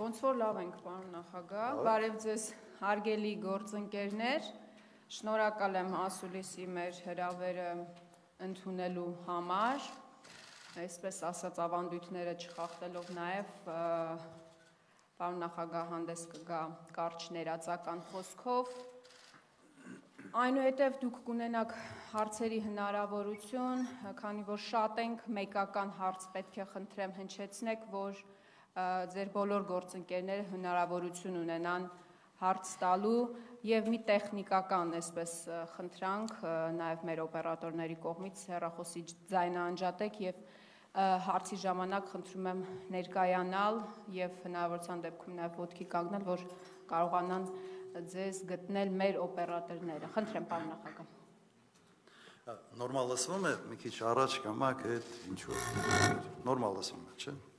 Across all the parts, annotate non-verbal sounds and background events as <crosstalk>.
Ոնց որ լավ ենք, պարոն նախագահ։ Բարև ձեզ, հարգելի գործընկերներ։ Շնորհակալ եմ ասուլիսի մեր հրավերը ընդունելու համար։ Այսպես ասած, ավանդույթները չխախտելով նաև պարոն նախագահ հանդես կգա կարճ ներածական խոսքով։ Այնուհետև դուք կունենաք հարցերի հնարավորություն, քանի որ շատ ենք, մեկական հարց պետք է խնդրեմ հնչեցնեք, որ ձեր բոլոր գործընկերները հնարավորություն ունենան հարց տալու եւ մի տեխնիկական, այսպես խնդրանք նաեւ մեր օպերատորների կողմից հեռախոսի ձայնը անջատեք եւ հարցի ժամանակ խնդրում եմ ներկայանալ եւ հնարավորության դեպքում նաեւ ոդքի կանգնել, որ կարողանան ձեզ գտնել մեր օպերատորները։ Խնդրեմ, պարոն նախագահ։ Նորմալ լսվում է, մի քիչ առաջ կամակ այդ ինչ որ նորմալ լսվում է, չէ՞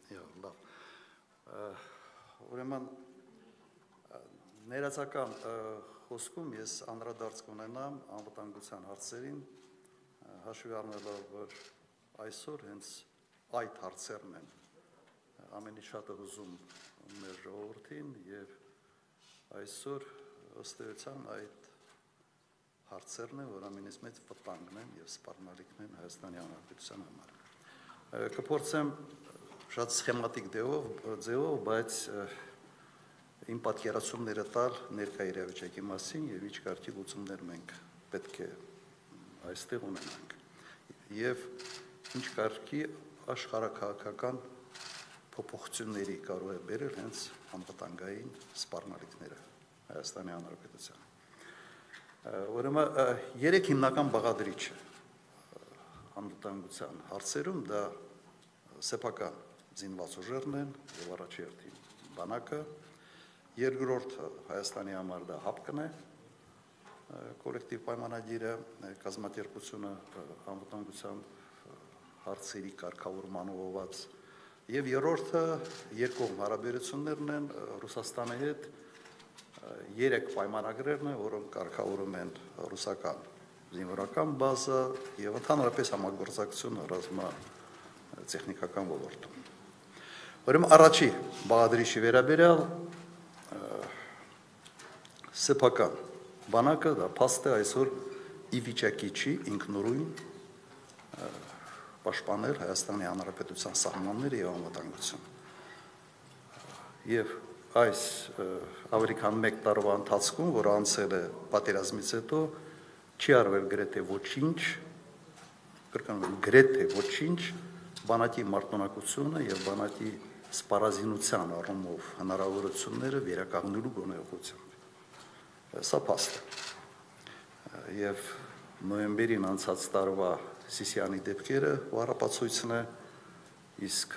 ուրեմն ներածական խոսքում ես անդրադարձ կունենամ անվտանգության հարցերին հաշվի առնելով որ այսօր հենց այդ հարցերն են ամենից շատ հուզում մեր ժողովրդին եւ այսօր ըստ էության այդ հարցերն են, որ ամենից մեծ վտանգն են եւ սպառնալիքն են Հայաստանի Հանրապետության համար։ Կփորձեմ շատ սխեմատիկ դեպով ձևով, բայց իմ պատկերացումները տալ ներկա իրավիճակի մասին եւ ինչ կարգի լուծումներ մենք պետք է այստեղ ունենանք։ Եվ ինչ կարգի աշխարհակահաղական փոփոխությունների կարող է բերել հենց անվտանգային սպառնալիքները Հայաստանի Հանրապետության։ Ուրեմն երեք հիմնական բաղադրիչ անվտանգության հարցերում դա սեփական զինված ուժերն են եւ առաջերտին բանակը երկրորդը Հայաստանի համար դա հապկն է կոլեկտիվ պայմանագիրը կազմակերպությունը անվտանգության հարցերի կարգավորման ուղղված եւ երրորդը երկկողմ հարաբերություններն են Ռուսաստանի հետ երեք պայմանագրերն են որոնք կարգավորում են ռուսական զինվորական բազա եւ ընդհանրապես համագործակցությունը ռազմա տեխնիկական ոլորտում Ուրեմն առաջի բաղադրիչի վերաբերյալ սեփական բանակը դա փաստ է այսօր ի վիճակի չի ինքնուրույն պաշտպանել Հայաստանի Հանրապետության սահմանները եւ անվտանգությունը։ Եվ այս ավելի քան 1 տարվա ընթացքում, որ անցել է պատերազմից հետո, չի արվել գրեթե ոչինչ, կրկնում գրեթե ոչինչ բանակի մարտունակությունը եւ բանակի սպառազինության առումով հնարավորությունները վերականգնելու գոնեողությամբ։ Սա փաստ է։ Եվ նոյեմբերին անցած տարվա Սիսիանի դեպքերը վարապացույցն է, իսկ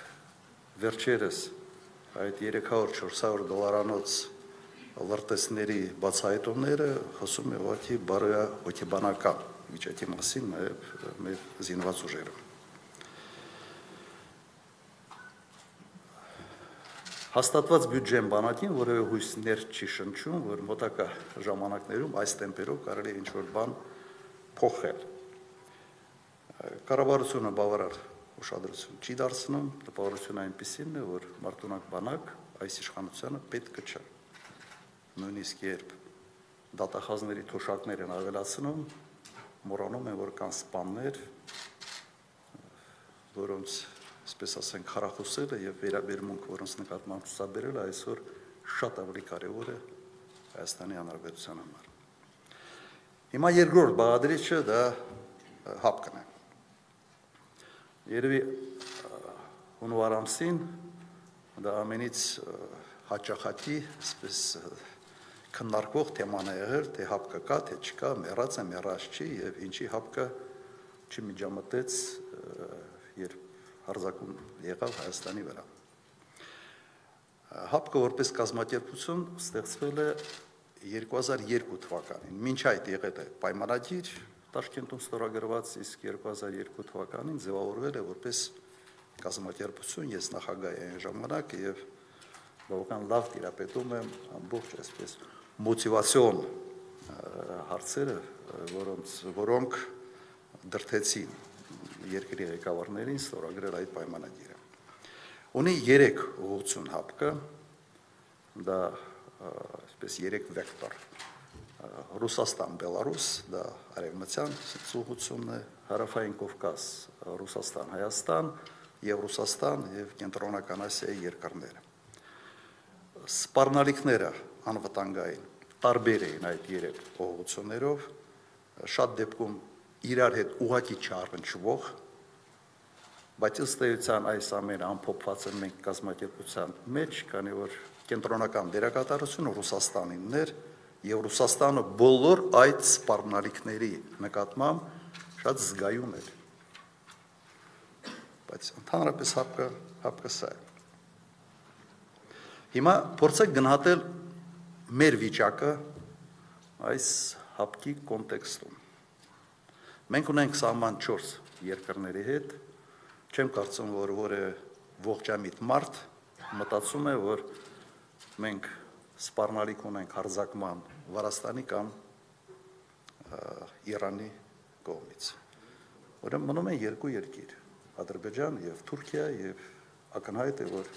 վերջերս այդ 300-400 դոլարանոց լրտեսների բացահայտումները խոսում է ուղղակի բարոյա հոգեբանական վիճակի մասին նաև մեր զինված ուժերում։ հաստատված բյուջեն բանակին որևէ հույսներ չի շնչում, որ մոտակա ժամանակներում այս տեմպերով կարելի է ինչ-որ բան փոխել։ Կառավարությունը բավարար ուշադրություն չի դարձնում, տպավորությունը այնպեսին է, որ մարտունակ բանակ այս իշխանությանը պետք չէ։ Նույնիսկ երբ դատախազների թոշակներ են ավելացնում, մոռանում են, որ կան սպաններ, որոնց այսպես ասենք, խարախոսելը եւ վերաբերմունք, որոնց նկատմամբ ցուսաբերելը այսօր շատ ավելի կարեւոր է Հայաստանի Հանրապետության համար։ Հիմա երկրորդ բաղադրիչը դա հապկն է։ Երևի հունվար ամսին դա ամենից հաճախակի, այսպես քննարկվող թեման է եղել, թե հապկը կա, թե չկա, մեռած է, մեռած չի եւ ինչի հապկը չմիջամտեց, երբ հարձակում եղավ Հայաստանի վրա։ ՀԱՊԿ-ը որպես կազմակերպություն ստեղծվել է 2002 թվականին։ Մինչ այդ եղել է պայմանագիր Տաշկենտում ստորագրված, իսկ 2002 թվականին ձևավորվել է որպես կազմակերպություն, ես նախագահ եմ ժամանակ եւ բավական լավ տիրապետում եմ ամբողջ այսպես մոտիվացիոն հարցերը, որոնց որոնք դրթեցին երկրի ղեկավարներին ստորագրել այդ պայմանագիրը։ Ունի 3 ուղղություն հապկը։ դա այսպես երեք վեկտոր Ռուսաստան, Բելարուս, դա արևմտյան ցուցությունն է, հարավային Կովկաս, Ռուսաստան, Հայաստան եւ Ռուսաստան եւ Կենտրոնական Ասիայի երկրները։ Սպառնալիքները անվտանգային տարբեր էին այդ երեք ուղղություններով, շատ դեպքում իրար հետ ուղակի չառնչվող, բայց ըստ էության այս ամենը ամփոփված է մենք կազմակերպության մեջ, քանի որ կենտրոնական դերակատարությունը Ռուսաստանինն էր, եւ Ռուսաստանը բոլոր այդ սպառնալիքների նկատմամբ շատ զգայուն էր։ Բայց ընդհանրապես հապկը հապկը սա է։ Հիմա փորձեք գնահատել մեր վիճակը այս հապկի կոնտեքստում։ Մենք ունենք սահման 4 երկրների հետ, չեմ կարծում, որ որը ողջամիտ մարդ մտածում է, որ մենք սպառնալիք ունենք հարձակման Վրաստանի կամ Իրանի կողմից։ Ուրեմն մնում են երկու երկիր՝ Ադրբեջան եւ Թուրքիա եւ ակնհայտ է որ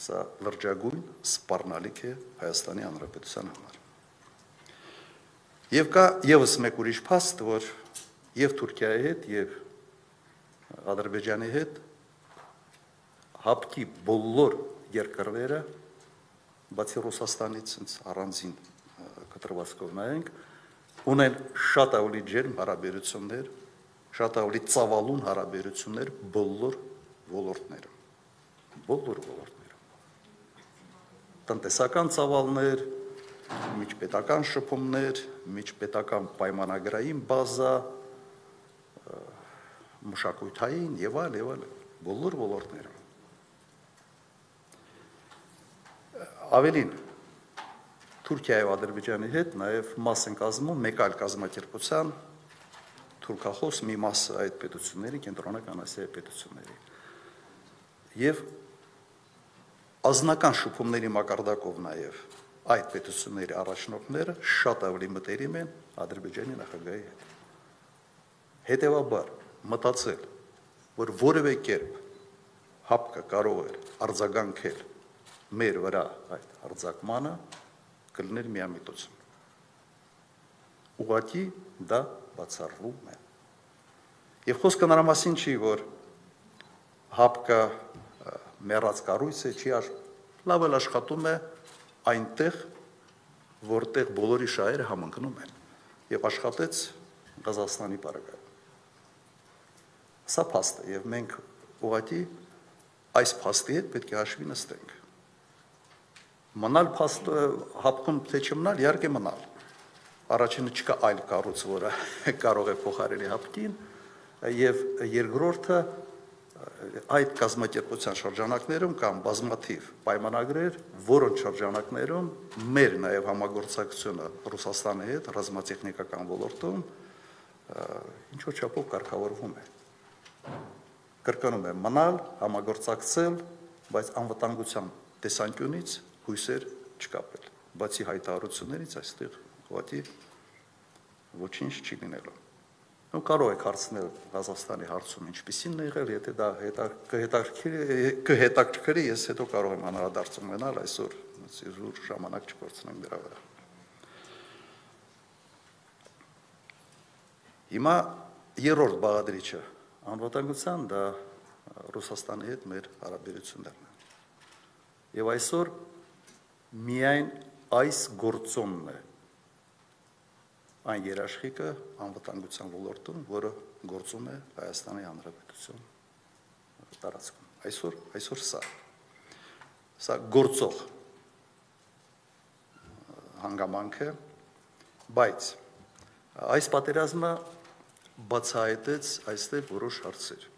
սա լրջագույն սպառնալիք է Հայաստանի Հանրապետության համար։ Եվ կա եւս մեկ ուրիշ փաստ, որ եւ Թուրքիայի հետ եւ Ադրբեջանի հետ հապկի բոլոր երկրները բացի Ռուսաստանից ինձ առանձին կտրվածքով նայենք, ունեն շատ ավելի ջերմ հարաբերություններ, շատ ավելի ծավալուն հարաբերություններ բոլոր ոլորտներում։ Բոլոր ոլորտներում։ Տնտեսական ծավալներ, միջպետական շփումներ, միջպետական պայմանագրային բազա, մշակութային եւ այլ եւ այլ բոլոր ոլորտներում։ Ավելին, Թուրքիայի եւ Ադրբեջանի հետ նաեւ մաս են կազմում մեկ այլ կազմակերպության թուրքախոս մի մասը այդ պետությունների կենտրոնական Ասիայի պետությունների։ Եվ ազնական շփումների մակարդակով նաեւ այդ պետությունների առաջնորդները շատ ավելի մտերիմ են Ադրբեջանի նախագահի հետ։ Հետևաբար մտածել, որ որևէ կերպ հապկը կարող է արձագանքել մեր վրա այդ արձակմանը կլներ միամիտություն։ Ուղղակի դա բացառվում է։ Եվ խոսքը նրա մասին չի, որ հապկը մեռած կառույց է, չի լավ էլ աշխատում է այնտեղ, որտեղ բոլորի շահերը համընկնում են եւ աշխատեց Ղազախստանի բարակայում։ Սա փաստ է եւ մենք ուղղակի այս փաստի հետ պետք է հաշվի նստենք մնալ փաստ հապկում թե չմնալ, իհարկե մնալ։ Առաջինը չկա այլ կառույց, որը <laughs> կարող է փոխարինի հապկին, եւ երկրորդը այդ կազմակերպության շրջանակներում կամ բազմաթիվ պայմանագրեր, որոնց շրջանակներում մեր նաև համագործակցությունը Ռուսաստանի հետ ռազմատեխնիկական ոլորտում ինչ որ չափով կարգավորվում է։ Կրկնում եմ, մնալ, համագործակցել, բայց անվտանգության տեսանկյունից հույսեր չկապել։ Բացի հայտարարություններից այստեղ ուղղակի ոչինչ չի լինելու։ Ну կարող եք հարցնել Ղազախստանի հարցում ինչպիսին է եղել, եթե դա կհետաքրքրի, կհետաքրքրի, ես հետո կարող եմ հանրադարձում ունենալ այսօր զուր ժամանակ չկորցնենք դրա վրա։ Հիմա երրորդ բաղադրիչը անվտանգության դա Ռուսաստանի հետ մեր հարաբերություններն են։ Եվ այսօր միայն այս գործոնն է այն երաշխիքը անվտանգության ոլորտում, որը գործում է Հայաստանի Հանրապետություն տարածքում։ Այսօր այսօր սա սա գործող հանգամանք է, բայց այս պատերազմը բացահայտեց այստեղ որոշ հարցեր։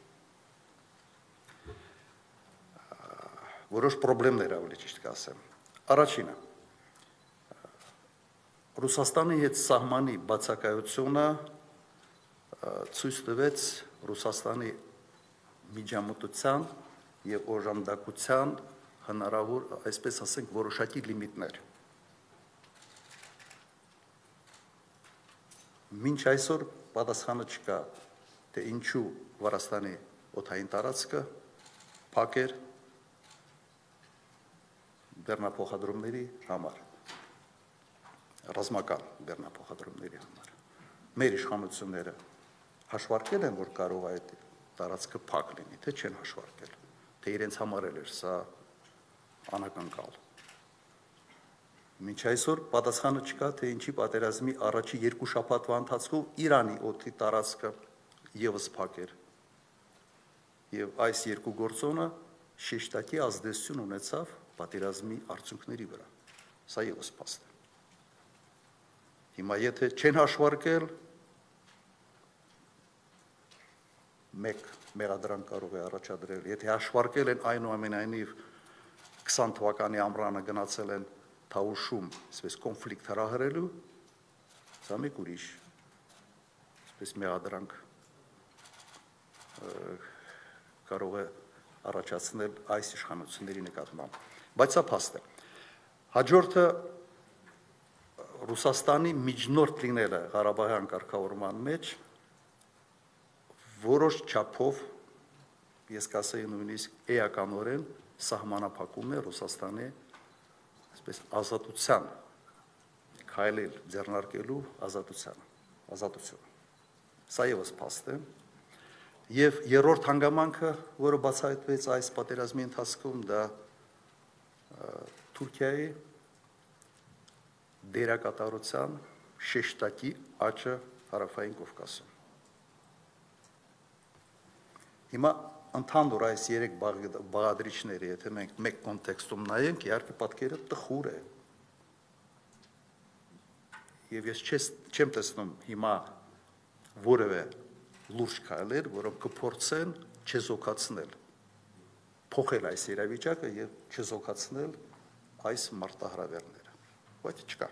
Որոշ խնդիրներ ավելի ճիշտ կասեմ Առաջինը Ռուսաստանի հետ սահմանի բացակայությունը ցույց տվեց Ռուսաստանի միջամտության եւ օժանդակության հնարավոր, այսպես ասենք, որոշակի լիմիտներ։ Մինչ այսօր պատասխանը չկա, թե ինչու Վրաստանի օթային տարածքը փակ էր բեռնափոխադրումների համար ռազմական բեռնափոխադրումների համար մեր իշխանությունները հաշվարկել են որ կարող է այդ տարածքը փակ լինի թե չեն հաշվարկել թե իրենց համար էլ էր սա անակնկալ Մինչ այսօր պատասխանը չկա, թե ինչի պատերազմի առաջի երկու շաբաթվա ընթացքում Իրանի օդի տարածքը եւս փակեր։ Եվ այս երկու գործոնը շեշտակի ազդեցություն ունեցավ պատերազմի արդյունքների վրա։ Սա եւս փաստ է։ Հիմա եթե չեն հաշվարկել մեկ մեղադրանք կարող է առաջադրել, եթե հաշվարկել են այնուամենայնիվ 20 թվականի ամռանը գնացել են թաուշում, այսպես կոնֆլիկտ հրահրելու, սա մեկ ուրիշ, այսպես մեղադրանք կարող է առաջացնել այս իշխանությունների նկատմամբ։ Բայց սա փաստ է։ Հաջորդը Ռուսաստանի միջնորդ լինելը Ղարաբաղյան կարգավորման մեջ որոշ չափով ես կասեի նույնիսկ էականորեն սահմանափակում է Ռուսաստանի այսպես ազատության քայլել ձեռնարկելու ազատության ազատություն սա եւս փաստ է եւ երրորդ հանգամանքը որը բացահայտվեց այս պատերազմի ընթացքում դա Թուրքիայի դերակատարության շեշտակի աճը հարավային Կովկասում հիմա ընդհանուր այս երեք բաղադրիչները, եթե մենք մեկ կոնտեքստում նայենք, իհարկե պատկերը տխուր է։ Եվ ես չես, չեմ տեսնում հիմա որևէ լուրջ քայլեր, որոնք կփորձեն չեզոքացնել, փոխել այս իրավիճակը եւ չեզոքացնել այս մարտահրավերները։ Բայց չկա։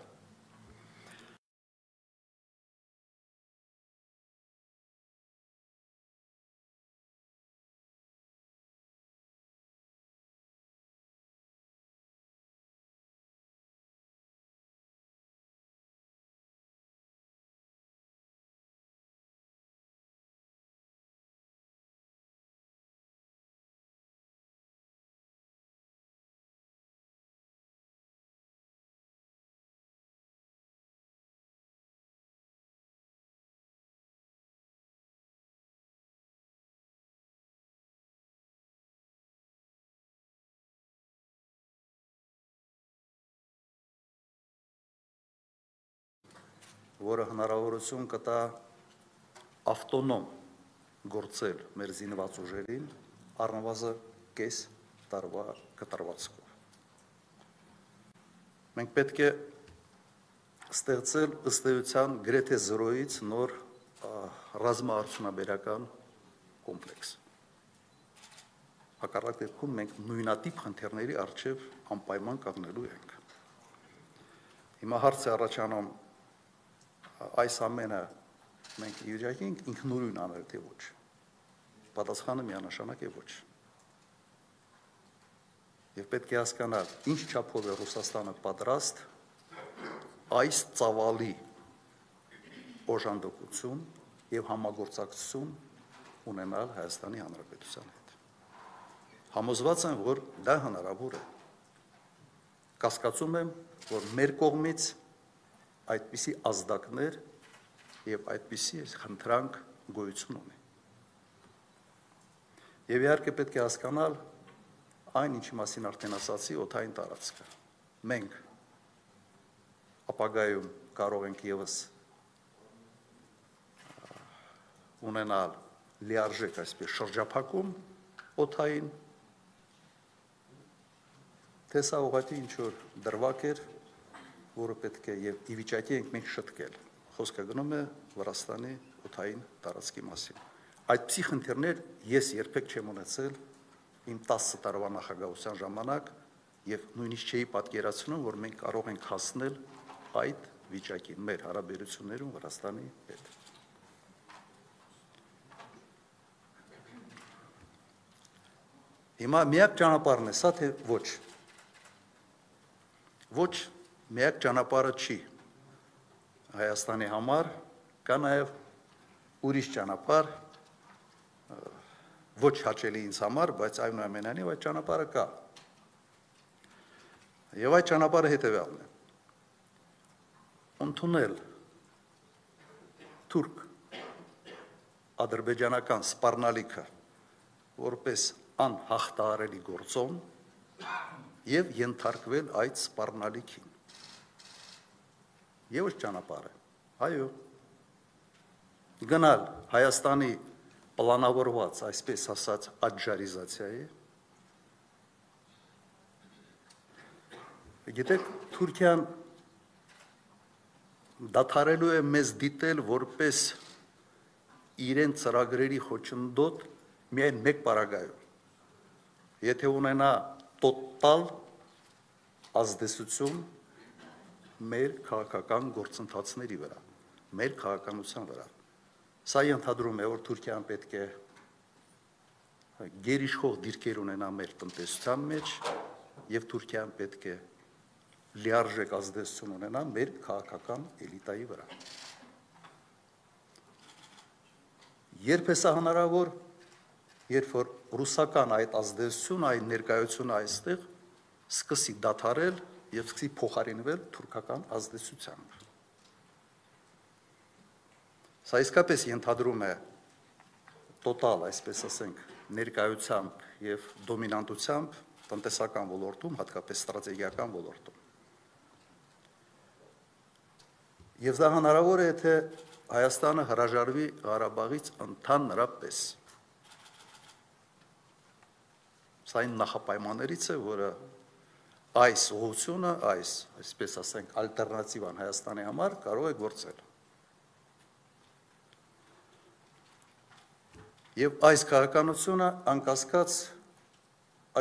որը հնարավորություն կտա ավտոնոմ գործել մեր զինված ուժերին առնվազն կես տարվա կտրվածքով։ Մենք պետք է ստեղծել ըստ էության գրեթե 0-ից նոր ռազմաարդյունաբերական կոմպլեքս։ Հակառակ դեպքում մենք նույնատիպ խնդիրների առջև անպայման կանգնելու ենք։ Հիմա հարց է առաջանում այս ամենը մենք իհարկե ինքնուրույն անել թե ոչ։ Պատասխանը միանշանակ է ոչ։ Եվ պետք է հասկանալ, ինչ չափով է Ռուսաստանը պատրաստ այս ծավալի օժանդակություն եւ համագործակցություն ունենալ Հայաստանի Հանրապետության հետ։ Համոզված եմ, որ դա հնարավոր է։ Կասկածում եմ, որ մեր կողմից այդպիսի ազդակներ եւ այդպիսի խնդրանք գոյություն ունի։ Եվ իհարկե պետք է հասկանալ այն ինչի մասին արդեն ասացի, օթային տարածքը։ Մենք ապագայում կարող ենք եւս ունենալ լիարժեք այսպես շրջափակում օթային թե սա ուղղակի ինչ որ դրվակ էր որը պետք է եւ ի վիճակի ենք մենք շտկել։ Խոսքը գնում է Վրաստանի օթային տարածքի մասին։ Այդպիսի խնդիրներ ես երբեք չեմ ունեցել իմ 10 տարվա նախագահության ժամանակ եւ նույնիսկ չէի պատկերացնում, որ մենք կարող ենք հասնել այդ վիճակին մեր հարաբերություններում Վրաստանի հետ։ Հիմա միակ ճանապարհն է սա թե ոչ։ Ոչ միակ ճանապարհը չի Հայաստանի համար, կա նաև ուրիշ ճանապարհ ոչ հաճելի ինձ համար, բայց այնուամենայնիվ այդ ճանապարհը կա։ Եվ այդ ճանապարհը հետևյալն է։ Ընդունել թուրք ադրբեջանական սպառնալիքը որպես անհաղթահարելի գործոն եւ ենթարկվել այդ սպառնալիքին։ Եվս ճանապարհը։ Այո։ Գնալ Հայաստանի պլանավորված, այսպես ասած, աջարիզացիայի Գիտեք, Թուրքիան դադարելու է մեզ դիտել որպես իրեն ծրագրերի խոչընդոտ միայն մեկ պարագայում։ Եթե ունենա տոտալ ազդեցություն մեր քաղաքական գործընթացների վրա, մեր քաղաքականության վրա։ Սա ենթադրում է, որ Թուրքիան պետք է գերիշխող դիրքեր ունենա մեր տնտեսության մեջ եւ Թուրքիան պետք է լիարժեք ազդեցություն ունենա մեր քաղաքական էլիտայի վրա։ Երբ է սա հնարավոր, երբ որ ռուսական այդ ազդեցությունը, այդ ներկայությունը այստեղ սկսի դադարել եւ սկսի փոխարինվել թուրքական ազդեցությամբ։ Սա իսկապես ենթադրում է տոտալ, այսպես ասենք, ներկայությամբ եւ դոմինանտությամբ տնտեսական ոլորտում, հատկապես ստրատեգիական ոլորտում։ Եվ դա հնարավոր է, եթե Հայաստանը հրաժարվի Ղարաբաղից ընդհանրապես։ Սա այն նախապայմաններից է, որը այս ուղղությունը, այս, այսպես ասենք, ալտերնատիվան Հայաստանի համար կարող է գործել։ Եվ այս քաղաքականությունը անկասկած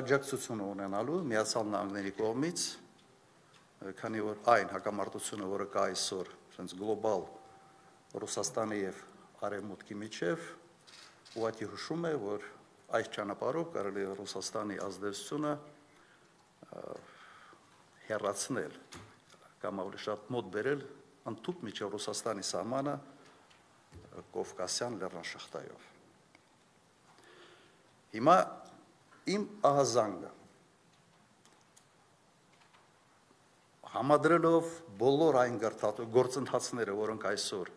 աջակցություն ունենալու Միացյալ Նահանգների կողմից, քանի որ այն հակամարտությունը, որը կա այսօր, sense գլոբալ Ռուսաստանի եւ Արևմուտքի միջև, ուղղակի հուշում է, որ այս ճանապարհով կարելի է Ռուսաստանի ազդեցությունը հեռացնել կամ ավելի շատ մոտ բերել ընդཐུպ միջև Ռուսաստանի սահմանը Կովկասյան լեռնաշղթայով։ Հիմա իմ ահազանգը համադրելով բոլոր այն գործընթացները, որոնք այսօր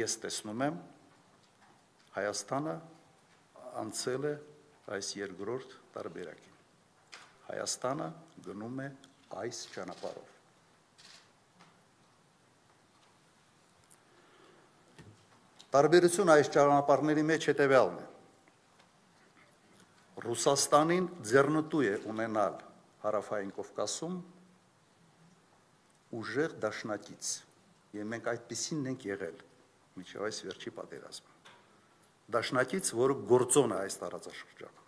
ես տեսնում եմ, Հայաստանը անցել է այս երկրորդ տարբերակին։ Հայաստանը գնում է այս ճանապարհով։ Տարբերություն այս ճանապարհների մեջ հետևյալն է։ Ռուսաստանին ձեռնտու է ունենալ հարավային Կովկասում ուժեղ դաշնակից։ Եվ մենք այդպեսին ենք եղել միջև այս վերջի պատերազմը։ Դաշնակից, որը գործոն է այս տարածաշրջանում։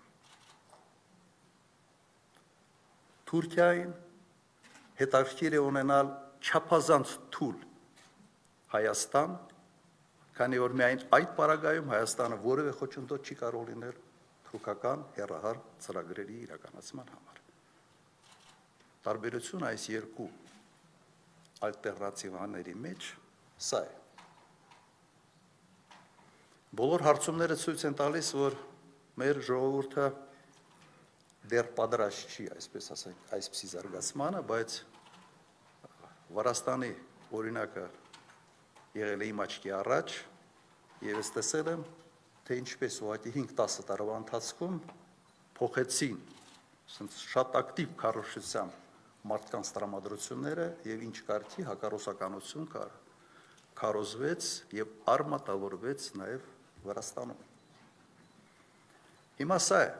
Թուրքիային հետաքրքիր է ունենալ չափազանց թույլ Հայաստան, քանի որ միայն այդ պարագայում Հայաստանը որևէ խոչընդոտ չի կարող լինել թուրքական հերահար ծրագրերի իրականացման համար։ Տարբերությունը այս երկու ալտերնատիվաների մեջ սա է։ Բոլոր հարցումները ցույց են տալիս, որ մեր ժողովուրդը դեռ պատրաստ չի, այսպես ասենք, այսպիսի զարգացմանը, բայց Վրաստանի օրինակը եղել է իմ աչքի առաջ եւ ես տեսել եմ, թե ինչպես ուղղակի 5-10 տարվա ընթացքում փոխեցին ասենց շատ ակտիվ քարոշչությամբ մարդկանց տրամադրությունները եւ ինչ կարքի հակառուսականություն կար քարոզվեց եւ արմատավորվեց նաեւ Վրաստանում։ Հիմա սա է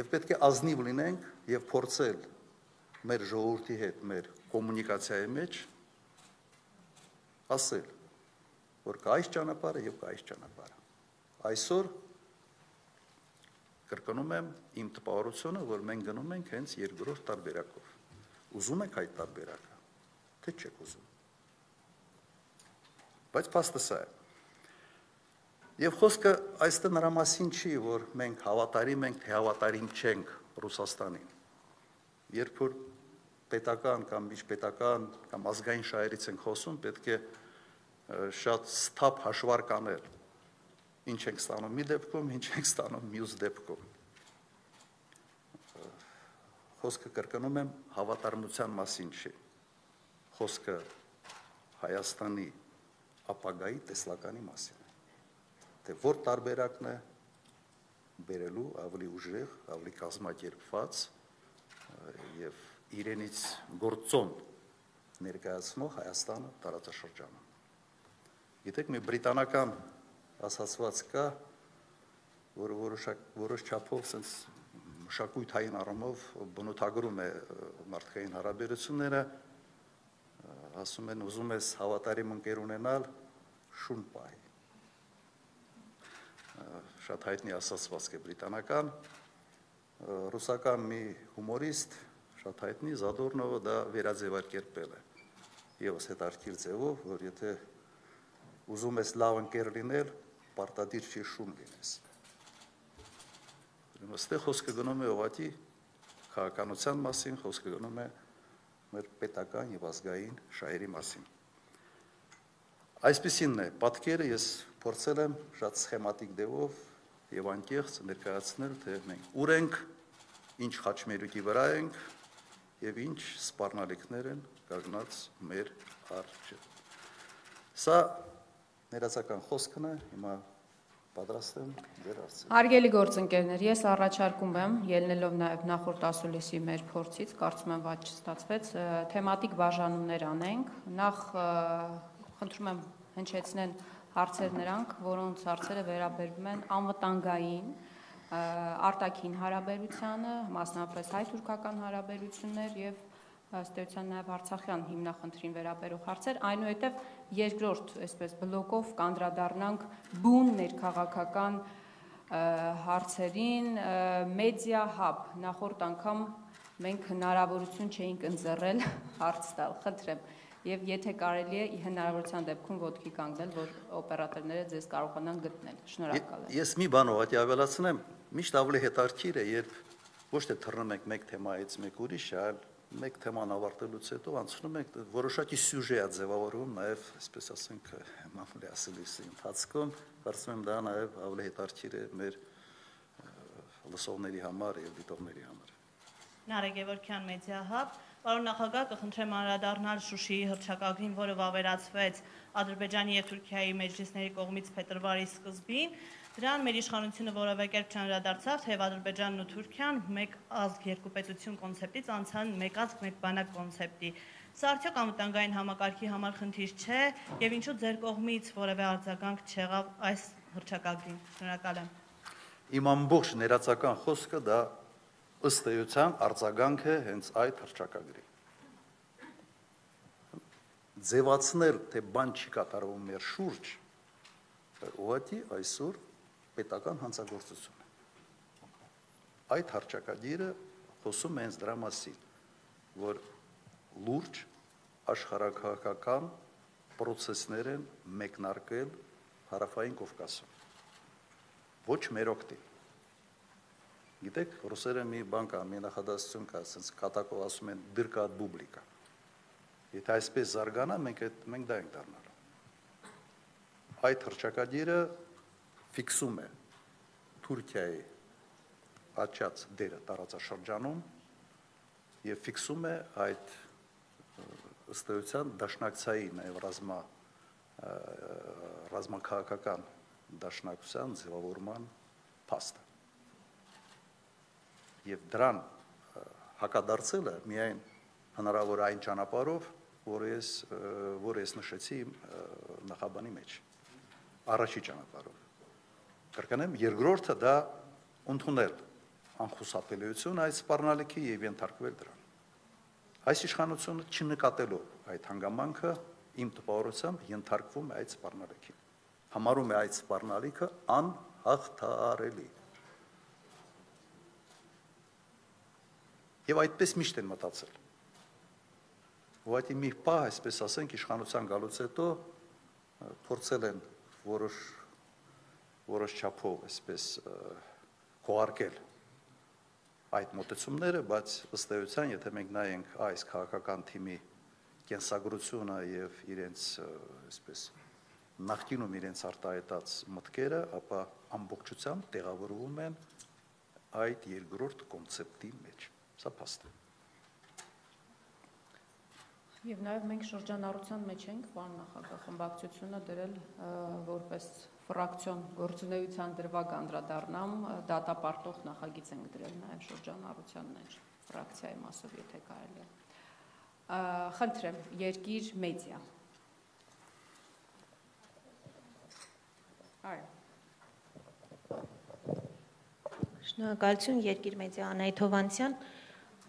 եւ պետք է ազնիվ լինենք եւ փորձել մեր ժողովրդի հետ մեր կոմունիկացիայի մեջ ասել որ կա այս ճանապարհը եւ կա այս ճանապարհը այսօր կրկնում եմ իմ տպավորությունը որ մենք գնում ենք հենց երկրորդ տարբերակով ուզում եք այդ տարբերակը թե չեք ուզում բայց փաստը սա է Եվ խոսքը այստեղ նրա մասին չի, որ մենք հավատարիմ ենք, թե հավատարիմ չենք Ռուսաստանին։ Երբ որ պետական կամ միջպետական կամ ազգային շահերից ենք խոսում, պետք է շատ ստապ հաշվարկ անել։ Ինչ ենք ստանում մի դեպքում, ինչ ենք ստանում մյուս դեպքում։ խոսքը կրկնում եմ հավատարմության մասին չի։ Խոսքը Հայաստանի ապագայի տեսլականի մասին է։ Թե որ տարբերակն է բերելու ավելի ուժեղ, ավելի կազմակերպված եւ իրենից գործոն ներկայացնող Հայաստանը տարածաշրջանում։ Գիտեք, մի բրիտանական ասացված կա, որը որոշակ որոշ չափով sense մշակույթային առումով բնութագրում է մարդկային հարաբերությունները, ասում են ուզում ես հավատարիմ ընկեր ունենալ, շուն պահի։ Շատ հայտնի ասացվածք է բրիտանական, ռուսական մի հումորիստ, շատ հայտնի Զադորնովը դա վերաձևակերպել է։ Եվս հետարքիր ձևով, որ եթե ուզում ես լավ ընկեր լինել, պարտադիր չի շուն լինես։ Այստեղ խոսքը գնում է ուղղակի քաղաքականության մասին, խոսքը գնում է մեր պետական եւ ազգային շահերի մասին։ Այսպեսինն է պատկերը ես փորձել եմ շատ սխեմատիկ դեպով եւ անկեղծ ներկայացնել, թե մենք ուր ենք, ինչ խաչմերուկի վրա ենք եւ ինչ սպառնալիքներ են կանգնած մեր առջև։ Սա ներածական խոսքն է, հիմա պատրաստ եմ ձեր հարցերը։ Հարգելի գործընկերներ, ես առաջարկում եմ, ելնելով նաև նախորդ ասուլիսի մեր փորձից, կարծում եմ ված չստացվեց, թեմատիկ բաժանումներ անենք։ Նախ խնդրում եմ հնչեցնեն հարցեր նրանք, որոնց հարցերը վերաբերվում են անվտանգային արտաքին հարաբերությանը, մասնավորապես հայ-թուրքական հարաբերություններ եւ ըստ էության նաև Արցախյան հիմնախնդրին վերաբերող հարցեր, այնուհետև երկրորդ, այսպես բլոկով կանդրադառնանք բուն ներքաղաքական հարցերին, մեդիա հաբ, նախորդ անգամ մենք հնարավորություն չէինք ընձեռել <laughs> հարց տալ, խնդրեմ եւ եթե կարելի է հնարավորության դեպքում ոդկի կանգնել, որ օպերատորները ձեզ կարողանան գտնել։ Շնորհակալ եմ։ Ես մի բան ուղղակի ավելացնեմ, միշտ ավելի հետաքրքիր է, երբ ոչ թե թռնում ենք մեկ թեմայից մեկ ուրիշ, այլ մեկ թեման ավարտելուց հետո անցնում ենք որոշակի սյուժե է ձևավորվում նաև, այսպես ասենք, մամուլի ասելիսի ընթացքում, կարծում եմ դա նաև ավելի հետաքրքիր է մեր լսողների համար եւ դիտողների համար։ Նարեկ Գևորգյան մեդիա հաբ Պարոն նախագահ, կխնդրեմ անդրադառնալ Շուշիի հրճակագրին, որը վավերացվեց Ադրբեջանի եւ Թուրքիայի մեջլիսների կողմից փետրվարի սկզբին։ Դրան մեր իշխանությունը որևէ կերպ չանդրադարձավ, թե Ադրբեջանն ու Թուրքիան մեկ ազգ երկու պետություն կոնցեպտից անցան մեկ ազգ մեկ բանակ կոնցեպտի։ Սա արդյոք անվտանգային համակարգի համար խնդիր չէ եւ ինչու ձեր կողմից որևէ արձագանք չեղավ այս հրճակագրին։ Շնորհակալ եմ։ Իմ ամբողջ ներածական խոսքը դա ըստ էության արձագանք է հենց այդ հրճակագրի։ Ձևացնել, թե բան չի կատարվում մեր շուրջ, ուղղակի այսօր պետական հանցագործություն է։ Այդ հարճակագիրը խոսում է հենց դրա մասին, որ լուրջ աշխարհակահաղական process-ներ են մեկնարկել հարավային Կովկասում։ Ոչ մեր օգտին։ Գիտեք, ռուսերը մի բան կա, մի նախադասություն կա, ասենց կատակով ասում են դրկա բուբլիկա։ Եթե այսպես զարգանա, մենք մենք դա ենք դառնալու։ Այդ հրճակագիրը ֆիքսում է Թուրքիայի աճած դերը տարածաշրջանում եւ ֆիքսում է այդ ըստ էության դաշնակցային նաև ռազմա ռազմաքաղաքական դաշնակցության ձևավորման փաստը եւ դրան հակադարձելը միայն հնարավոր այն ճանապարհով, որ ես որ ես նշեցի նախաբանի մեջ առաջի ճանապարհով կրկնեմ, երկրորդը դա ընդունել անխուսափելիություն այդ սպառնալիքի եւ ենթարկվել դրան։ Այս իշխանությունը չնկատելով այդ հանգամանքը իմ տպավորությամբ ենթարկվում է այդ սպառնալիքին։ Համարում է այդ սպառնալիքը անհաղթարելի։ Եվ այդպես միշտ են մտածել։ Ուղղակի մի պահ, այսպես ասենք, իշխանության գալուց հետո փորձել են որոշ որոշ չափով այսպես խոարկել այդ մոտեցումները, բայց ըստ էության, եթե մենք նայենք այս քաղաքական թիմի կենսագրությունը եւ իրենց այսպես նախկինում իրենց արտահայտած մտքերը, ապա ամբողջությամբ տեղավորվում են այդ երկրորդ կոնցեպտի մեջ։ Սա փաստ է։ Եվ նաև մենք շրջանառության մեջ ենք, պարոն նախագահ, խմբակցությունը դրել որպես ֆրակցիոն գործունեության դրվագ անդրադառնամ, դատապարտող նախագիծ ենք դրել նաև շրջանառության մեջ, ֆրակցիայի մասով, եթե կարելի է։ Խնդրեմ, երկիր մեդիա։ Այո։ Շնորհակալություն Երկիր մեդիա Անահիտ Հովանեսյան։ Ա,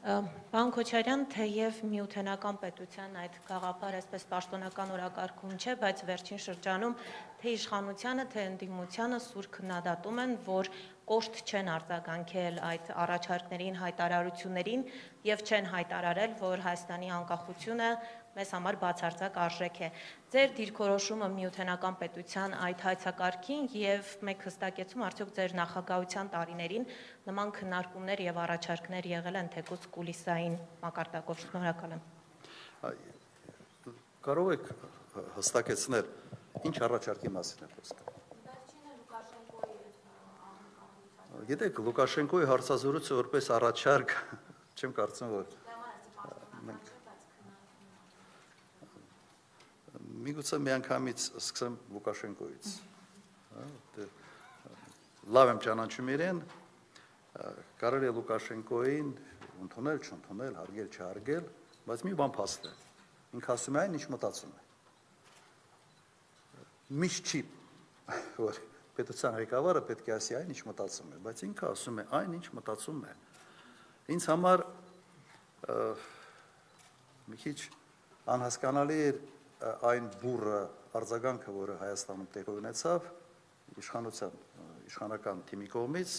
Պարոն Քոչարյան, թեև միութենական պետության այդ գաղափարը այսպես պաշտոնական օրակարգում չէ, բայց վերջին շրջանում թե իշխանությանը, թե ընդդիմությանը սուր քննադատում են, որ կոշտ չեն արձագանքել այդ առաջարկներին, հայտարարություններին եւ չեն հայտարարել, որ Հայաստանի անկախությունը մեզ համար բացարձակ արժեք է։ Ձեր դիրքորոշումը միութենական պետության այդ հայցակարգին եւ մեկ հստակեցում արդյոք ձեր նախագահության տարիներին նման քննարկումներ եւ առաջարկներ եղել են թեկուզ կուլիսային մակարդակով։ Շնորհակալ եմ։ Կարող եք հստակեցնել ինչ առաջարկի մասին է խոսքը։ Գիտեք, Լուկաշենկոյի հարցազրույցը որպես առաջարկ չեմ կարծում որ Միգուցե միանգամից սկսեմ Լուկաշենկոյից։ Հա, դե լավ եմ ճանաչում իրեն, կարելի է Լուկաշենկոյին ընդունել, չընդունել, հարգել, չհարգել, բայց մի բան փաստ է։ Ինքը ասում է այն, ինչ մտածում է։ Միշտ չի <laughs> որ պետության ղեկավարը պետք է ասի այն, ինչ մտածում է, բայց ինքը ասում է այն, ինչ մտածում է։ Ինձ համար մի քիչ անհասկանալի էր այն բուրը արձագանքը, որը Հայաստանում տեղի ունեցավ իշխանության իշխանական թիմի կողմից,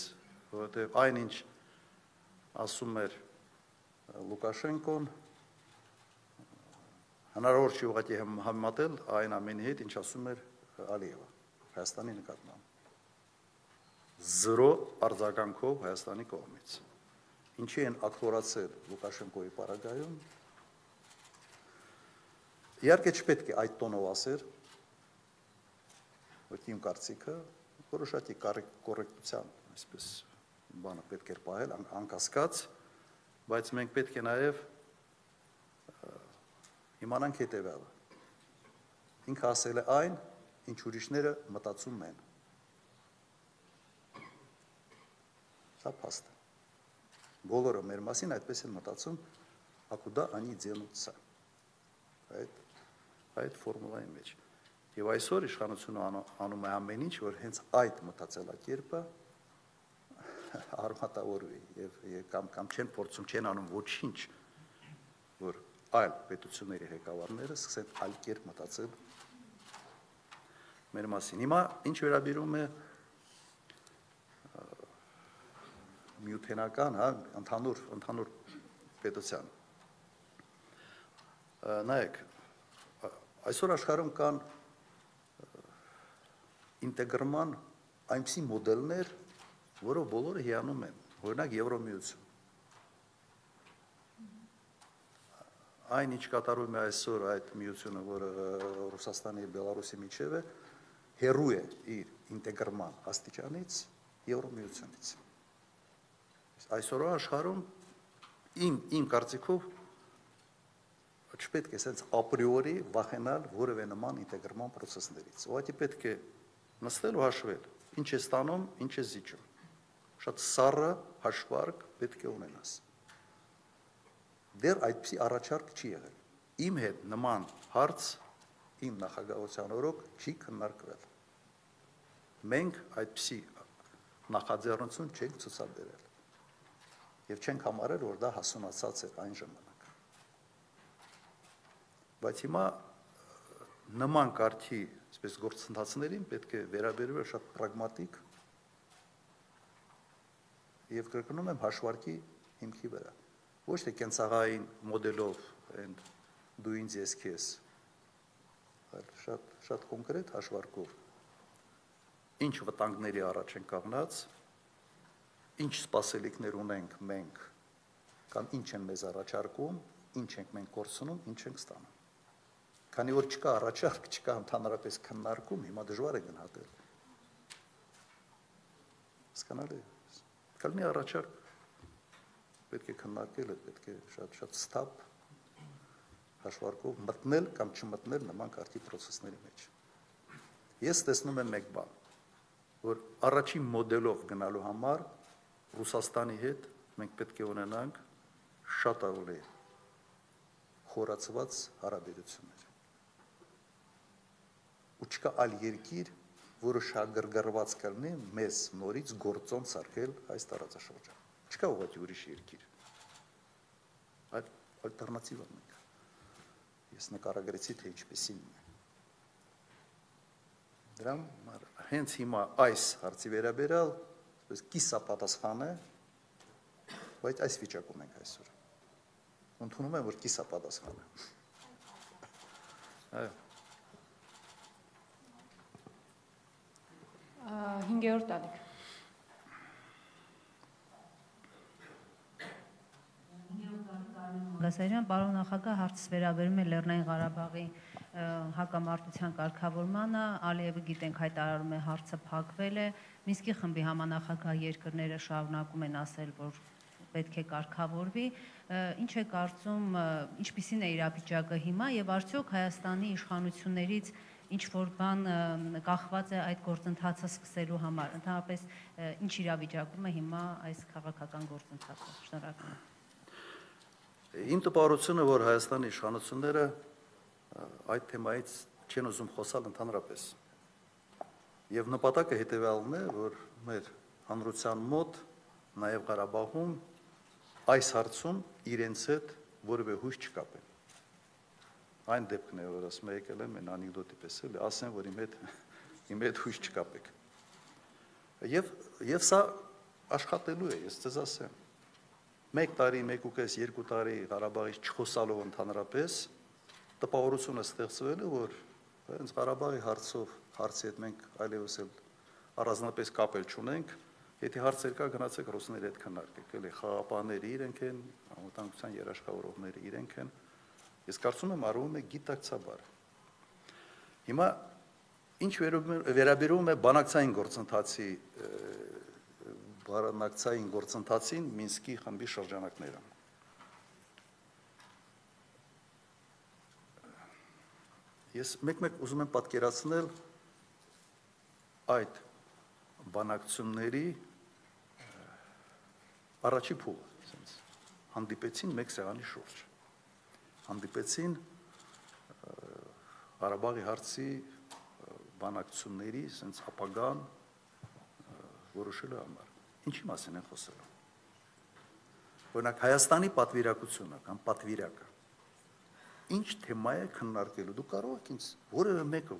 որովհետև այնինչ ասում էր Լուկաշենկոն հնարավոր չի ուղղակի համ- համեմատել այն ամենի հետ, ինչ ասում էր Ալիևը Հայաստանի նկատմամբ։ Զրո արձագանքով Հայաստանի կողմից։ Ինչի են ակտորացել Լուկաշենկոյի պարագայում։ Իհարկե չպետք է այդ տոնով ասեր, որ իմ կարծիքը որոշակի կոռեկտության, այսպես բանը պետք է պահել ան- անկասկած, բայց մենք պետք է նաև իմանանք հետևյալը։ Ինքը ասել է այն, ինչ ուրիշները մտածում են։ Սա փաստ է։ Բոլորը մեր մասին այդպես են մտածում, ակուդա անի ձենուցա։ Այդ այդ ֆորմուլայի մեջ։ Եվ այսօր իշխանությունը անում, է ամեն ինչ, որ հենց այդ մտածելակերպը արմատավորվի եւ, կամ կամ չեն փորձում չեն անում ոչինչ, որ այլ պետությունների ղեկավարները սկսեն այլ կերպ մտածել մեր մասին։ Հիմա ինչ վերաբերում է միութենական, հա, ընդհանուր ընդհանուր պետության։ Նայեք, այսօր աշխարհում կան ինտեգրման այնպիսի մոդելներ, որով բոլորը հիանում են, օրինակ Եվրոմիություն։ Այն ինչ կատարվում է այսօր այդ միությունը, որը Ռուսաստանի եւ Բելարուսի միջև է, հերու է իր ինտեգրման աստիճանից Եվրոմիությունից։ Այսօր աշխարհում իմ իմ կարծիքով չպետք է sense ապրիորի վախենալ որևէ նման ինտեգրման process-ներից։ Ուղղակի պետք է նստել ու հաշվել, ինչ է ստանում, ինչ է զիջում։ Շատ սառը հաշվարկ պետք է ունենաս։ Դեռ այդպիսի առաջարկ չի եղել։ Իմ հետ նման հարց իմ նախագահության օրոք չի քննարկվել։ Մենք այդպիսի նախաձեռնություն չենք ցուցաբերել եւ չենք համարել, որ դա հասունացած էր այն ժամանակ։ Բայց հիմա նման կարգի, այսպես գործընթացներին պետք է վերաբերվել շատ պրագմատիկ եւ կրկնում եմ հաշվարկի հիմքի վրա։ Ոչ թե կենցաղային մոդելով and դու ինձ ես քեզ, այլ շատ շատ կոնկրետ հաշվարկով ինչ վտանգների առաջ են կանգնած, ինչ սպասելիքներ ունենք մենք կամ ինչ են մեզ առաջարկում, ինչ ենք մենք կորցնում, ինչ ենք ստանում։ Քանի որ չկա առաջարկ, չկա ընդհանրապես քննարկում, հիմա դժվար է գնահատել։ Հասկանալի է։ Կլինի առաջարկ, պետք է քննարկել, պետք է շատ շատ ստապ հաշվարկով մտնել կամ չմտնել նման կարգի process-ների մեջ։ Ես տեսնում եմ մեկ բան, որ առաջին մոդելով գնալու համար Ռուսաստանի հետ մենք պետք է ունենանք շատ ավելի խորացված հարաբերություններ։ Ու չկա այլ երկիր, որը շագրգռված կլինի մեզ նորից գործոն սարքել այս տարածաշրջան։ Չկա ուղղակի ուրիշ երկիր։ Այդ ալտերնատիվա մենք։ Ես նկարագրեցի թե ինչպեսին է։ Դրամ հենց հիմա այս հարցի վերաբերալ, այսպես կիսա պատասխան է, բայց այս վիճակում ենք այսօր ընդունում եմ, որ կիսա պատասխանը։ Այո։ 5-րդ տալիք։ Գասարյան, պարոն նախագահ, հարցս վերաբերում է Լեռնային Ղարաբաղի հակամարտության կարգավորմանը, Ալիևը գիտենք հայտարարում է հարցը փակվել է, Մինսկի խմբի համանախագահ երկրները շարունակում են ասել, որ պետք է կարգավորվի, ինչ է կարծում, ինչպիսին է իրավիճակը հիմա եւ արդյոք Հայաստանի իշխանություններից ինչ որ բան կախված է այդ գործընթացը սկսելու համար։ Ընդհանրապես ինչ իրավիճակում է հիմա այս քաղաքական գործընթացը։ Շնորհակալ եմ։ Իմ տպարությունը, որ Հայաստանի իշխանությունները այդ թեմայից չեն ուզում խոսալ ընդհանրապես։ Եվ նպատակը հետևյալն է, որ մեր հանրության մոտ նաև Ղարաբաղում այս հարցում իրենց հետ որևէ հույս չկապեն։ Այն դեպքն է, որ ասում եկել եմ, այն անեկդոտի պես էլ, ասեմ, որ իմ հետ <laughs> իմ հետ հույս չկապեք։ Եվ եւ սա աշխատելու է, ես ձեզ ասեմ։ 1 տարի, 1.5, 2 տարի Ղարաբաղից չխոսալով ընդհանրապես տպավորությունը ստեղծվել է, որ հենց Ղարաբաղի հարցով հարցի հետ մենք այլևս էլ առանձնապես կապել չունենք, Եթե հարցեր կա, գնացեք ռուսների հետ քննարկեք, էլի խաղապահները իրենք են, անվտանգության երաշխավորողները իրենք են։ Ես կարծում եմ արվում է գիտակցաբար։ Հիմա ինչ վերաբերում է բանակցային գործընթացի բանակցային գործընթացին Մինսկի խմբի շրջանակներում։ Ես մեկ-մեկ ուզում եմ պատկերացնել այդ բանակցությունների առաջի փուլը, հանդիպեցին մեկ սեղանի շուրջ։ Հանդիպեցին Ղարաբաղի հարցի բանակցությունների ասենց ապագան որոշելու համար։ Ինչի մասին են խոսելու։ Օրինակ Հայաստանի պատվիրակությունը կամ պատվիրակը ինչ թեմա է քննարկելու։ Դու կարող ես ինձ որևէ մեկը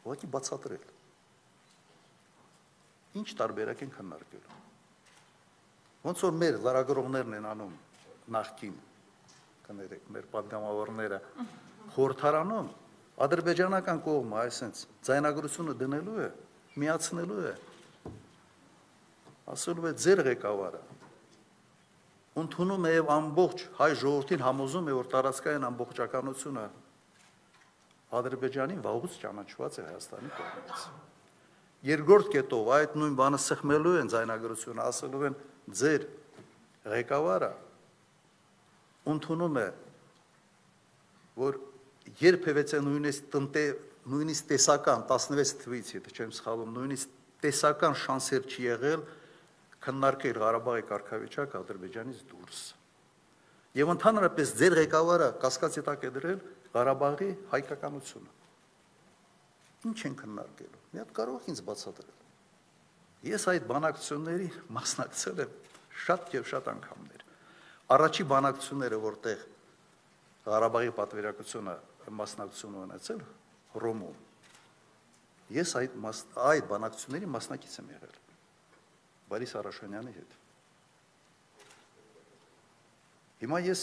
ուղղակի բացատրել։ Ինչ տարբերակ են քննարկելու։ Ոնց որ մեր լարագրողներն են անում նախքին կներեք, մեր падգամավորները խորթարանում ադրբեջանական կողմը այսպես ձայնագրությունը դնելու է, միացնելու է։ Ասում է ձեր ղեկավարը ընդունում է եւ ամբողջ հայ ժողովրդին համոզում է որ տարածքային ամբողջականությունը Ադրբեջանին վաղուց ճանաչված է Հայաստանի կողմից։ Երկրորդ կետով այդ նույն բանը սխմելու են ձայնագրությունը, ասելու են ձեր ղեկավարը ընդունում է որ երբևէ նույնիսկ տնտե նույնիսկ տեսական 16 թվից, եթե չեմ սխալվում, նույնիսկ տեսական շանսեր չի եղել քննարկել Ղարաբաղի կարգավիճակ Ադրբեջանից դուրս։ Եվ ընդհանրապես ձեր ղեկավարը կասկածի տակ է դրել Ղարաբաղի հայկականությունը։ Ինչ են քննարկելու։ Մի հատ կարող ինձ բացատրել։ Ես այդ բանակցությունների մասնակցել եմ շատ եւ շատ անգամներ։ Առաջի բանակցությունները, որտեղ Ղարաբաղի պատվիրակությունը մասնակցություն ունեցել Ռոմում։ Ես այդ մաս, այդ բանակցությունների մասնակից եմ եղել։ Բարիս Արաշանյանի հետ։ Հիմա ես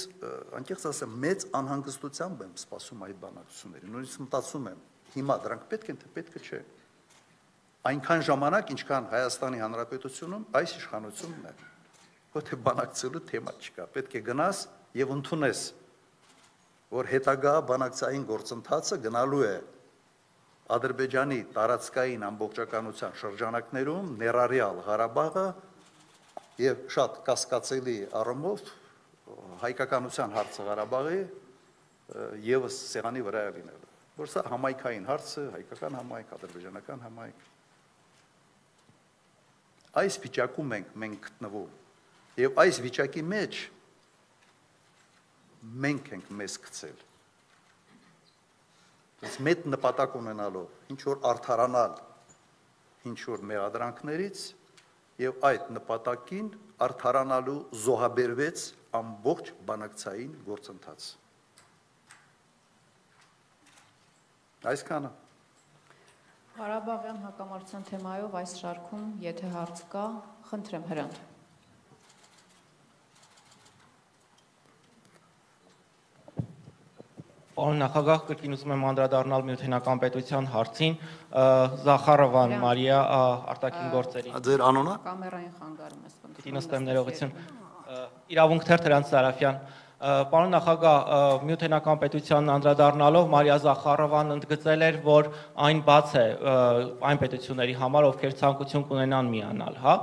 անկեղծ ասեմ, մեծ անհանգստությամբ եմ սպասում այդ բանակցությունների։ Նույնիսկ մտածում եմ, հիմա դրանք պետք են թե պետք չէ այնքան ժամանակ, ինչքան Հայաստանի Հանրապետությունում այս իշխանությունն է, որտե բանակցելու թեմա չկա։ Պետք է գնաս եւ ընդունես, որ հետագա բանակցային գործընթացը գնալու է Ադրբեջանի տարածքային ամբողջականության շրջանակներում ներառյալ Ղարաբաղը եւ շատ կասկածելի առումով հայկականության հարցը Ղարաբաղի եւս սեղանի վրա է լինել որ սա համայնքային հարց է հայկական համայնք ադրբեջանական համայնք այս վիճակում ենք մենք գտնվում եւ այս վիճակի մեջ մենք ենք մեզ գցել Այս մեծ նպատակ ունենալով ինչ որ արդարանալ ինչ որ մեղադրանքներից եւ այդ նպատակին արդարանալու զոհաբերվեց ամբողջ բանակցային գործընթաց։ Այսքանը Ղարաբաղյան հակամարտության թեմայով այս շարքում, եթե հարց կա, խնդրեմ հրանտ։ Պարոն նախագահ, կրկին ուզում եմ անդրադառնալ միութենական պետության հարցին, Զախարովան Մարիա արտաքին գործերի։ Ձեր անունը։ Կամերային խանգարում ես Պիտի նստեմ ներողություն։ Իրավունք թերթ Հրանց Սարաֆյան։ Պարոն նախագահ, Միութենական պետության անդրադառնալով Մարիա Զախարովան ընդգծել էր, որ այն բաց է այն պետությունների համար, ովքեր ցանկություն կունենան միանալ, հա։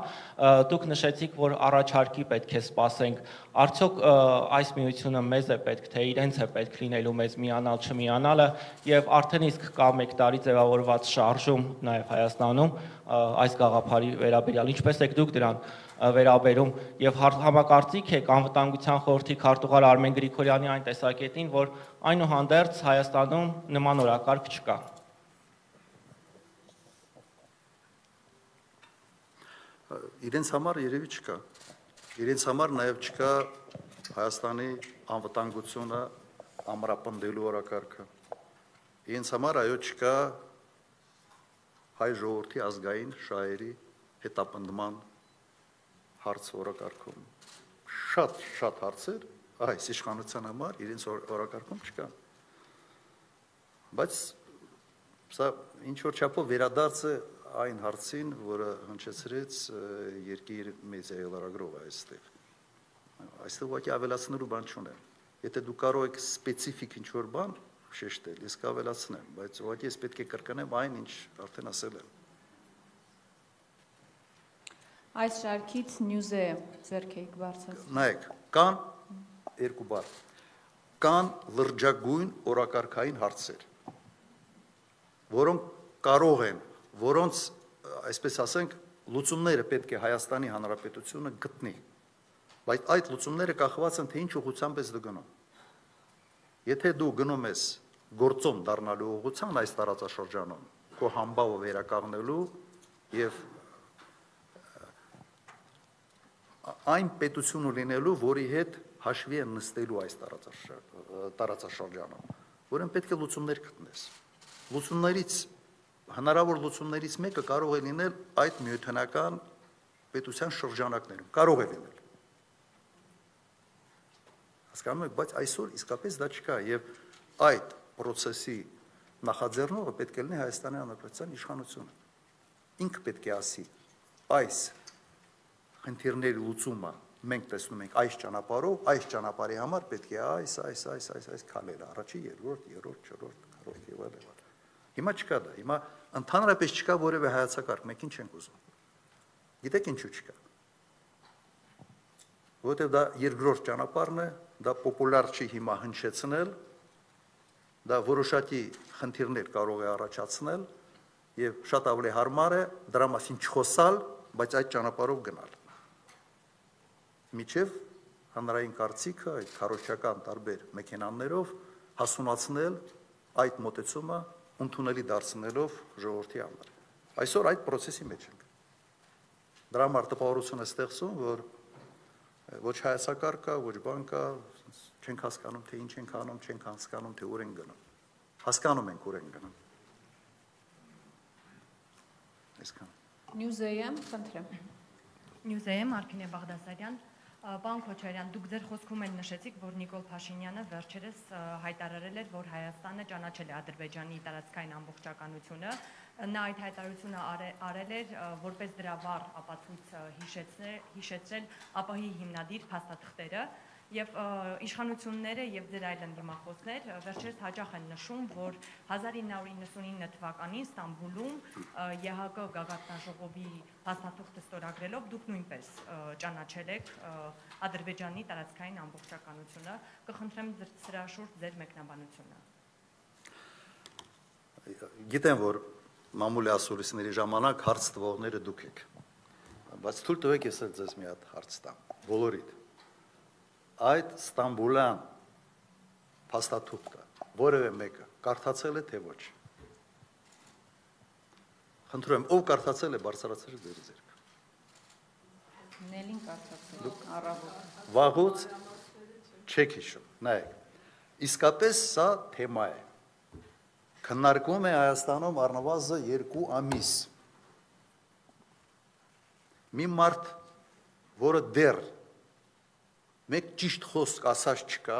Դուք նշեցիք, որ առաջարկի պետք է սպասենք։ Արդյոք այս միությունը մեզ է պետք, թե իրենց է պետք լինելու մեզ միանալ, չմիանալը, եւ արդեն իսկ կա 1 տարի ձևավորված շարժում նաև Հայաստանում այս գաղափարի վերաբերյալ։ Ինչպես եք դուք դրան վերաբերում եւ համակարծիք եք անվտանգության խորհրդի քարտուղար Արմեն Գրիգորյանի այն տեսակետին, որ այնուհանդերձ Հայաստանում նման օրակարգ չկա։ Իրենց համար երևի չկա։ Իրենց համար նաև չկա Հայաստանի անվտանգությունը ամրապնդելու օրակարգը։ Իրենց համար այո չկա հայ ժողովրդի ազգային շահերի հետապնդման հարց օրակարգում շատ շատ հարցեր այս իշխանության համար իրենց օրակարգում չկա բայց սա ինչ որ չափով վերադարձ է այն հարցին որը հնչեցրեց երկիր մեդիա լարագրողը այստեղ այստեղ ուղղակի ավելացնելու բան չունեմ եթե դու կարող եք սպეციფიկ ինչ որ բան շեշտել ես կավելացնեմ բայց ուղղակի ես պետք է կրկնեմ այն ինչ արդեն ասել եմ Այս շարքից նյուզը ձերք եք բարձրացնում։ Նայեք, կան երկու բառ։ Կան լրջագույն օրակարգային հարցեր, որոնք կարող են, որոնց, այսպես ասենք, լուծումները պետք է Հայաստանի Հանրապետությունը գտնի։ Բայց այդ լուծումները կախված են թե ինչ ուղղությամբ ես դու գնում։ Եթե դու գնում ես գործոն դառնալու ուղղության այս տարածաշրջանում, քո համբավը վերականգնելու եւ այն պետությունը լինելու, որի հետ հաշվի են նստելու այս տարածաշրջանում, որեն պետք է լուծումներ գտնես։ Լուծումներից հնարավոր լուծումներից մեկը կարող է լինել այդ միութենական պետության շրջանակներում, կարող է լինել։ Հասկանում եք, բայց այսօր իսկապես դա չկա եւ այդ process-ի նախաձեռնողը պետք է լինի Հայաստանի Հանրապետության իշխանությունը։ Ինքը պետք է ասի այս խնդիրների լուծումը մենք տեսնում ենք այս ճանապարհով, այս ճանապարհի համար պետք է այս, այս, այս, այս, այս քալել առաջի, երկրորդ, երրորդ, չորրորդ, քառորդ եւ այլն։ Հիմա չկա դա։ Հիմա ընդհանրապես չկա որևէ հայացակարգ, մենք ինչ ենք ուզում։ Գիտեք ինչու չկա։ Որովհետեւ դա երկրորդ ճանապարհն է, դա պոպուլար չի հիմա հնչեցնել, դա որոշակի խնդիրներ կարող է առաջացնել եւ շատ ավելի հարմար է դրա մասին չխոսալ, բայց այդ ճանապարհով գնալ միջև հանրային կարծիքը այդ քարոշչական տարբեր մեքենաներով հասունացնել այդ մոտեցումը ընդունելի դարձնելով ժողովրդի համար։ Այսօր այդ process-ի մեջ ենք։ Դրա համար տպավորություն է ստեղծում, որ ոչ հայացակարգ կա, ոչ բան կա, չենք հասկանում թե ինչ ենք անում, չենք հասկանում թե ուր են գնում։ Հասկանում ենք ուր են գնում։ Այսքան։ Նյուզեյեմ, խնդրեմ։ Նյուզեյեմ Արքինե Բաղդասարյան Պարոն Քոչարյան, դուք ձեր խոսքում էլ նշեցիք, որ Նիկոլ Փաշինյանը վերջերս հայտարարել էր, որ Հայաստանը ճանաչել է Ադրբեջանի տարածքային ամբողջականությունը։ Նա այդ հայտարարությունը արել էր որպես դրա վառ ապացույց հիշեցնել, հիշեցրել ԱՊՀ-ի հիմնադիր փաստաթղթերը Եւ իշխանությունները եւ ձեր այլ ընդդիմախոսներ ը, վերջերս հաճախ են նշում, որ 1999 թվականին Ստամբուլում ԵՀԿ գագաթնաժողովի փաստաթուղթը ստորագրելով դուք նույնպես ճանաչել եք Ադրբեջանի տարածքային ամբողջականությունը։ Կխնդրեմ սրա շուրջ ձեր մեկնաբանությունը։ Գիտեմ, որ մամուլի ասուլիսների ժամանակ հարց տվողները դուք եք։ Բայց թույլ տվեք ես էլ ձեզ մի հատ հարց տամ։ Բոլորիդ։ Այդ Ստամբուլյան փաստաթուղթը որևէ մեկը կարդացել է թե ոչ։ Խնդրում եմ, ով կարդացել է բարձրացրել ձեր ձեռքը։ Նելին կարծացել առավոտ։ Վաղուց չեք հիշում։ Նայեք։ Իսկապես սա թեմա է։ Քննարկվում է Հայաստանում առնվազն 2 ամիս։ Մի մարդ, որը դեռ մեկ ճիշտ խոսք ասած չկա,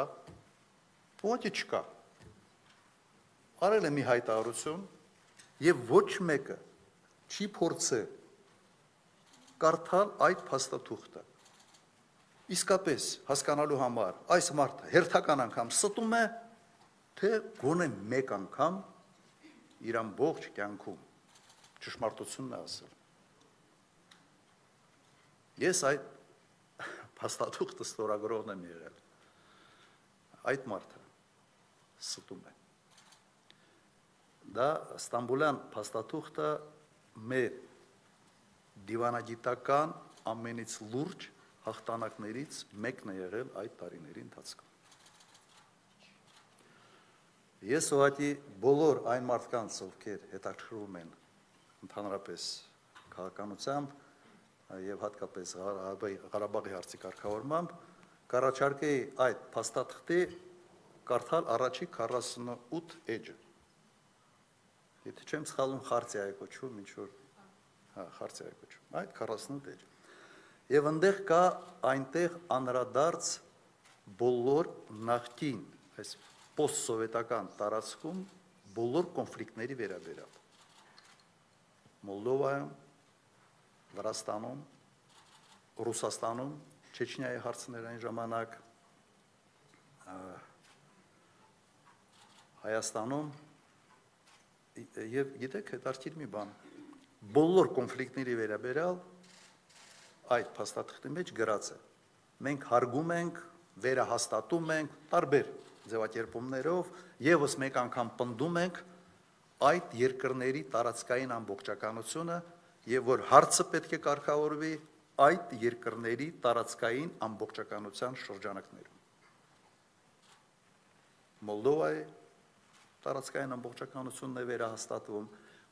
ո՞նց չկա։ Արել է մի հայտարարություն եւ ոչ մեկը չի փորձել կարդալ այդ փաստաթուղթը։ Իսկապես հասկանալու համար այս մարդը հերթական անգամ ստում է թե գոնե մեկ անգամ իր ամբողջ կյանքում ճշմարտությունն է ասել։ Ես այդ փաստաթուղթը ստորագրողն եմ եղել։ Այդ մարդը ստում է։ Դա Ստամբուլյան փաստաթուղթը մեր դիվանագիտական ամենից լուրջ հաղթանակներից մեկն է եղել այդ տարիների ընթացքում։ Ես ուղղակի բոլոր այն մարդկանց, ովքեր հետաքրքրվում են ընդհանրապես քաղաքականությամբ եւ հատկապես Ղարաբաղի հարցի կարգավորմամբ, կառաջարկեի այդ փաստաթղթի կարդալ առաջի 48 էջը։ Եթե չեմ սխալվում, Խարտիա է կոչվում, ինչ որ հա, Խարտիա է կոչվում։ Այդ 48 էջ։ Եվ այնտեղ կա այնտեղ անդրադարձ բոլոր նախկին այս post-սովետական տարածքում բոլոր կոնֆլիկտների վերաբերյալ։ Մոլդովայում, Վրաստանում, Ռուսաստանում, Չեչնիայի հարցներ այն ժամանակ Հայաստանում եւ գիտեք հետարքիր մի բան բոլոր կոնֆլիկտների վերաբերյալ այդ փաստաթղթի մեջ գրած է. Մենք հարգում ենք վերահաստատում ենք տարբեր ձևակերպումներով եւս մեկ անգամ պնդում ենք այդ երկրների տարածքային ամբողջականությունը եւ որ հարցը պետք է կարգավորվի այդ երկրների տարածքային ամբողջականության շրջանակներում Մոլդովայի տարածքային ամբողջականությունն է վերահաստատվում,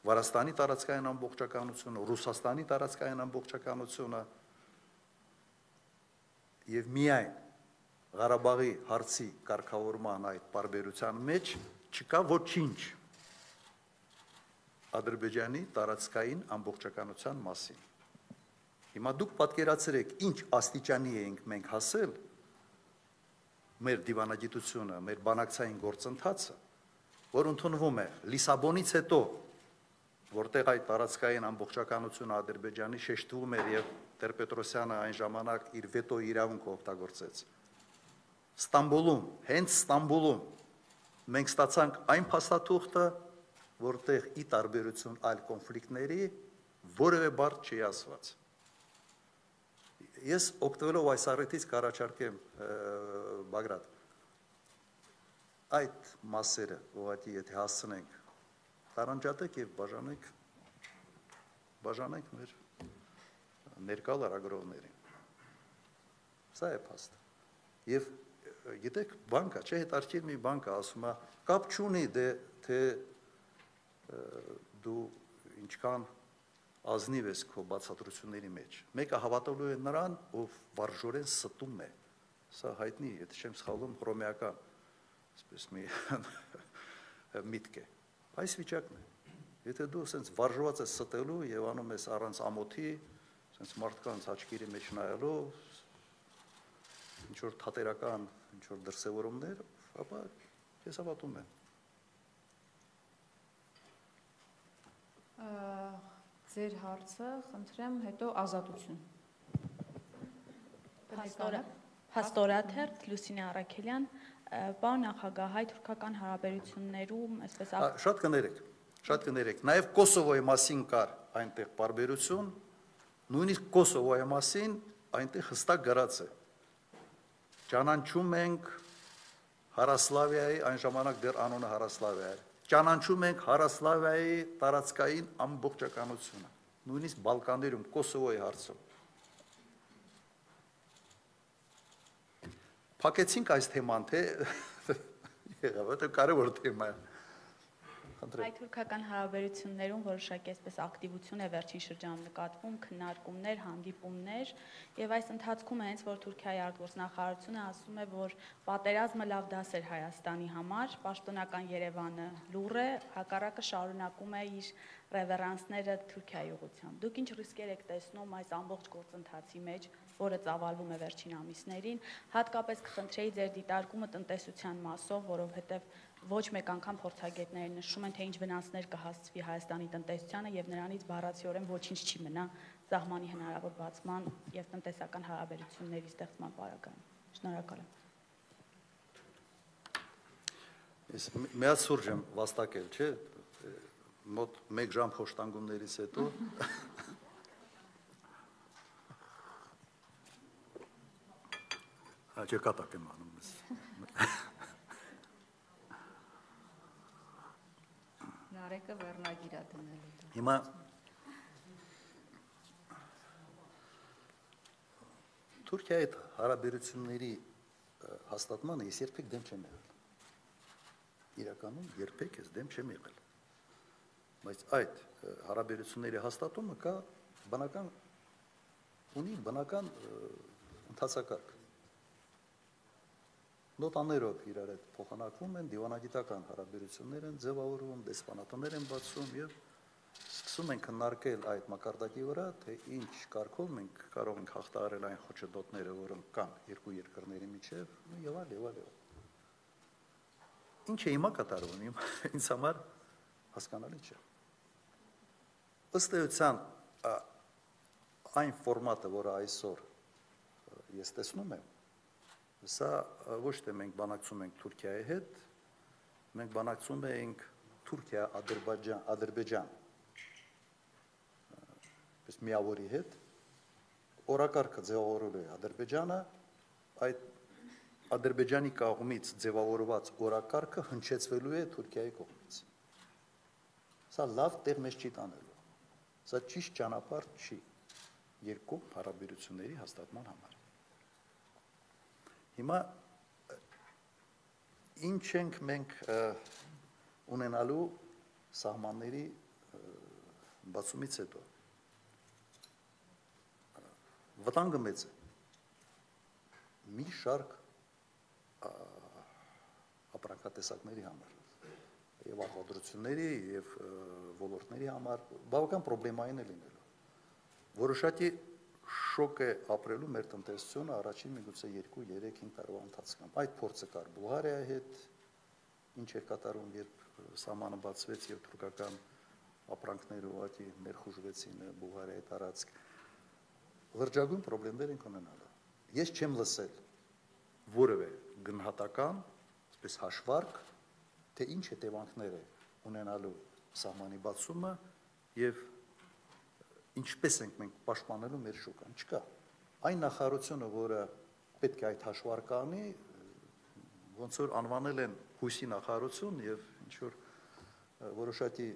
Վրաստանի տարածքային ամբողջականությունը, Ռուսաստանի տարածքային ամբողջականությունը եւ միայն Ղարաբաղի հարցի կարգավորման այդ բարբերության մեջ չկա ոչինչ Ադրբեջանի տարածքային ամբողջականության մասին։ Հիմա դուք պատկերացրեք, ինչ աստիճանի էինք մենք հասել մեր դիվանագիտությունը, մեր բանակցային գործընթացը, որ ընդունվում է Լիսաբոնից հետո, որտեղ այդ տարածքային ամբողջականությունը Ադրբեջանի շեշտվում էր եւ Տեր-Պետրոսյանը այն ժամանակ իր վետո իրավունքը օգտագործեց։ Ստամբուլում, հենց Ստամբուլում մենք ստացանք այն փաստաթուղթը, որտեղ ի տարբերություն այլ կոնֆլիկտների որևէ բառ չի ասված։ Ես օգտվելով այս առիթից կառաջարկեմ Բագրատ այդ մասերը ուղղակի եթե հասցնենք տարանջատեք եւ բաժանեք բաժանենք մեր ներկա լարագրողներին սա է փաստը եւ գիտեք բանկա չէ հետարքիր մի բանկա ասում է կապ չունի դե թե դու ինչքան ազնիվ ես քո բացատրությունների մեջ մեկը հավատալու է նրան ով վարժորեն ստում է սա հայտնի եթե չեմ սխալվում հռոմեական այսպես մի <laughs> միտք է այս վիճակն է եթե դու ասենց վարժված ես ստելու եւ անում ես առանց ամոթի ասենց մարդկանց աչքերի մեջ նայելով ինչ որ թատերական ինչ որ դրսևորումներ ապա ես հավատում եմ Ձեր հարցը, խնդրեմ, հետո ազատություն։ Հաստորաթերթ Լուսինե Արաքելյան, պարոն նախագահ, հայ-թուրքական հարաբերություններում, այսպես Շատ կներեք, շատ կներեք։ Նաև Կոսովոյի մասին կար այնտեղ բարբերություն, նույնիսկ Կոսովոյի մասին այնտեղ հստակ գրած է։ Ճանաչում ենք Հարասլավիայի, այն ժամանակ դեռ անունը Հարասլավիա էր։ Ճանաչում ենք Հարասլավիայի տարածքային ամբողջականությունը, նույնիսկ Բալկաններում, Կոսովոյի հարցում։ Փակեցինք այս թեման, թե <laughs> եղավ, դա կարևոր թեմա է։ Խնդրեմ։ հայ-թուրքական հարաբերություններում որոշակի այսպես ակտիվություն է վերջին շրջանում նկատվում, քննարկումներ, հանդիպումներ, եւ այս ընթացքում հենց որ Թուրքիայի արտգործնախարարությունը ասում է, որ պատերազմը լավ դաս էր Հայաստանի համար, պաշտոնական Երևանը լուր է, հակառակը շարունակում է իր ռևերանսները Թուրքիայի ուղղությամբ։ Դուք ինչ ռիսկեր եք տեսնում այս ամբողջ գործընթացի մեջ, որը ծավալվում է վերջին ամիսներին, հատկապես կխնդրեի ձեր դիտարկումը տնտեսության մասով, որովհետև ոչ մեկ անգամ փորձագետները նշում են, թե ինչ վնասներ կհասցվի Հայաստանի տնտեսությանը եւ նրանից բառացիորեն ոչինչ չի մնա սահմանի հնարավոր բացման եւ տնտեսական հարաբերությունների ստեղծման պարագայում։ Շնորհակալ եմ։ Ես մի- միած սուրճ եմ վաստակել, չէ՞, մոտ 1 ժամ խոշտանգումներից հետո Հաջի կատակ եմ անում ես։ Նարեկը վերնագիրա դնելու։ դու։ Հիմա Թուրքիայի հետ հարաբերությունների հաստատմանը ես երբեք դեմ չեմ եղել։ Իրականում երբեք ես դեմ չեմ եղել։ Բայց այդ հարաբերությունների հաստատումը կա բնական ունի բնական ընթացակարգ։ Նոտաներով իրար հետ փոխանակվում են դիվանագիտական հարաբերություններ են ձևավորվում, դեսպանատներ են բացում եւ սկսում ենք քննարկել այդ մակարդակի վրա, թե ինչ կարգով մենք կարող ենք հաղթահարել այն խոչընդոտները, որոնք կան երկու երկրների միջև, եւ այլ եւ այլ։ Ինչ է հիմա կատարվում, <laughs> ինձ համար հասկանալի չէ։ Ըստ էության այն ֆորմատը, որը այսօր ես տեսնում եմ, Սա ոչ թե մենք բանակցում ենք Թուրքիայի հետ, մենք բանակցում ենք Թուրքիա, Ադրբեջան, Ադրբեջան պես միավորի հետ օրակարգը ձևավորելու է Ադրբեջանը, այդ Ադրբեջանի կողմից ձևավորված օրակարգը հնչեցվելու է Թուրքիայի կողմից։ Սա լավ տեղ մեզ չի տանելու։ Սա ճիշտ ճանապարհ չի երկու հարաբերությունների հաստատման համար։ Հիմա ինչ ենք մենք ունենալու սահմանների բացումից հետո վտանգը մեծ է մի շարք ապրանքատեսակների համար եւ արտադրությունների եւ ոլորտների համար բավական պրոբլեմային է լինելու որոշակի շոկ է ապրելու մեր տնտեսությունը առաջին միգուցե 2-3-5 տարվա ընթացքում։ Այդ փորձը կար Բուլղարիայի հետ, ինչ էր կատարում, երբ սահմանը բացվեց եւ թուրքական ապրանքները ուղղակի ներխուժվեցին Բուլղարիայի տարածք։ Լրջագույն խնդիրներ ենք ունենալու։ Ես չեմ լսել որևէ գնահատական, այսպես հաշվարկ, թե ինչ հետևանքներ է ունենալու սահմանի բացումը եւ ինչպես ենք մենք պաշտպանելու մեր շուկան, չկա։ Այն նախարարությունը, որը պետք է այդ հաշվարկը անի, ոնց որ անվանել են հույսի նախարարություն եւ ինչ որ որոշակի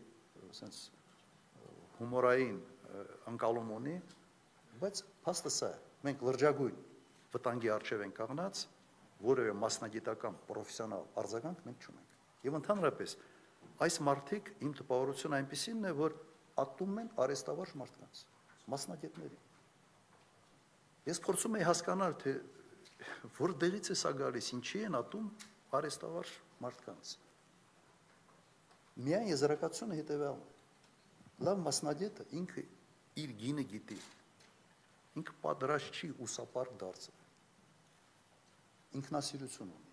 sense հումորային անկալում ունի, բայց փաստը սա է։ Մենք լրջագույն վտանգի արժև ենք կանգնած, որևէ մասնագիտական պրոֆեսիոնալ արձագանք մենք չունենք։ Եվ ընդհանրապես այս մարտիկ իմ տպավորությունը այնպեսին է, որ ատում են արեստավարժ մարդկանց, մասնագետների։ Ես փորձում եի հասկանալ, թե որտեղից է սա գալիս, ինչի են ատում արեստավարժ մարդկանց։ Միայն եզրակացությունը հետևյալն Լավ մասնագետը ինքը իր գինը գիտի։ Ինքը պատրաստ չի ուսապարկ դարձել։ Ինքնասիրություն ունի։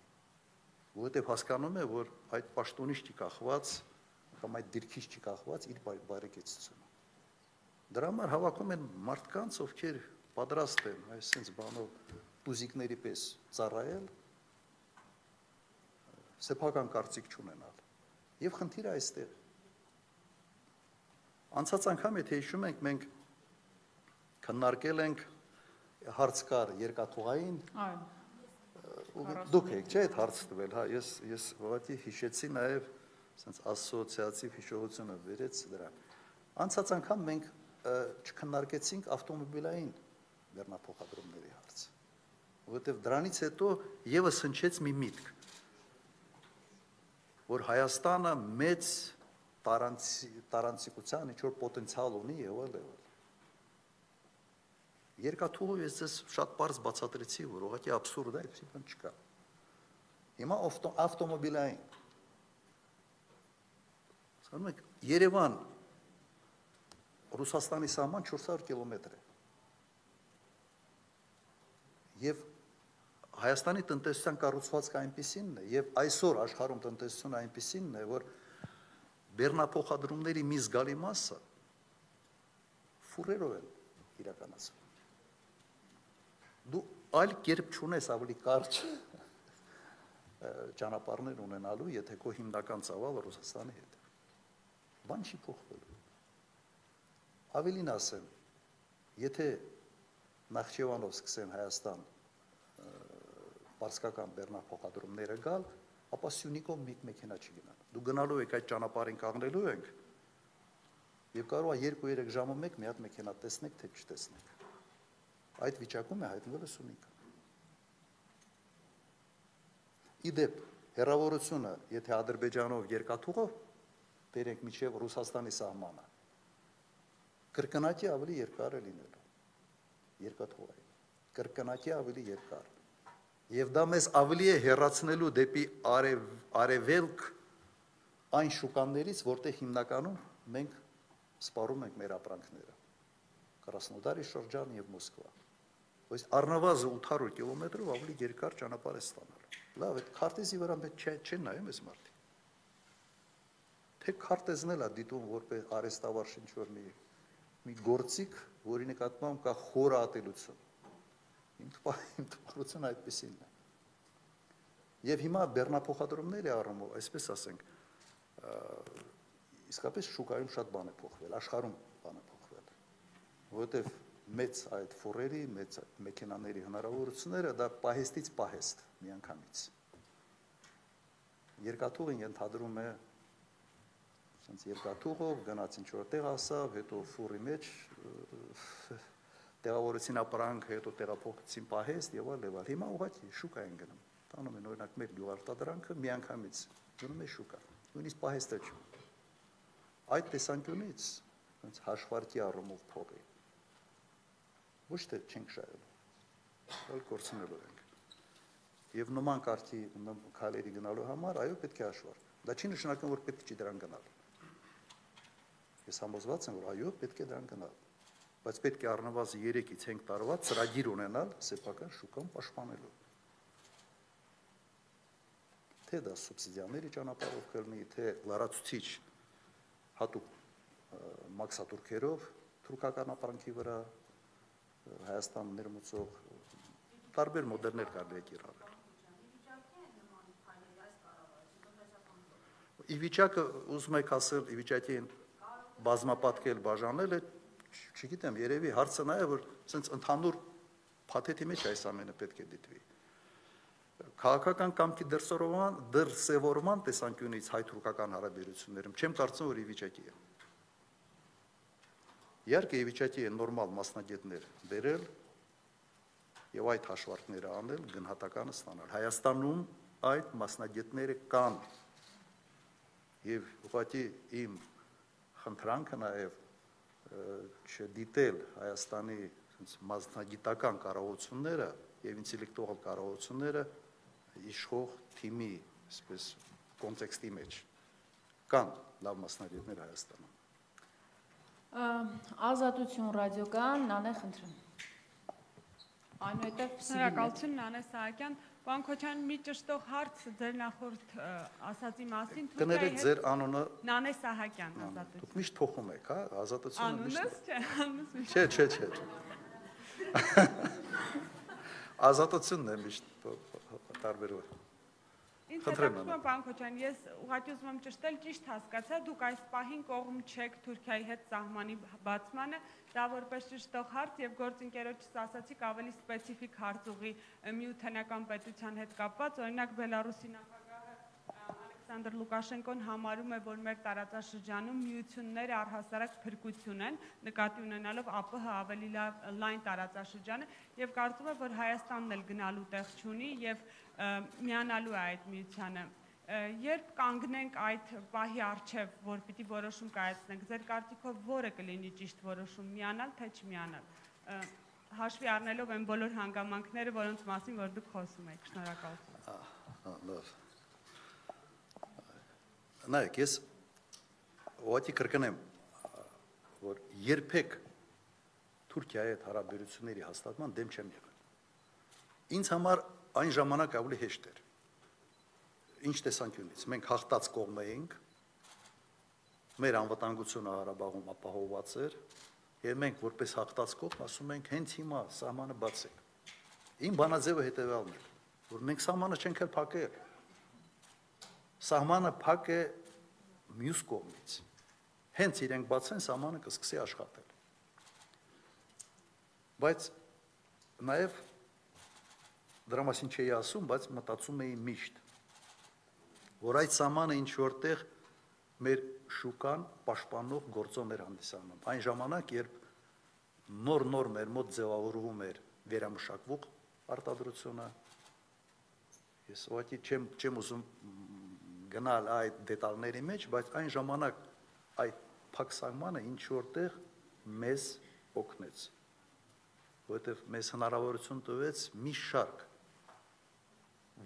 Որովհետև հասկանում է, որ այդ պաշտոնից չի կախված կամ այդ դիրքից չի կախված իր բարեկեցությունը։ Դրա համար հավաքում են մարդկանց, ովքեր պատրաստ են այսպես բանով բուզիկների պես ծառայել, սեփական կարծիք չունենալ։ Եվ խնդիրը այստեղ։ Անցած անգամ եթե հիշում եք, մենք քննարկել ենք հարց կար երկաթուղային Այո։ ու դուք եք չէ՞ այդ հարց տվել, հա, ես ես ուղղակի հիշեցի նաև սենց ասոցիացիվ հիշողությունը վերեց դրան։ Անցած անգամ մենք չքննարկեցինք ավտոմոբիլային վերնափոխադրումների հարցը, որովհետև դրանից հետո եւս հնչեց մի միտք, որ Հայաստանը մեծ տարանցի տարանցիկության ինչ որ պոտենցիալ ունի եւ այլն։ Երկաթուղով ես ձեզ շատ པարզ բացատրեցի, որ ուղղակի абսուրդ է, այդպես բան չկա։ Հիմա ավտոմոբիլային Ասում եք Երևան Ռուսաստանի սահման 400 կիլոմետր է։ Եվ Հայաստանի տնտեսության կառուցվածքը այնպեսինն է եւ այսօր աշխարհում տնտեսությունը այնպեսինն է, որ բեռնափոխադրումների մի զգալի մասը ֆուրերով են իրականացվում։ Դու այլ կերպ չունես ավելի կարճ ճանապարհներ ունենալու, եթե քո հիմնական ծավալը Ռուսաստանի հետ Բան չի փոխվելու։ Ավելին ասեմ, եթե Նախճեվանով սկսեն Հայաստան պարսկական բեռնափոխադրումները գալ, ապա Սյունիքով մի մեքենա չգնան։ Դու գնալու եք այդ ճանապարհին կանգնելու ենք եւ կարող է 2-3 ժամը մեկ մի հատ մեքենա տեսնեք, թե չտեսնեք։ Այդ վիճակում է հայտնվել Սյունիքը։ Իդեպ հերավորությունը, եթե Ադրբեջանով երկաթուղով բերենք միջև Ռուսաստանի սահմանը, կրկնակի ավելի երկար է լինելու։ Երկաթուղային։ Կրկնակի ավելի երկար Եվ դա մեզ ավելի է հերացնելու դեպի արև, արևելք այն շուկաներից, որտեղ հիմնականում մենք սպառում ենք մեր ապրանքները։ Կրասնոդարի շրջան եւ Մոսկվա։ Ոս առնվազն 800 կիլոմետրով ավելի երկար ճանապարհ է ստանալու։ Լավ, այդ քարտեզի վրա մենք չեն նայում այս մարդիկ։ Թե քարտեզն էլ է դիտում որպես արեստավարժ ինչ որ մի մի գործիք, որի նկատմամբ կա խորը ատելություն Իմ տպարությունը այդպեսին է։ Եվ հիմա բեռնափոխադրումների առումով, այսպես ասենք, իսկապես շուկայում շատ բան է փոխվել, աշխարհում բան է փոխվել։ Որովհետև մեծ այդ ֆորերի, մեծ մեքենաների հնարավորությունները դա պահեստից պահեստ միանգամից։ Երկաթուղին ենթադրում է ասենց երկաթուղով գնաց ինչ որտեղ ասավ, հետո ֆուրի մեջ տեղավորեցին ապրանք, հետո տեղափոխեցին պահեստ եւ այլ եւ այլ։ Հիմա ուղղակի շուկա են գնում։ Տանում են օրինակ մեր գյուղարտադրանքը միանգամից գնում է շուկա։ Նույնիսկ պահեստը չի։ Այդ տեսանկյունից ոնց հաշվարկի առումով փող է։ Ոչ թե չենք շահելու։ Այլ կորցնելու ենք։ Եվ նման կարգի քալերի գնալու համար այո պետք է հաշվարկ։ Դա չի նշանակում որ պետք չի դրան գնալ։ Ես համոզված եմ որ այո պետք է դրան գնալ բայց պետք է առնվազն 3-ից 5 տարվա ծրագիր ունենալ սեփական շուկան պաշտպանելու։ Թե դա սուբսիդիաների ճանապարհով կլինի, թե լարացուցիչ հատուկ մաքսատուրքերով թուրքական ապրանքի վրա Հայաստան ներմուծող տարբեր մոդելներ կարելի է կիրառել։ Ի վիճակը ուզում եք ասել, ի վիճակի բազմապատկել բաժանել է չգիտեմ, երևի հարցը նա է, որ ասենց ընդհանուր փաթեթի մեջ այս ամենը պետք է դիտվի։ Քաղաքական կամքի դրսևորման դրսևորման տեսանկյունից հայ-թուրքական հարաբերություններում չեմ կարծում, որ ի վիճակի է։ Իհարկե, ի վիճակի է նորմալ մասնագետներ բերել եւ այդ հաշվարկները անել, գնահատականը ստանալ։ Հայաստանում այդ մասնագետները կան։ Եվ ուղղակի իմ խնդրանքը նաեւ չդիտել Հայաստանի մասնագիտական կարողությունները եւ ինտելեկտուալ կարողությունները իշխող թիմի, այսպես կոնտեքստի մեջ կան լավ մասնագետներ Հայաստանում։ Ազատություն ռադիոգան նանե խնդրեմ։ Այնուհետև Շնորհակալություն Նանե Սահակյան։ Պարոն Քոչյան, մի ճշտող հարց ձեր նախորդ ասացի մասին։ Կներեք ձեր անունը Նանե Սահակյան, ազատություն։ Դուք միշտ փոխում եք, հա, ազատությունը միշտ։ Անունս չէ, անունս միշտ։ Չէ, չէ, չէ։ Ազատությունն է միշտ տարբերում։ Ինչ Խնդրեմ։ Պարոն Քոչյան, ես ուղղակի ուզում եմ ճշտել, ճիշտ հասկացա, դուք այս պահին կողմ չեք Թուրքիայի հետ սահմանի բացմանը, դա որպես ճշտող հարց եւ գործընկերոջս ասացիք ավելի սպეციფიկ հարց ուղի մի ութենական պետության հետ կապված, օրինակ Բելարուսին ախ Ալեքսանդր Լուկաշենկոն համարում է, որ մեր տարածաշրջանում միությունները առհասարակ փրկություն են, նկատի ունենալով ԱՊՀ ավելի լայն տարածաշրջանը եւ կարծում եմ, որ Հայաստանն էլ գնալու տեղ չունի եւ միանալու է այդ միությանը երբ կանգնենք այդ պահի արչև, որ պիտի որոշում կայացնենք, ձեր կարծիքով որը կլինի ճիշտ որոշում՝ միանալ թե չմիանալ։ Հաշվի առնելով այն բոլոր հանգամանքները, որոնց մասին որ դուք խոսում եք։ Շնորհակալություն։ Լավ։ Նայեք, ես ուղղակի կրկնեմ, որ երբեք Թուրքիայի հետ հարաբերությունների հաստատման դեմ չեմ եղել։ Ինձ համար այն ժամանակ ավելի հեշտ էր։ Ինչ տեսանկյունից։ Մենք հաղթած կողմ էինք, մեր անվտանգությունը Ղարաբաղում ապահովված էր, եւ մենք որպես հաղթած կողմ ասում ենք հենց հիմա սահմանը բացեք։ Իմ բանաձևը հետեւյալն է, որ մենք սահմանը չենք էլ փակել։ Սահմանը փակ է մյուս կողմից։ Հենց իրենք բացեն, սահմանը կսկսի աշխատել։ Բայց նաև դրա մասին չէի ասում, բայց մտածում էի միշտ, որ այդ սահմանը ինչ որտեղ մեր շուկան պաշտպանող գործոներ հանդիսանում։ Այն ժամանակ, երբ նոր-նոր մեր մոտ ձևավորվում էր վերամշակվող արտադրությունը, ես ուղղակի չեմ չեմ ուզում գնալ այդ դետալների մեջ, բայց այն ժամանակ այդ փակսամանը ինչ որտեղ մեզ օգնեց որովհետև մեզ հնարավորություն տվեց մի շարք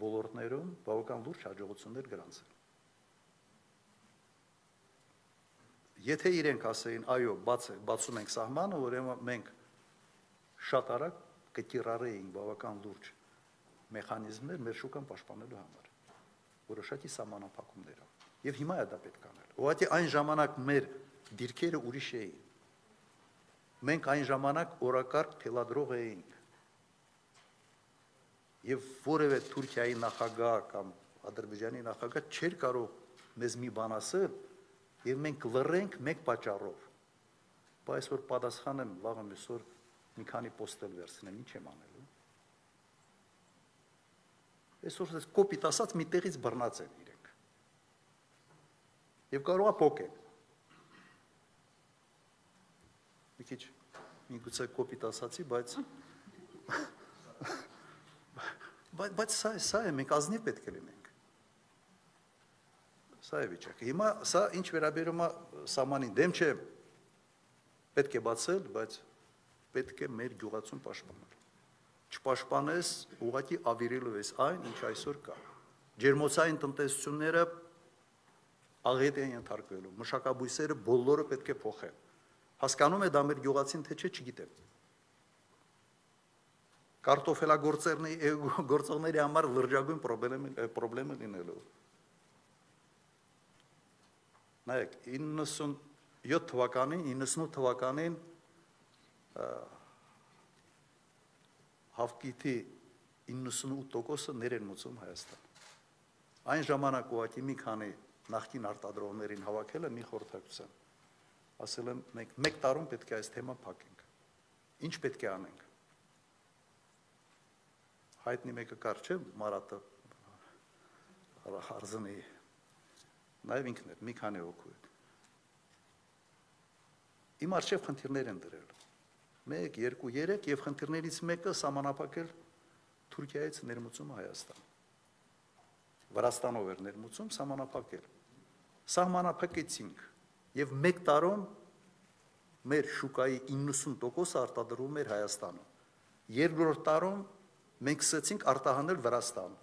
ոլորտներում բավական լուրջ հաջողություններ գրանցել։ Եթե իրենք ասեին, այո, բաց է, բացում ենք սահմանը, ուրեմն մենք շատ արագ կկիրառեինք բավական լուրջ մեխանիզմներ մեր շուկան պաշտպանելու համար որոշակի սահմանափակումներով։ Եվ հիմա է դա պետք անել։ Ուղղակի այն ժամանակ մեր դիրքերը ուրիշ էին։ Մենք այն ժամանակ օրակարգ թելադրող էինք եւ որևէ Թուրքիայի նախագահ կամ Ադրբեջանի նախագահ չէր կարող մեզ մի բան ասել եւ մենք լռենք մեկ պատճառով։ Բայց որ պատասխանեմ վաղը միսօր մի քանի պոստել վերցնեմ, ինչ եմ անելու։ Այսօր ես կոպիտ ասած մի տեղից բռնած են իրենք։ Եվ կարողա փոկել։ Մի քիչ միգուցե կոպիտ ասացի, բայց բայց բայց սա սա է մենք ազնիվ պետք է լինենք սա է վիճակը հիմա սա ինչ վերաբերում է սահմանին դեմ չէ պետք է բացել բայց պետք է մեր գյուղացուն պաշտպանել չպաշտպանես ուղակի ավիրելու ես այն ինչ այսօր կա ջերմոցային տնտեսությունները աղետ են ենթարկվելու մշակաբույսերը բոլորը պետք է փոխեն հասկանում է դա մեր գյուղացին թե չէ չգիտեմ կարտոֆելագործերնի <laughs> գործողների համար լրջագույն խնդրեմ խնդրեմ լինելու։ Նայեք 97 թվականին, 98 թվականին հավկիթի 98%-ը ներ են մուծում Հայաստան։ Այն ժամանակ ուղղակի մի քանի նախկին արտադրողներին հավաքելը մի խորհրդակցության։ Ասել եմ մենք 1 տարում պետք է այս թեման փակենք։ Ինչ պետք է անենք հայտնի մեկը կար չէ Մարատը Հարզնի նաև ինքն էր մի քանի հոգու հետ իմ արժև խնդիրներ են դրել 1 2 3 եւ խնդիրներից մեկը սահմանափակել Թուրքիայից ներմուծումը Հայաստան Վրաստանով էր ներմուծում սահմանափակել սահմանափակեցինք եւ 1 տարում մեր շուկայի 90% արտադրվում էր Հայաստանում երկրորդ տարում մենք սկսեցինք արտահանել Վրաստան։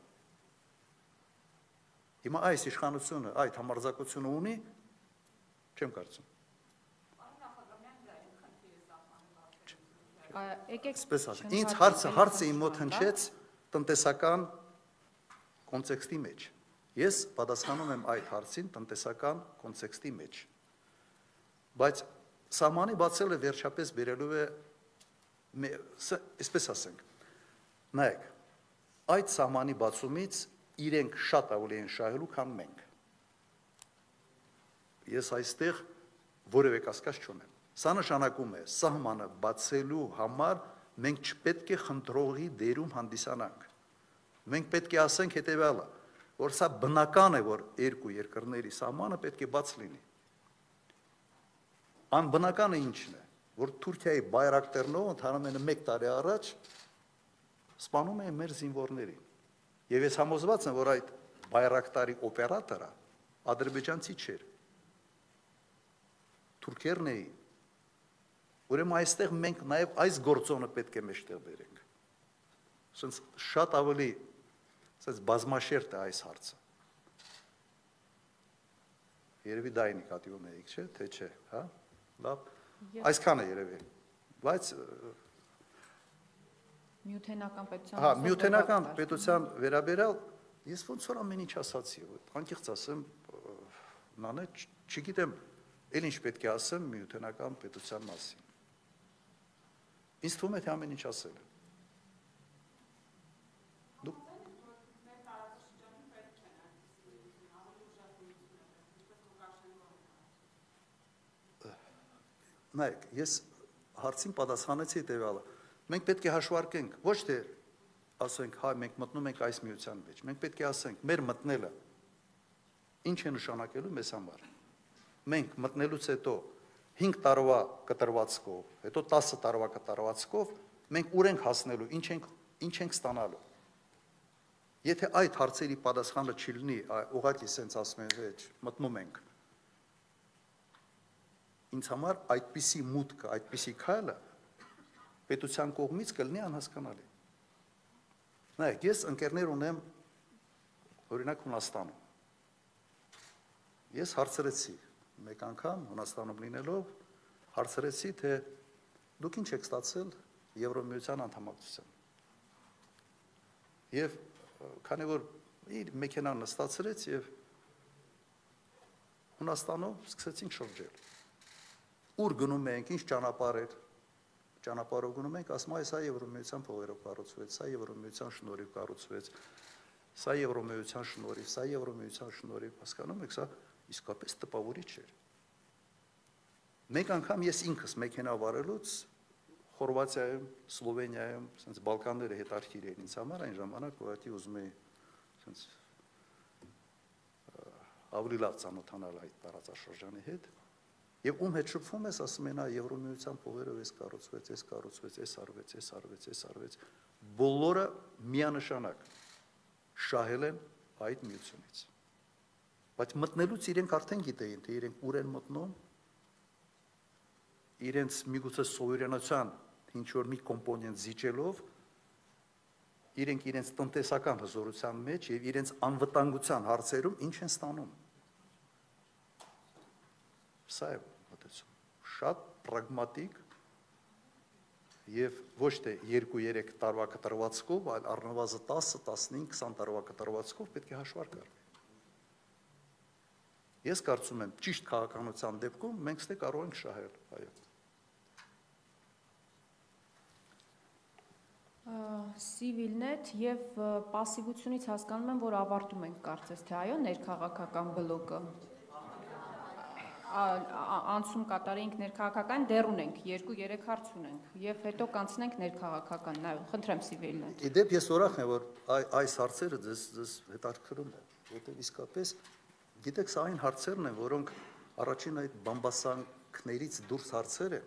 Հիմա այս իշխանությունը այդ համարձակությունը ունի, չեմ կարծում։ Եկեք Սպես ասեմ, ինձ հարցը հարցը իմ մոտ հնչեց տնտեսական կոնտեքստի մեջ։ Ես պատասխանում եմ այդ հարցին տնտեսական կոնտեքստի մեջ։ Բայց սահմանի բացելը վերջապես բերելու է այսպես ասենք նայեք, այդ սահմանի բացումից իրենք շատ ավելի են շահելու, քան մենք։ Ես այստեղ որևէ կասկած չունեմ։ Սա նշանակում է սահմանը բացելու համար մենք չպետք է խնդրողի դերում հանդիսանանք։ Մենք պետք է ասենք հետեւյալը, որ սա բնական է, որ երկու երկրների սահմանը պետք է բաց լինի։ Անբնականը ինչն է, որ Թուրքիայի բայրակտերնով ընդհանրապես 1 տարի առաջ սպանում էին մեր զինվորներին։ Եվ ես համոզված եմ, որ այդ բայրակտարի օպերատորը ադրբեջանցի չէր։ Թուրքերն էին։ Ուրեմն այստեղ մենք նաև այս գործոնը պետք է մեջտեղ բերենք։ Սենց շատ ավելի սենց բազմաշերտ է այս հարցը։ Երևի դա է նկատի ունեիք, չէ՞, թե չէ, հա։ Լավ։ Այսքան է երևի։ Բայց Միութենական պետության Հա, միութենական պետության վերաբերյալ ես ոնց որ ամեն ինչ ասացի, անկեղծ ասեմ, նանե չգիտեմ, ել ինչ պետք է ասեմ միութենական պետության մասին։ Ինձ թվում է թե ամեն ինչ ասել եմ։ Նայեք, ես հարցին պատասխանեցի հետևյալը։ Մենք պետք է հաշվարկենք, ոչ թե ասենք, հա, մենք մտնում ենք այս միության մեջ։ Մենք պետք է ասենք, մեր մտնելը ինչ է նշանակելու մեզ համար։ Մենք մտնելուց հետո 5 տարվա կտրվածքով, հետո 10 տարվա կտրվածքով մենք ուր ենք հասնելու, ինչ ենք ինչ ենք ստանալու։ Եթե այդ հարցերի պատասխանը չլինի, ուղղակի սենց ասում են, հեչ, մտնում ենք ինձ համար այդպիսի մուտքը, այդպիսի քայլը պետության կողմից կլինի անհասկանալի։ Նայեք, ես ընկերներ ունեմ օրինակ Հունաստանում։ Ես հարցրեցի մեկ անգամ Հունաստանում լինելով հարցրեցի, թե դուք ինչ եք ստացել Եվրոմիության անդամակցության։ Եվ քանի որ իր մեքենան նստացրեց եւ Հունաստանում սկսեցինք շրջել ուր գնում ենք, ինչ ճանապարհ էր, ճանապարհով գնում ենք, ասում է, սա Եվրոմիության փողերով կառուցվեց, սա Եվրոմիության շնորհիվ կառուցվեց, սա Եվրոմիության շնորհիվ, սա Եվրոմիության շնորհիվ, հասկանում եք, սա իսկապես տպավորիչ էր։ Մեկ անգամ ես ինքս մեքենա վարելուց Խորվաթիայում, Սլովենիայում, ասենց Բալկանները հետարքիր էին ինձ համար այն ժամանակ, ուղղակի ուզում էի ասենց ավելի լավ ծանոթանալ այդ տարածաշրջանի հետ Եվ ում հետ շփվում ես, ասում են, «Ա Եվրոմիության փողերով էս կառուցվեց, էս կառուցվեց, էս արվեց, էս արվեց, էս արվեց»։ Բոլորը միանշանակ շահել են այդ միությունից։ Բայց մտնելուց իրենք արդեն գիտեին, թե իրենք ուր են մտնում։ Իրենց միգուցե սովորենության ինչ որ մի կոմպոնենտ զիջելով իրենք իրենց տնտեսական հզորության մեջ եւ իրենց անվտանգության հարցերում ինչ են ստանում։ Սա է շատ պրագմատիկ եւ ոչ թե 2-3 տարվա կտրվածքով, այլ առնվազն 10, 15, 20 տարվա կտրվածքով պետք է հաշվարկ արվի։ Ես կարծում եմ, ճիշտ քաղաքականության դեպքում մենք ստե կարող ենք շահել, այո։ Սիվիլնետ եւ пассивությունից հասկանում եմ, որ ավարտում ենք կարծես թե այո ներքաղաքական բլոկը անցում կատարենք ներքաղաքական դեռ ունենք 2-3 հարց ունենք եւ հետո կանցնենք ներքաղաքական նայ խնդրեմ Սիվելնը Իդեպ ես ուրախ եմ որ այս հարցերը ձեզ ձեզ հետաքրքրում է որտեղ իսկապես գիտեք, սա այն հարցերն են, որոնք առաջին այդ բամբասանքներից դուրս հարցերը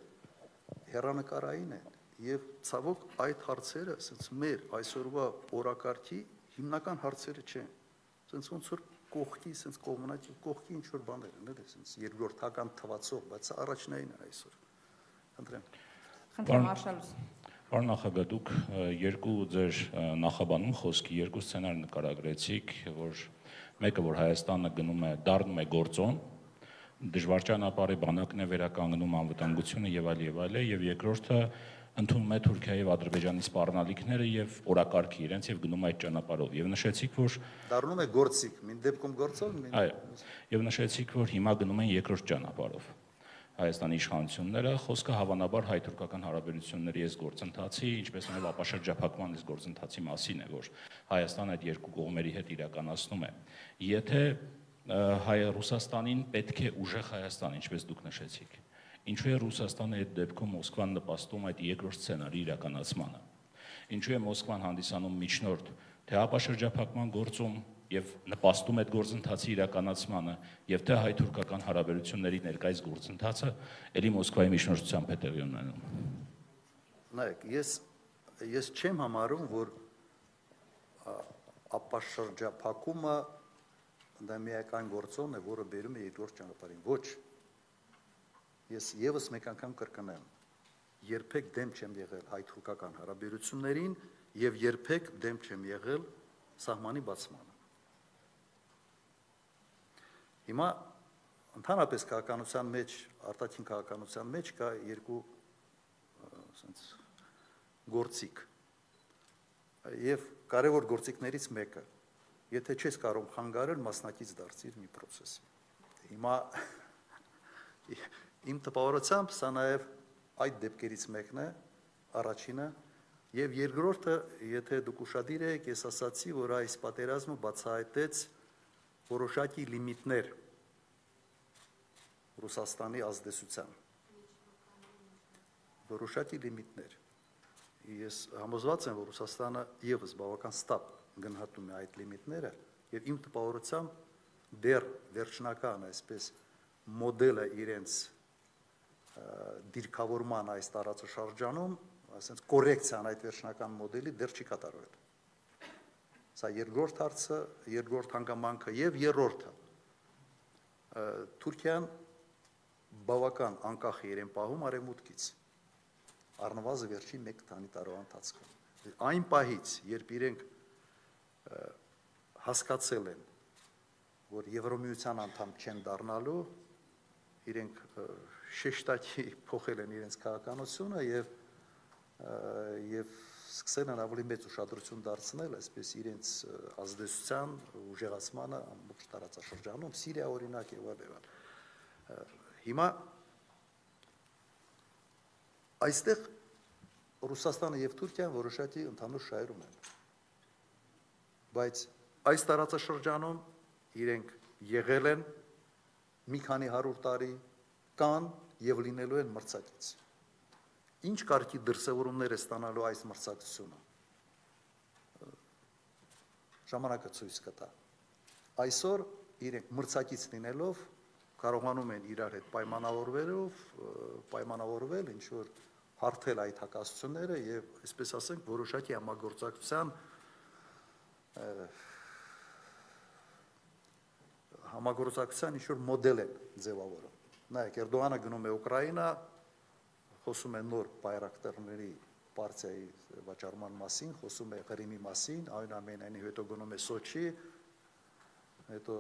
հերանեկարային են եւ ցավոք այդ հարցերը ասենց մեր այսօրվա օրակարգի հիմնական հարցերը չեն։ Ասենց ոնց որ կողքի, sense կոմունիկացիա, կողքի ինչ որ բաներ են, էլի, sense երկրորդական թվացող, բայց առաջնային է այսօր։ Խնդրեմ։ Խնդրեմ Մարշալուս։ Պարոն նախագահ, դուք երկու ձեր նախաբանում խոսքի երկու սցենար նկարագրեցիք, որ մեկը որ Հայաստանը գնում է դառնում է գործոն, դժվար ճանապարհի բանակն է վերականգնում անվտանգությունը եւ այլ եւ այլ եւ երկրորդը ընդունում է Թուրքիայի եւ Ադրբեջանի սպառնալիքները եւ օրակարգի իրենց եւ գնում այդ ճանապարհով։ Եվ նշեցիք, որ դառնում է գործիք, մին դեպքում գործով, մին Այո։ Եվ նշեցիք, որ հիմա գնում են երկրորդ ճանապարհով։ Հայաստանի իշխանությունները, խոսքը հավանաբար հայ-թուրքական հարաբերությունների այս գործընթացի, ինչպես նաև ապաշրջափակման այս գործընթացի մասին է, որ Հայաստանը այդ երկու կողմերի հետ իրականացնում է։ Եթե հայ Ռուսաստանին պետք է ուժեղ Հայաստան, ինչպես դուք նշեցիք։ Ինչու է Ռուսաստանը այդ դեպքում Մոսկվան նպաստում այդ երկրորդ սցենարի իրականացմանը։ Ինչու է Մոսկվան հանդիսանում միջնորդ թե ապաշրջափակման գործում եւ նպաստում այդ գործընթացի իրականացմանը եւ թե հայ-թուրքական հարաբերությունների ներկայիս գործընթացը ելի Մոսկվայի միջնորդությամբ է տեղի ունենում։ Նայեք, ես ես չեմ համարում, որ ապաշրջափակումը դա միական գործոն է, որը բերում է երկրորդ ճանապարհին։ Ոչ։ Ես եւս մեկ անգամ կրկնեմ, երբեք դեմ չեմ եղել հայ-թուրքական հարաբերություններին եւ երբեք դեմ չեմ եղել սահմանի բացմանը։ Հիմա ընդհանրապես քաղաքականության մեջ, արտաքին քաղաքականության մեջ կա երկու ասենց գործիք։ Եվ կարևոր գործիքներից մեկը, եթե չես կարող խանգարել, մասնակից դարձիր մի process-ի։ Հիմա <laughs> իմ տպավորությամբ սա նաև այդ դեպքերից մեկն է, առաջինը, եւ երկրորդը, եթե դուք ուշադիր եք, ես ասացի, որ այս պատերազմը բացահայտեց որոշակի լիմիտներ Ռուսաստանի ազդեցության։ Որոշակի լիմիտներ։ Ես համոզված եմ, որ Ռուսաստանը եւս բավական ստապ գնահատում է այդ լիմիտները եւ իմ տպավորությամբ դեռ վերջնական այսպես մոդելը իրենց դիրքավորման այս տարածաշրջանում, ասենց կորեկցիան այդ վերջնական մոդելի դեռ չի կատարվել։ Սա երկրորդ հարցը, երկրորդ հանգամանքը եւ երրորդը։ Թուրքիան բավական անկախ է իրեն պահում արևմուտքից։ Առնվազն վերջին 1 քանի տարվա ընթացքում։ Այն պահից, երբ իրենք հասկացել են, որ Եվրոմիության անդամ չեն դառնալու, իրենք շեշտակի փոխել են իրենց քաղաքականությունը եւ եւ սկսել են ավելի մեծ ուշադրություն դարձնել այսպես իրենց ազդեցության ուժեղացմանը ամբողջ տարածաշրջանում, Սիրիա օրինակ եւ այլն։ Հիմա այստեղ Ռուսաստանը եւ Թուրքիան որոշակի ընդհանուր շահերում են։ Բայց այս տարածաշրջանում իրենք եղել են մի քանի 100 տարի կան եւ լինելու են մրցակից։ Ինչ կարգի դրսևորումներ է ստանալու այս մրցակցությունը։ Ժամանակը ցույց կտա։ Այսօր իրենք մրցակից լինելով կարողանում են իրար հետ պայմանավորվելով պայմանավորվել ինչ որ հարթել այդ հակասությունները եւ այսպես ասենք որոշակի համագործակցության համագործակցության ինչ որ մոդել են ձևավորում նայեք Էրդողանը գնում է Ուկրաինա, խոսում է նոր բայրակտերների պարտիայի վաճառման մասին, խոսում է Ղրիմի մասին, այնուամենայնիվ հետո գնում է Սոչի, հետո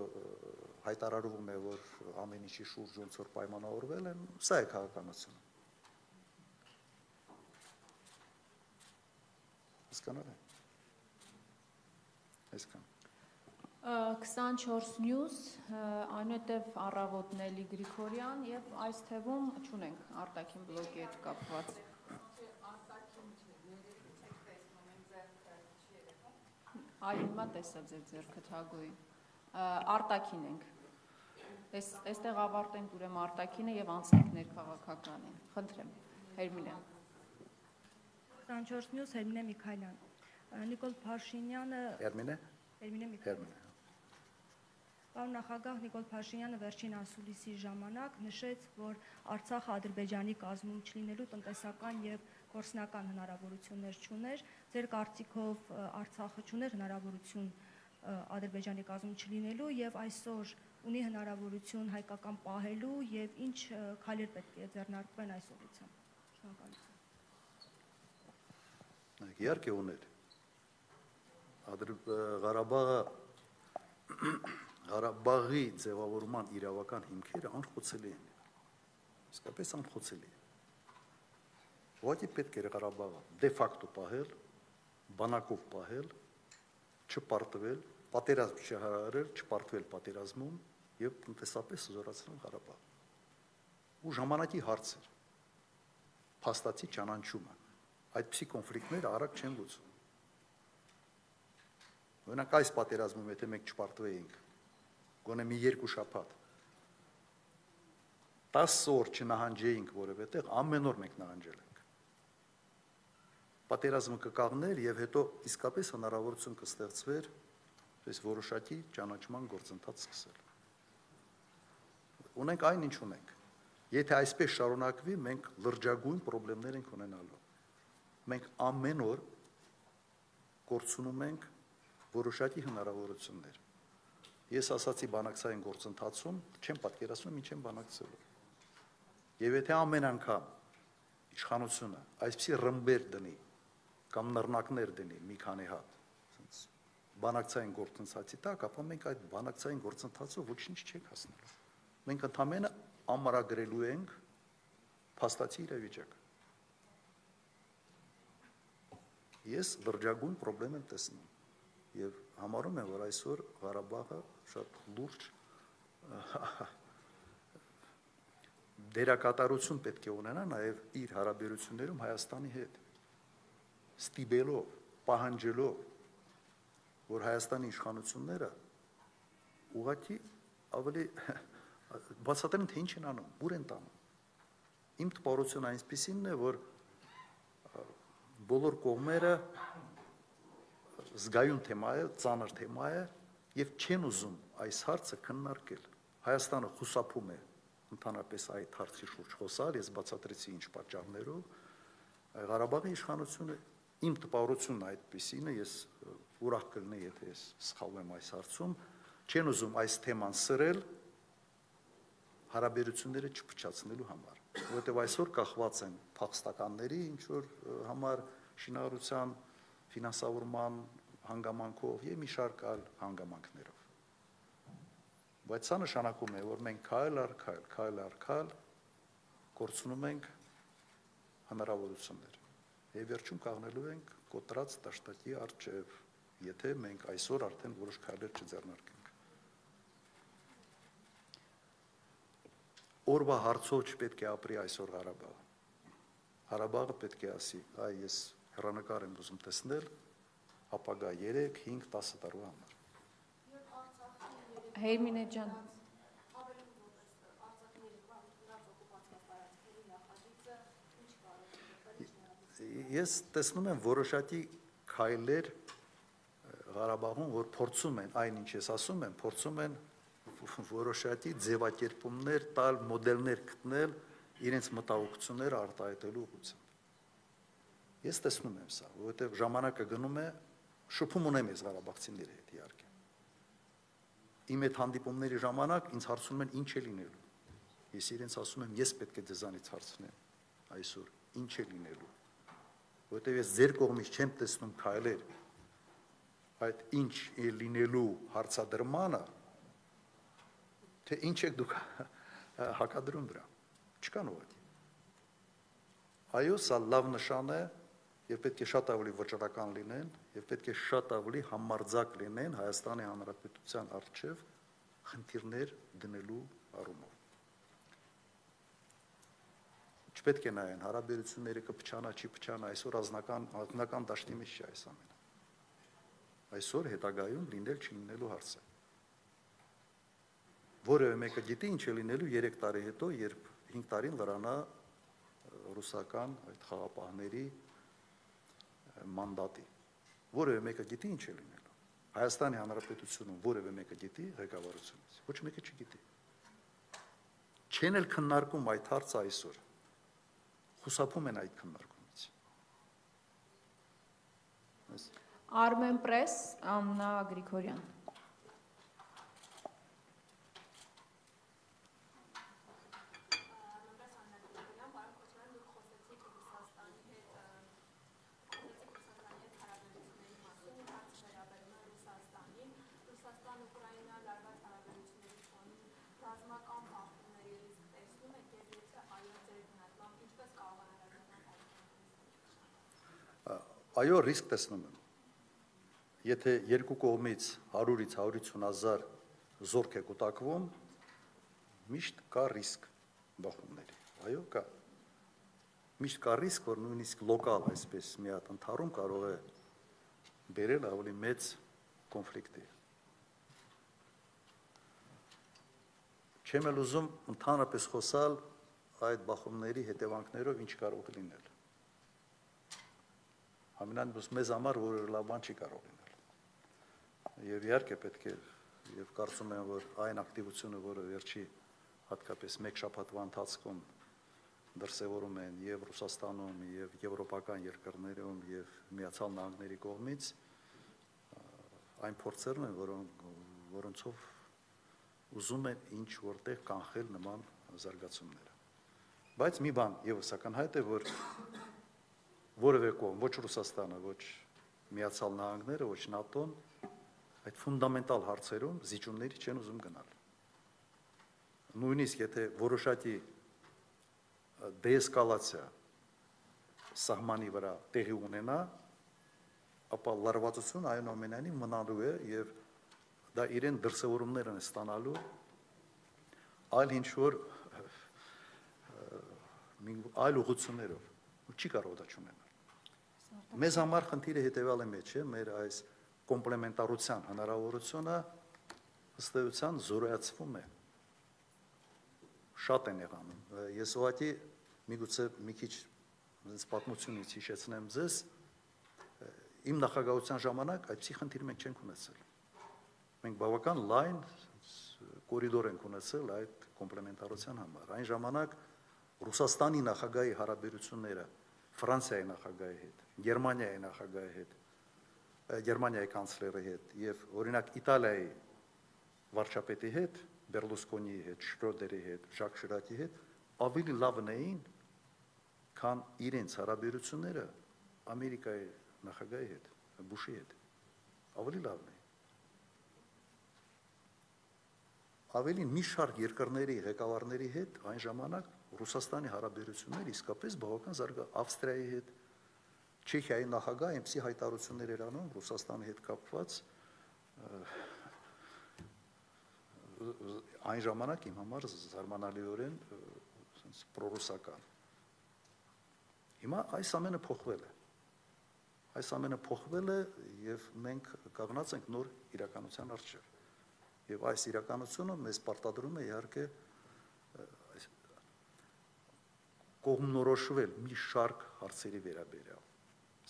հայտարարվում է, որ ամեն ինչի շուրջ ոնց որ պայմանավորվել են, սա է քաղաքականությունը։ Հասկանալ եք։ Այսքան 24 News, այնուհետև առավոտնելի Գրիգորյան եւ այս թվում ճունենք արտաքին բլոգի հետ կապված։ Այ հիմա տեսա ձեր ձեռքը թագոյի։ Արտաքին ենք։ Այս այստեղ ավարտենք ուրեմն արտաքինը եւ անցնենք ներքաղաքականին։ Խնդրեմ, Հերմինե։ 24 News Հերմինե Միքայելյան։ Նիկոլ Փաշինյանը Հերմինե Հերմինե Միքայելյան Պարոն նախագահ Նիկոլ Փաշինյանը վերջին ասուլիսի ժամանակ նշեց, որ Արցախը Ադրբեջանի կազմում չլինելու տնտեսական եւ գործնական հնարավորություններ չուներ։ Ձեր կարծիքով Արցախը չուներ հնարավորություն Ադրբեջանի կազմում չլինելու եւ այսօր ունի հնարավորություն հայկական պահելու եւ ինչ քայլեր պետք է ձեռնարկվեն այս ուղղությամբ։ Շնորհակալություն։ Իհարկե ուներ։ Ղարաբաղը Ղարաբաղի ձևավորման իրավական հիմքերը անխոցելի են։ Իսկապես անխոցելի Ուղղակի պետք է Ղարաբաղը դե ֆակտո պահել, բանակով պահել, չպարտվել, պատերազմ չհարարել, չպարտվել պատերազմում եւ տնտեսապես զորացնել Ղարաբաղը։ ու ժամանակի հարց էր։ Փաստացի ճանաչումը։ Այդպիսի կոնֆլիկտները արագ չեն լուծում։ Օրինակ այս պատերազմում եթե մենք չպարտվեինք, գոնե մի երկու շաբաթ 10 օր չնահանջեինք որևէտեղ, ամեն օր մենք նահանջել ենք։ Պատերազմը կկաղներ եւ հետո իսկապես հնարավորություն կստեղծվեր այս որոշակի ճանաչման գործընթաց սկսել։ Ունենք այն ինչ ունենք։ Եթե այսպես շարունակվի, մենք լրջագույն խնդիրներ ենք ունենալու։ Մենք ամեն օր կորցնում ենք որոշակի հնարավորություններ։ Ես ասացի բանակցային գործընթացում, չեմ պատկերացնում ինչ եմ բանակցելու։ Եվ եթե ամեն անգամ իշխանությունը այսպիսի ռմբեր դնի կամ նռնակներ դնի մի քանի հատ, ասենց բանակցային գործընթացի տակ, ապա մենք այդ բանակցային գործընթացով ոչինչ չենք հասնելու։ Մենք ընդամենը ամրագրելու ենք փաստացի իրավիճակը։ Ես լրջագույն խնդրեմ եմ տեսնում եւ համարում եմ, որ այսօր Ղարաբաղը շատ լուրջ դերակատարություն պետք է ունենա նաև իր հարաբերություններում Հայաստանի հետ։ Ստիբելով, պահանջելով, որ Հայաստանի իշխանությունները ուղղակի ավելի բացատրեն թե ինչ են անում, ուր են տանում։ Իմ տպավորությունը այնպեսինն է, որ բոլոր կողմերը զգայուն թեմա է, ծանր թեմա է եւ չեն ուզում այս հարցը քննարկել։ Հայաստանը խուսափում է ընդհանրապես այդ հարցի շուրջ խոսալ, ես բացատրեցի ինչ պատճառներով Ղարաբաղի իշխանությունը իմ տպավորությունն այդպեսին է, ես ուրախ կլինեի, եթե ես սխալվեմ այս հարցում, չեն ուզում այս թեման սրել հարաբերությունները չփչացնելու համար, որովհետև այսօր կախված են փախստականների ինչ որ համար շինարարության ֆինանսավորման հանգամանքով եւ մի շարք այլ հանգամանքներով Բայց սա նշանակում է, որ մենք քայլ առ քայլ, քայլ առ քայլ կորցնում ենք հնարավորություններ։ Եվ վերջում կաղնելու ենք կոտրած դաշտակի արժև, եթե մենք այսօր արդեն որոշ քայլեր չձեռնարկենք։ Օրվա հարցով չպետք է ապրի այսօր Ղարաբաղը։ Ղարաբաղը պետք է ասի, այ ես հեռանկար եմ ուզում տեսնել ապագա 3, 5, 10 տարվա համար Հերմինե ջան Ես տեսնում եմ որոշակի քայլեր Ղարաբաղում, որ փորձում են այն ինչ ես ասում եմ, փորձում են որոշակի ձևակերպումներ տալ, մոդելներ գտնել իրենց մտահոգությունները արտահայտելու ուղղությամբ։ Ես տեսնում եմ սա, որովհետև ժամանակը գնում է, շփում ունեմ ես Ղարաբաղցիների հետ իհարկե իմ այդ հանդիպումների ժամանակ ինձ հարցնում են ինչ է լինելու։ Ես իրենց ասում եմ, ես պետք է ձեզանից հարցնեմ այսօր, ինչ է լինելու։ Որտեւ ես ձեր կողմից չեմ տեսնում քայլեր այդ ինչ է լինելու հարցադրմանը, թե ինչ եք դուք հակադրում դրա։ Չկան ուղղակի։ Այո, սա լավ նշան է, եւ պետք է շատ ավելի վճռական լինեն եւ պետք է շատ ավելի համարձակ լինեն Հայաստանի Հանրապետության արչեւ խնդիրներ դնելու առումով։ Չպետք է նայեն հարաբերությունները կփչանա, չի փչանա, այսօր ազնական ազնական դաշտի մեջ չի այս ամենը։ Այսօր հետագայում լինել չլինելու հարց է։ Որևէ մեկը գիտի ինչ է լինելու 3 տարի հետո, երբ 5 տարին լրանա ռուսական այդ խաղապահների մանդատի։ Որևէ մեկը գիտի ինչ է լինելու։ Հայաստանի Հանրապետությունում որևէ մեկը գիտի ղեկավարությունից։ Ոչ մեկը չգիտի։ Չեն էլ քննարկում այդ հարցը այսօր։ Խուսափում են այդ քննարկումից։ Armen Press Աննա Գրիգորյան Այո, ռիսկ տեսնում եմ։ Եթե երկու կողմից 100-ից 150 հազար զորք է կուտակվում, միշտ կա ռիսկ։ բախումների։ Այո, կա։ Միշտ կա ռիսկ, որ նույնիսկ լոկալ այսպես մի հատ ընթարում կարող է բերել ավելի մեծ կոնֆլիկտի։ Չեմ էլ ուզում ընդհանրապես խոսալ այդ բախումների հետևանքներով ինչ կարող լինել։ Համենայն մեզ համար որը լավ բան չի կարող լինել։ Եվ իհարկե պետք է եւ կարծում եմ, որ այն ակտիվությունը, որը վերջի հատկապես մեկ շաբաթվա ընթացքում դրսևորում են եւ Ռուսաստանում, եւ եվրոպական երկրներում եւ Միացյալ Նահանգների կողմից այն փորձերն են, որոնք որոնցով ուզում են ինչ որտեղ կանխել նման զարգացումները։ Բայց մի բան եւս ակնհայտ է, որ որևէ կողմ, ոչ Ռուսաստանը, ոչ Միացյալ Նահանգները, ոչ ՆԱՏՕ-ն այդ ֆունդամենտալ հարցերում զիջումների չեն ուզում գնալ։ Նույնիսկ եթե որոշակի դեեսկալացիա սահմանի վրա տեղի ունենա, ապա լարվածությունը այնուամենայնիվ մնալու է եւ դա իրեն դրսևորումներ են ստանալու այլ ինչ որ այլ ուղություններով ու չի կարող դա չունենալ մեզ համար խնդիրը հետեւյալը մեջ է մեր այս կոմպլեմենտարության հնարավորությունը ըստ էության զորացվում է շատ են եղանում ես ուղղակի միգուցե մի քիչ ինձ պատմությունից հիշեցնեմ ձեզ իմ նախագահության ժամանակ այդպիսի խնդիր մենք չենք ունեցել մենք բավական լայն կորիդոր ենք ունեցել այդ կոմպլեմենտարության համար այն ժամանակ Ռուսաստանի նախագահի հարաբերությունները Ֆրանսիայի նախագահի հետ, Գերմանիայի նախագահի հետ, Գերմանիայի կանցլերի հետ եւ օրինակ Իտալիայի վարչապետի հետ, Բերլուսկոնիի հետ, Շրոդերի հետ, Ժակ Շիրակի հետ ավելի լավն էին քան իրենց հարաբերությունները Ամերիկայի նախագահի հետ, Բուշի հետ։ Ավելի լավն է։ Ավելի մի շարք երկրների ղեկավարների հետ այն ժամանակ Ռուսաստանի հարաբերությունները իսկապես բավական զարգա Ավստրիայի հետ, Չեխիայի նախագահ այնպիսի հայտարարություններ էր անում Ռուսաստանի հետ կապված այն ժամանակ իմ համար զարմանալիորեն sense պրոռուսական Հիմա այս ամենը փոխվել է։ Այս ամենը փոխվել է եւ մենք կանգնած ենք նոր իրականության առջեւ։ Եվ այս իրականությունը մեզ պարտադրում է իհարկե կողմնորոշվել մի շարք հարցերի վերաբերյալ։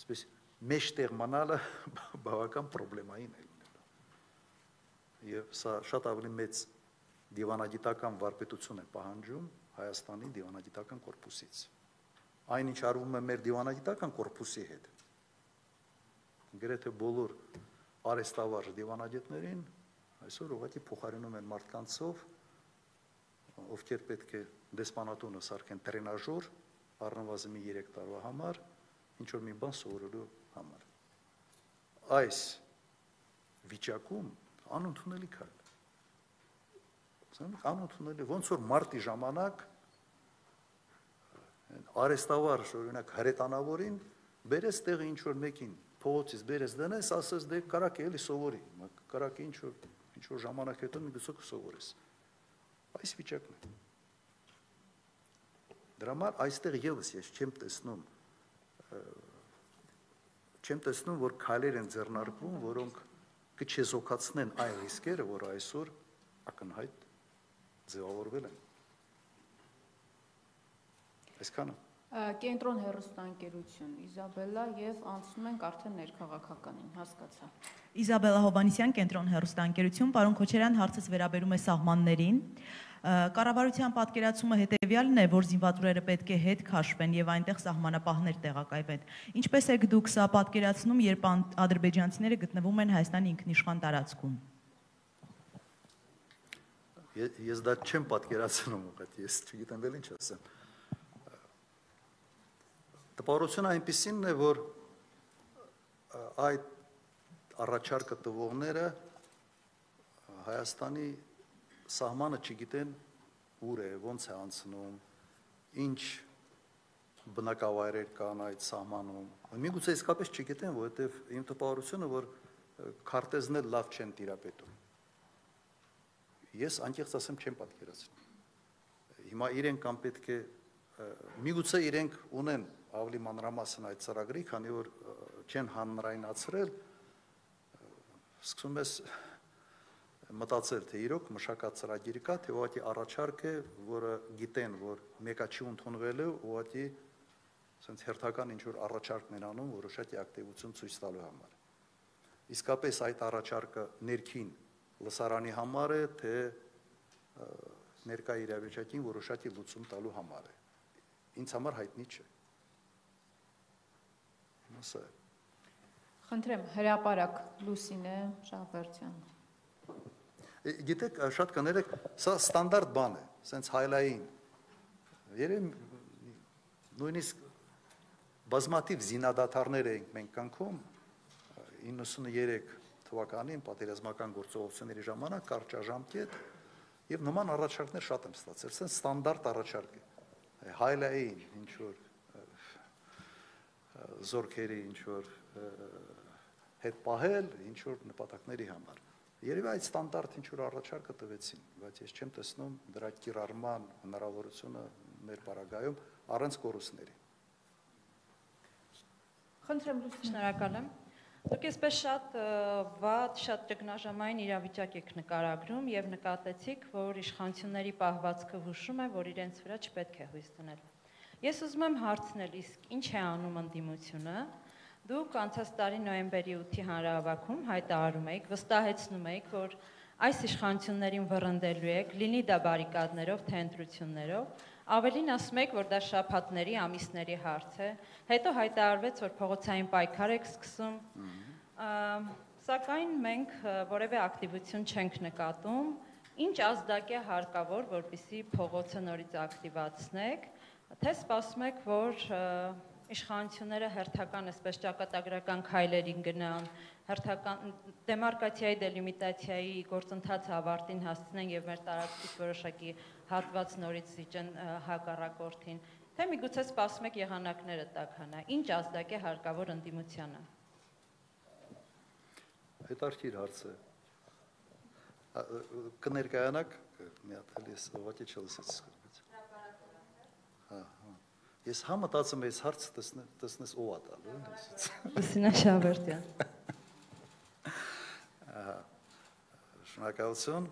Այսպես մեջտեղ մնալը <laughs> բավական խնդրեմային է լինելու։ Եվ սա շատ ավելի մեծ դիվանագիտական վարպետություն է պահանջում Հայաստանի դիվանագիտական կորպուսից այնինչ արվում է մեր դիվանագիտական կորպուսի հետ գրեթե բոլոր արեստավարժ դիվանագետներին այսօր ուղղակի փոխարինում են մարդկանցով ովքեր պետք է դեսպանատունը սարքեն տրենաժոր առնվազն մի 3 տարվա համար ինչ որ մի բան սովորելու համար այս վիճակում անընդունելի քայլ անընդունելի ոնց որ մարտի ժամանակ արեստավարժ օրինակ հրետանավորին բերես տեղը ինչ որ մեկին փողոցից բերես դնես, ասես դե կարակ է էլի սովորի, կարակ ինչ որ ինչ որ ժամանակ հետո մի գուցե կսովորես։ Այս վիճակն է։ Դրա համար այստեղ եւս ես չեմ տեսնում չեմ տեսնում, որ քայլեր են ձեռնարկվում, որոնք կչեզոքացնեն այն ռիսկերը, որ այսօր ակնհայտ ձևավորվել են։ Այսքանը։ Կենտրոն հերոստանգերություն Իզաբելլա եւ անցնում ենք արդեն ներքաղաքականին, հասկացա։ Իզաբելլա Հովանիսյան, Կենտրոն հերոստանգերություն, պարոն Քոչարյան, հարցս վերաբերում է սահմաններին։ Կառավարության պատկերացումը հետևյալն է, որ զինվատուրերը պետք է հետ քաշվեն եւ այնտեղ սահմանապահներ տեղակայվեն։ Ինչպես եք դուք սա պատկերացնում, երբ ադրբեջանցիները գտնվում են Հայաստանի ինքնիշխան տարածքում։ Ես դա չեմ պատկերացնում, ուղղակի ես չգիտեմ ել ինչ ասեմ Տպավորությունը այնպեսին է, որ այդ առաջարկը տվողները Հայաստանի սահմանը չգիտեն ուր է, ոնց է անցնում, ինչ բնակավայրեր կան այդ սահմանում։ Միգուցե իսկապես չգիտեն, որովհետև իմ տպավորությունը որ քարտեզն էլ լավ չեն տիրապետում։ Ես անկեղծ ասեմ չեմ պատկերացնում։ Հիմա իրենք կամ պետք է միգուցե իրենք ունեն ավելի մանրամասն այդ ծրագրի, քանի որ չեն հանրայնացրել, սկսում ես մտածել, թե իրոք մշակած ծրագիր կա, թե ուղղակի առաջարկ է, որը գիտեն, որ մեկա չի ընդունվել, ուղղակի ասենց հերթական ինչ որ առաջարկն են անում որոշակի ակտիվություն ցույց տալու համար։ Իսկապես այդ առաջարկը ներքին լսարանի համար է, թե ներկա իրավիճակին որոշակի լուծում տալու համար է։ Ինձ համար հայտնի չէ։ Մասը Խնդրեմ, հրապարակ Լուսինե Շահվերդյան։ Է, Գիտեք, շատ կներեք, սա ստանդարտ բան է, սենց հայլային։ Երեմ նույնիսկ բազմաթիվ զինադատարներ էինք մենք կանգում ա, 93 թվականին պատերազմական գործողությունների ժամանակ կարճաժամկետ եւ նման առաջարկներ շատ եմ ստացել, սենց ստանդարտ առաջարկ է։ Հայլային ինչ որ զորքերի ինչ որ հետ պահել ինչ որ նպատակների համար։ Երևի այդ ստանդարտ ինչ որ առաջարկը տվեցին, բայց ես չեմ տեսնում դրա կիրառման հնարավորությունը մեր բարագայում առանց կորուստների։ Խնդրեմ Լուսինե։ Շնորհակալ եմ։ Դուք այսպես շատ վատ, շատ ճգնաժամային իրավիճակ եք նկարագրում եւ նկատեցիք, որ իշխանությունների պահվածքը հուշում է, որ իրենց վրա չպետք է հույս դնել։ Ես ուզում եմ հարցնել, իսկ ինչ է անում ընդդիմությունը։ Դուք անցած տարի նոյեմբերի 8-ի հանրահավաքում հայտարարում եք, վստահեցնում եք, որ այս իշխանություններին վռնդելու եք, լինի դա բարիկադներով, թե ընտրություններով, Ավելին ասում եք, որ դա շփաթների, ամիսների հարց է։ Հետո հայտարարվեց, որ փողոցային պայքար եք սկսում։ Սակայն մենք որևէ ակտիվություն չենք նկատում։ Ինչ ազդակ է հարկավոր, որպիսի փողոցը նորից ակտիվացնեք, թե սպասում եք, որ ը, իշխանությունները հերթական այսպես ճակատագրական քայլերին գնան, հերթական դեմարկացիայի դելիմիտացիայի գործընթացը ավարտին հասցնեն եւ մեր տարածքից որոշակի հատված նորից զիջեն հակառակորդին, թե միգուցե սպասում եք եղանակները տականա։ Ինչ ազդակ է հարկավոր ընդդիմությանը։ Հետարքիր հարց է։ Կներկայանաք մի հատ էլ ես ուղղակի չլսեցի Ես հա մտածում եմ, այս հարցը տեսնես տեսնես ով է տալու, այսից։ Լուսինա Շավերտյան։ Ահա։ Շնորհակալություն։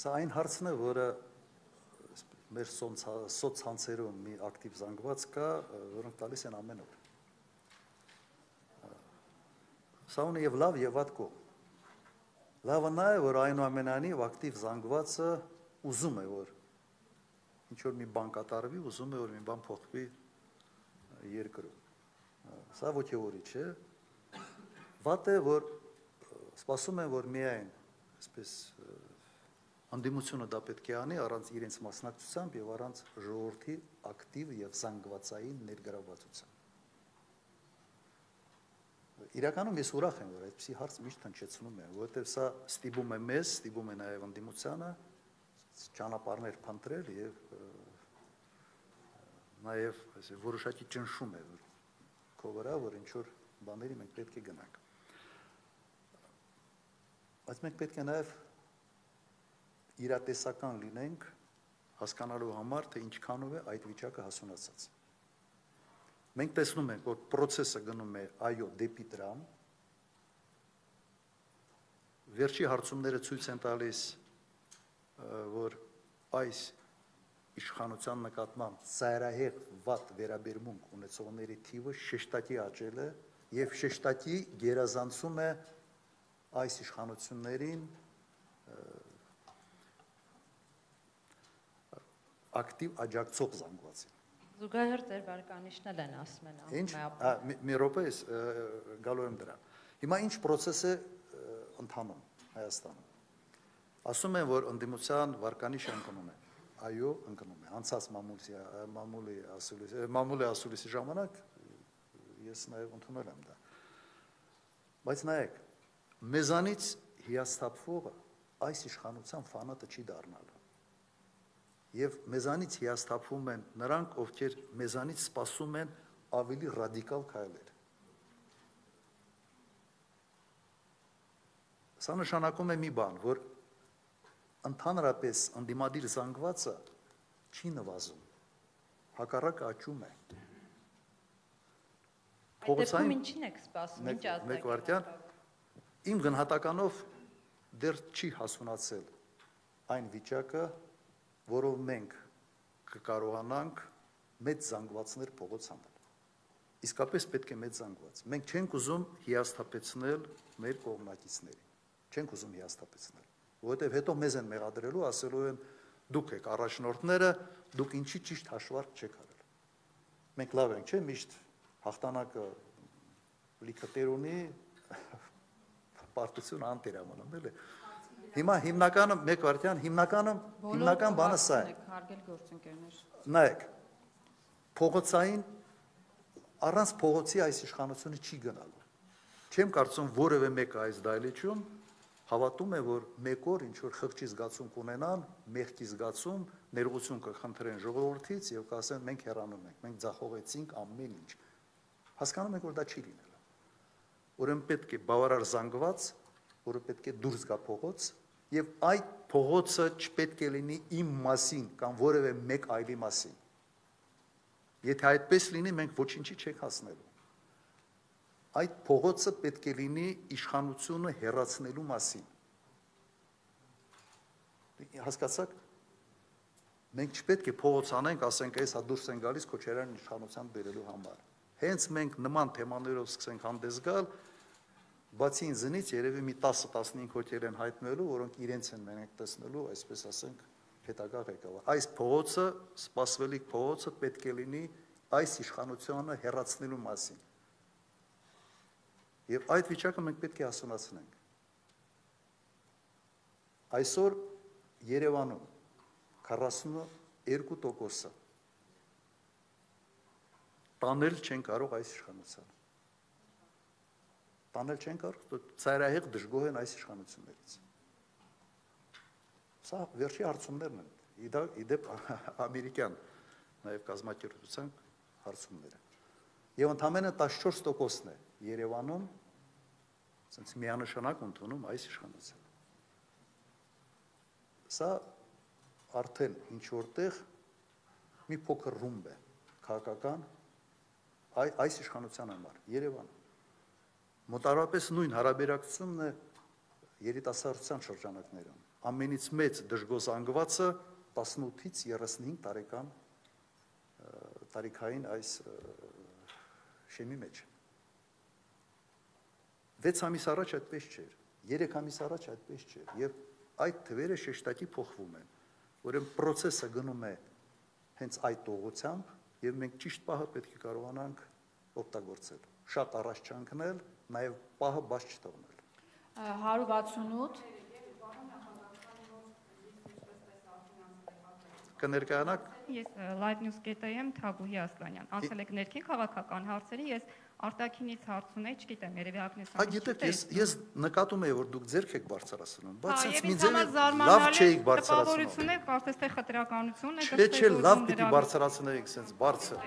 Սա այն հարցն է, որը մեր սոցցանցերում մի ակտիվ զանգված կա, որոնք տալիս են ամեն օր։ Սա ունի եւ լավ եւ վատ կողմ։ Լավը նա է, որ այնուամենայնիվ ակտիվ զանգվածը ուզում է, որ ինչ որ մի բան կատարվի, ուզում է, որ մի բան փոխվի երկրում։ Սա ոգևորիչ է։ Վատ է, որ սպասում են, որ միայն այսպես անդիմությունը դա պետք է անի առանց իրենց մասնակցությամբ եւ առանց ժողովրդի ակտիվ եւ զանգվածային ներգրավվածության։ Իրականում ես ուրախ եմ, որ այդպիսի հարց միշտ հնչեցնում է, որովհետև սա ստիպում է մեզ, ստիպում է նաև ընդդիմությանը ճանապարհներ փնտրել եւ նաև այսպես որոշակի ճնշում է որ քո վրա, որ ինչ որ բաների մենք պետք է գնանք։ Բայց մենք պետք է նաև իրատեսական լինենք հասկանալու համար, թե ինչքանով է այդ վիճակը հասունացած։ Մենք տեսնում ենք, որ process-ը գնում է այո դեպի դրամ։ Վերջի հարցումները ցույց են տալիս, որ այս իշխանության նկատմամբ ծայրահեղ վատ վերաբերմունք ունեցողների թիվը շեշտակի աճել է եւ շեշտակի գերազանցում է այս իշխանություններին ակտիվ աջակցող զանգվածին։ Զուգահեռ ձեր բարկանիշն են ասում են Ինչ, ամենապ։ ա, մի- րոպե ես գալու եմ դրան։ Հիմա ինչ process է ընթանում Հայաստանում։ Ասում են, որ ընդդիմության վարկանիշը ընկնում է։ Այո, ընկնում է։ Անցած մամուլի մամուլի ասուլիսի մամուլի ասուլիսի ժամանակ ես նաև ընդունել եմ դա։ Բայց նայեք, մեզանից հիասթափվողը այս իշխանության ֆանատը չի դառնալու։ Եվ մեզանից հիասթափվում են նրանք, ովքեր մեզանից սպասում են ավելի ռադիկալ քայլեր։ Սա նշանակում է մի բան, որ ընդհանրապես անդիմադիր զանգվածը չի նվազում։ Հակառակը աճում է։ Փողոցային ինչին եք սպասում, ինչ ազդակ։ մեկ վարքյան իմ գնահատականով դեռ չի հասունացել այն վիճակը, որով մենք կկարողանանք մեծ զանգվածներ փողոց անել։ Իսկապես պետք է մեծ զանգված։ Մենք չենք ուզում հիասթափեցնել մեր կողմնակիցներին։ Չենք ուզում հիասթափեցնել, որովհետև հետո մեզ են մեղադրելու, ասելու են դուք եք առաջնորդները, դուք ինչի ճիշտ հաշվարկ չեք արել։ Մենք լավ ենք, չէ՞, միշտ հաղթանակը լիքը տեր ունի, <laughs> պարտությունը անտեր ամանում, էլի։ Հիմա հիմնականը մեկ վարդյան հիմնականը հիմնական բանը սա է։ Հարգել գործընկերներ։ Նայեք, փողոցային առանց փողոցի այս իշխանությունը չի գնալու։ Չեմ կարծում որևէ մեկը այս դայլիճում հավատում է, որ մեկ օր ինչ որ խղճի զգացում կունենան, մեղքի զգացում, ներողություն կխնդրեն ժողովրդից եւ կասեն մենք հեռանում ենք, մենք ձախողեցինք ամեն ինչ։ Հասկանում եք, որ դա չի լինելու։ Ուրեմն պետք է բավարար զանգված, որը պետք է դուրս գա փողոց եւ այդ փողոցը չպետք է լինի իմ մասին կամ որևէ մեկ այլի մասին։ Եթե այդպես լինի, մենք ոչինչի չենք հասնելու։ Այդ փողոցը պետք է լինի իշխանությունը հերացնելու մասին։ Հասկացաք։ Մենք չպետք է փողոց անենք, ասենք, այս հա դուրս են գալիս Քոչարյան իշխանության բերելու համար։ Հենց մենք նման թեմաներով սկսենք հանդես գալ, բացի ինձնից երևի մի 10-15 հոգեր են հայտնվելու, որոնք իրենց են մենք տեսնելու, այսպես ասենք, հետագա ղեկավար։ Այս փողոցը, սպասվելիք փողոցը պետք է լինի այս իշխանությունը հերացնելու մասին։ Եվ այդ վիճակը մենք պետք է հասունացնենք։ Այսօր Երևանում 42%-ը տանել չեն կարող այս իշխանությանը։ Տանել չեն կարող, ծայրահեղ դժգոհ են այս իշխանություններից։ Սա վերջի հարցումներն են։ իդեպ <laughs> ամերիկյան նաև կազմակերպության հարցումները։ Եվ ընդամենը 14%-ն է Երևանում ցենց միանշանակ ընդունում այս իշխանությունը։ Սա արդեն ինչ որտեղ մի փոքր ռումբ է քաղաքական այ այս իշխանության համար Երևանը մոտարապես նույն հարաբերակցությունն է երիտասարդության շրջանակներում ամենից մեծ դժգոզանգվածը 18-ից 35 տարեկան տարիքային այս շեմի մեջ 6 ամիս առաջ այդպես չէր 3 ամիս առաջ այդպես չէր եւ այդ թվերը շեշտակի փոխվում են ուրեմն process-ը գնում է հենց այդ ուղղությամբ եւ մենք ճիշտ պահը պետք է կարողանանք օգտագործել շատ առաջ չանքնել նաեւ պահը բաց չթողնել 168 կներկայանաք Ես Live News.am Թագուհի Ասլանյան։ Անցել եք ներքին քաղաքական հարցերի, ես արտաքինից հարց ունեի, չգիտեմ, երևի Ագնես Հա գիտեք, ես ես նկատում եմ, որ դուք ձերք եք բարձրացնում, Հա, բայց եւ ինձ մի ձև լավ չէիք բարձրացնում։ տպավորություն է, կարծես թե խտրականություն է, Չէ, չէ, լավ պիտի բարձրացնեիք sense բարձր։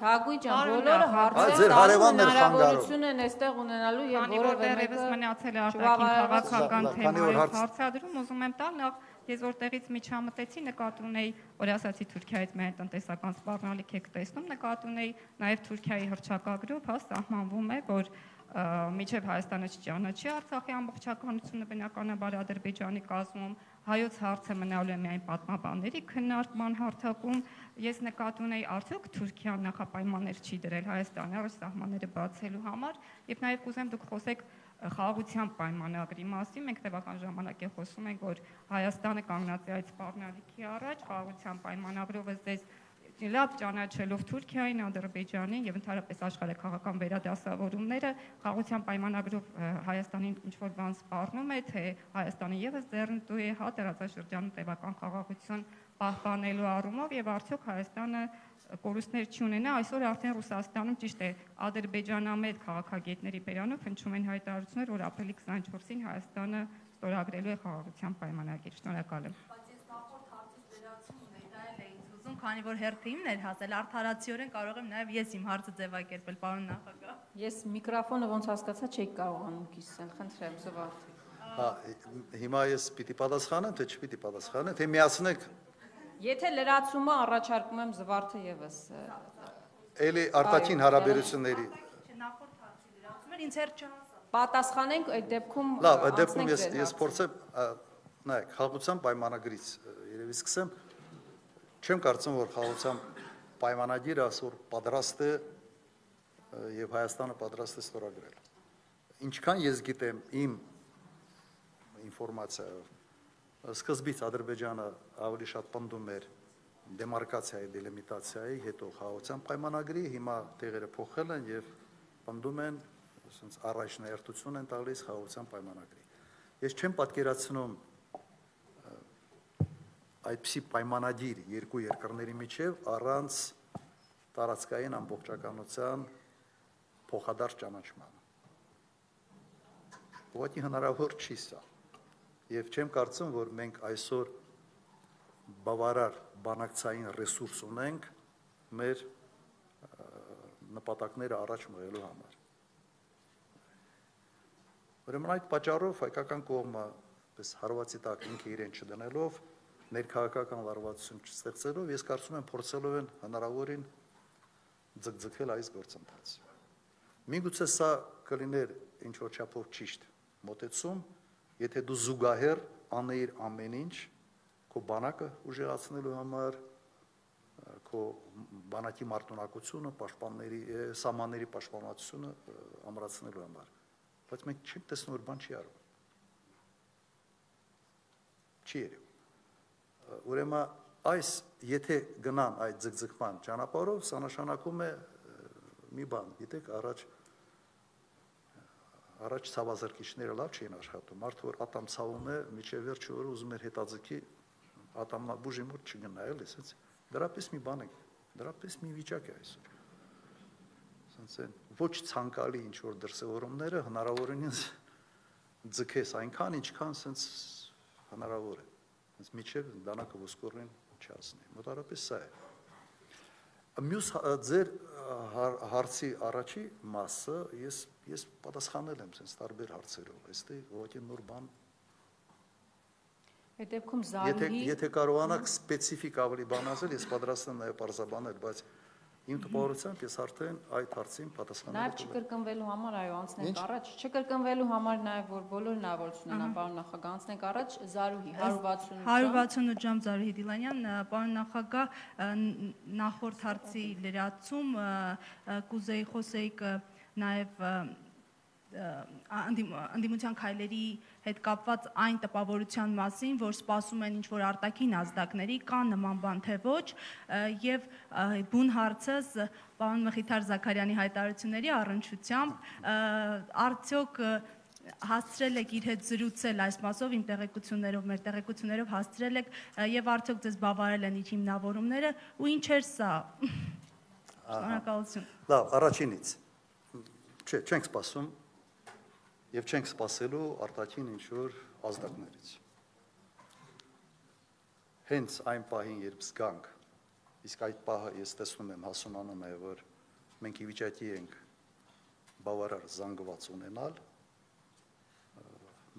Թագուի ջան, բոլորը Հա, հարցեր ձեր հարևանն էր հնարավորություն են այստեղ ունենալու եւ Քանի որ որևէ դեռևս մեկը մնացել է արտաքին քաղաքական թեմայով հարց- հարցադրում, ուզում եմ տալ նախ ես որտեղից միջամտեցի նկատի ունեի, որ ասացի Թուրքիայից մեր տնտեսական սպառնալիք եք տեսնում, նկատի ունեի նաև Թուրքիայի հրճակագրով, հա, սահմանվում է, որ միջև Հայաստանը չճանաչի Արցախի ամբողջականությունը բնականաբար Ադրբեջանի կազմում, հայոց հարցը մնալու է միայն պատմաբանների քննարկման հարթակում։ Ես նկատի ունեի, արդյոք Թուրքիան նախապայմաններ չի դրել Հայաստանի առաջ սահմանները բացելու համար, եւ նաեւ կուզեմ դուք խոսեք խաղաղության պայմանագրի մասին մենք տևական ժամանակ է խոսում ենք որ Հայաստանը կանգնած է այդ սպառնալիքի առաջ խաղաղության պայմանագրով ըստ լավ ճանաչելով Թուրքիային, Ադրբեջանին եւ ընդհանրապես աշխարհակաղական վերադասավորումները խաղաղության պայմանագրով Հայաստանին ինչ որ բան սպառնում է, թե Հայաստանը եւս ձեռնտու է հա տարածաշրջանում տևական խաղաղություն պահպանելու առումով եւ արդյոք Հայաստանը կորուստներ չի ունենա այսօր արդեն Ռուսաստանում ճիշտ է ադրբեջանամետ քաղաքագետների բերանով հնչում են հայտարարություններ որ ապրիլի 24-ին Հայաստանը ստորագրելու է խաղաղության պայմանագիր շնորհակալ եմ ուզում, քանի որ հերթը իմն էր հասել, արդարացիորեն կարող եմ նաև ես իմ հարցը ձևակերպել, պարոն նախագահ։ Ես միկրոֆոնը ոնց հասկացա չէի կարողանում կիսել, խնդրեմ, զվարթ։ Հա, հիմա ես պիտի պատասխանեմ, թե չպիտի պատասխանեմ, թե միացնենք Եթե լրացումը առաջարկում եմ Զվարթը եւս էլի արտաքին հարաբերությունների։ Նախորդ հարցի լրացում էր ինձ հերթ չհասավ։ պատասխանենք այդ դեպքում Լավ, այդ դեպքում ես ես փորձեմ նայեք, խաղաղության պայմանագրից երևի սկսեմ։ Չեմ կարծում, որ խաղաղության պայմանագիրը ասոր պատրաստ է եւ Հայաստանը պատրաստ է ստորագրել։ Ինչքան ես գիտեմ իմ ինֆորմացիայով սկզբից Ադրբեջանը ավելի շատ պնդում էր դեմարկացիայի, դելիմիտացիայի, հետո խաղաղության պայմանագրի, հիմա տեղերը փոխել են եւ պնդում են, ասենց առաջնահերթություն են տալիս խաղաղության պայմանագրի։ Ես չեմ պատկերացնում այդպիսի պայմանագիր երկու երկրների միջև առանց տարածքային ամբողջականության փոխադարձ ճանաչման։ Ուղղակի հնարավոր չի սա։ Եվ չեմ կարծում, որ մենք այսօր բավարար բանակցային ռեսուրս ունենք մեր նպատակները առաջ մղելու համար։ Ուրեմն այդ պատճառով հայկական կողմը պես հարվածի տակ ինքը իրեն չդնելով ներքաղաքական լարվածություն չստեղծելով ես կարծում եմ փորձելով են հնարավորին ձգձգել այս գործընթացը։ Միգուցե սա կլիներ ինչ որ չափով ճիշտ մոտեցում, եթե դու զուգահեռ անեիր ամեն ինչ քո բանակը ուժեղացնելու համար, քո բանակի մարտունակությունը, պաշտպանների ը, սահմանների պաշտպանվածությունը ը, ամրացնելու համար։ Բայց մենք չենք տեսնում, որ բան չի արվում։ Չի երևում։ Ուրեմն այս եթե գնան այդ ձգձգման ճանապարհով, սա նշանակում է մի բան, գիտեք, առաջ առաջ ցավազրկիչները լավ չէին աշխատում։ Մարդը որ ատամ ցավում է, միջև վերջը որ ուզում էր հետաձգի ատամնաբուժի մոտ չգնա, էլի, ասենց դրապես մի բան է, դրապես մի վիճակ է այսօր։ Ասենց են ոչ ցանկալի ինչ որ դրսևորումները հնարավորինս ձգես այնքան, ինչքան ասենց հնարավոր է։ Ասենց միջև դանակը ոսկորին չասնի։ Մոտարապես սա է մյուս հա- ձեր հարցի առաջի մասը ես ես պատասխանել եմ sense տարբեր հարցերով այստեղ ուղղակի նոր բան այդ դեպքում զարուհի եթե եթե կարողանաք սպეციფիկ ավելի բան ասել ես պատրաստ եմ նաև բարձաբանել բայց իմ տպավորությամբ ես արդեն այդ հարցին պատասխանել Նաև եմ։ չկրկնվելու համար այո անցնենք առաջ, չկրկնվելու համար նաև որ բոլոր հնարավորություն ունեն պարոն նախագահ, անցնենք առաջ Զարուհի 168 168 ժամ Զարուհի Դիլանյան, պարոն նախագահ, նախորդ հարցի լրացում կուզեի խոսեիք նաև անդիմության քայլերի հետ կապված այն տպավորության մասին, որ սպասում են ինչ-որ արտաքին ազդակների, կան նման բան թե ոչ, եւ բուն հարցս պարոն Մխիթար Զաքարյանի հայտարարությունների առնչությամբ արդյոք ը, հասցրել եք իր հետ զրուցել այս մասով իմ տեղեկություններով, մեր տեղեկություններով հասցրել եք եւ արդյոք ձեզ բավարարել են իր հիմնավորումները ու ինչ էր սա։ Շնորհակալություն։ Լավ, առաջինից։ Չէ, չենք սպասում եւ չենք սպասելու արտաքին ինչ որ ազդակներից։ Հենց այն պահին, երբ զգանք, իսկ այդ պահը ես տեսնում եմ հասունանում է, որ մենք ի վիճակի ենք բավարար զանգված ունենալ,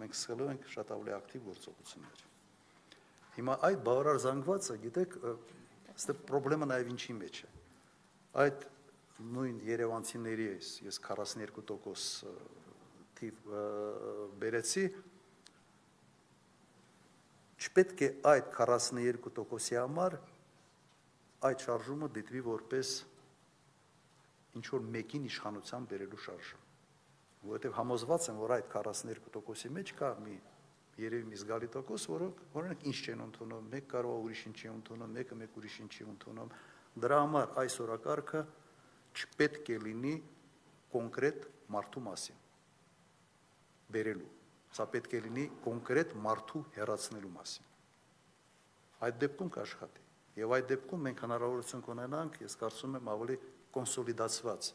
մենք սկսելու ենք շատ ավելի ակտիվ գործողություններ։ Հիմա այդ բավարար զանգվածը, գիտեք, այստեղ խնդրեմը նաև ինչի մեջ է։ Այդ նույն Երևանցիների ես ես 42% թիվ բերեցի չպետք է այդ 42%-ի համար այդ շարժումը դիտվի որպես ինչ որ մեկին իշխանության բերելու շարժում որովհետև համոզված եմ որ այդ 42%-ի մեջ կա մի երևի մի զգալի տոկոս, որոնք օրինակ ինչ չեն ընդունում, մեկ կարող ուրիշին չի ընդունում, մեկը մեկ ուրիշին չի ընդունում։ Դրա համար այս օրակարգը չպետք է լինի կոնկրետ մարդու մասին բերելու։ Սա պետք է լինի կոնկրետ մարդու հերացնելու մասին։ Այդ դեպքում կաշխատի։ Եվ այդ դեպքում մենք հնարավորություն կունենանք, ես կարծում եմ, ավելի կոնսոլիդացված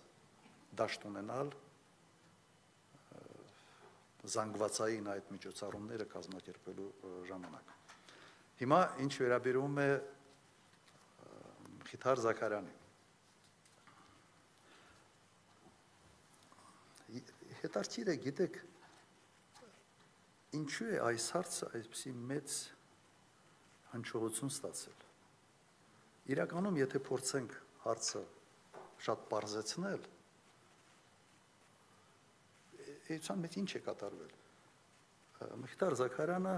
դաշտ ունենալ զանգվածային այդ միջոցառումները կազմակերպելու ժամանակ։ Հիմա ինչ վերաբերում է Խիթար Զաքարյանի։ Հետարքիր է, գիտեք, ինչու է այս հարցը այսպեսի մեծ հնչողություն ստացել։ Իրականում, եթե փորձենք հարցը շատ բարձեցնել, էության մեջ ինչ է կատարվել։ Մխիթար Զաքարյանը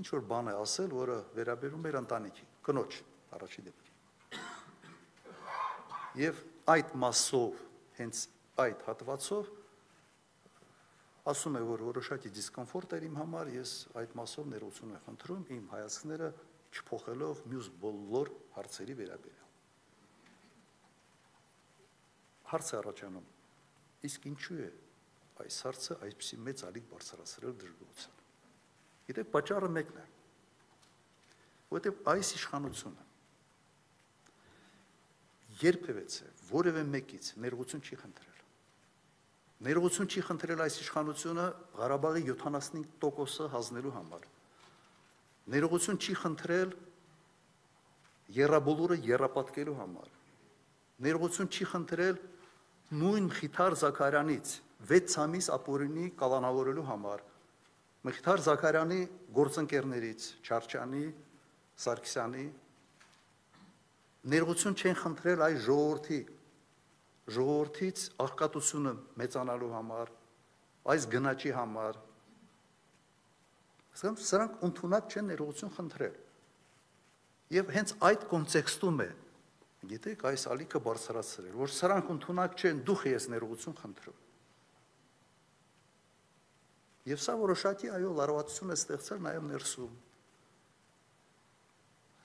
ինչ որ բան է ասել, որը վերաբերում էր ընտանիքին, կնոջ առաջի դեպքին։ Եվ այդ մասով, հենց այդ հատվածով ասում է, որ որոշակի դիսկոմֆորտ էր իմ համար, ես այդ մասով ներողություն եմ խնդրում իմ հայացքները չփոխելով մյուս բոլոր հարցերի վերաբերյալ։ Հարց է առաջանում. Իսկ ինչու է այս հարցը այսպեսի մեծ ալիք բարձրացրել դժգոհության։ Գիտեք, պատճառը մեկն է։ Որտեւ այս իշխանությունը երբևէ որևէ մեկից ներողություն չի խնդրել։ Ներողություն չի խնդրել այս իշխանությունը Ղարաբաղի 75%-ը հանձնելու համար։ Ներողություն չի խնդրել երրաբոլորը երրապատկելու համար։ Ներողություն չի խնդրել նույն Խիթար Զաքարյանից 6 ամիս ապօրինի կալանավորելու համար Մխիթար Զաքարյանի գործընկերներից Չարչյանի, Սարգսյանի ներողություն չեն խնդրել այս ժողովրդի ժողովրդից աղքատությունը մեծանալու համար, այս գնաճի համար։ Սրանք ընդունակ չեն ներողություն խնդրել։ Եվ հենց այդ կոնտեքստում է Գիտեք, այս ալիքը բարձրացրել, որ սրանք ընդունակ չեն, դուք ես ներողություն խնդրում։ Եվ սա որոշակի այո լարվածություն է ստեղծել նաև ներսում։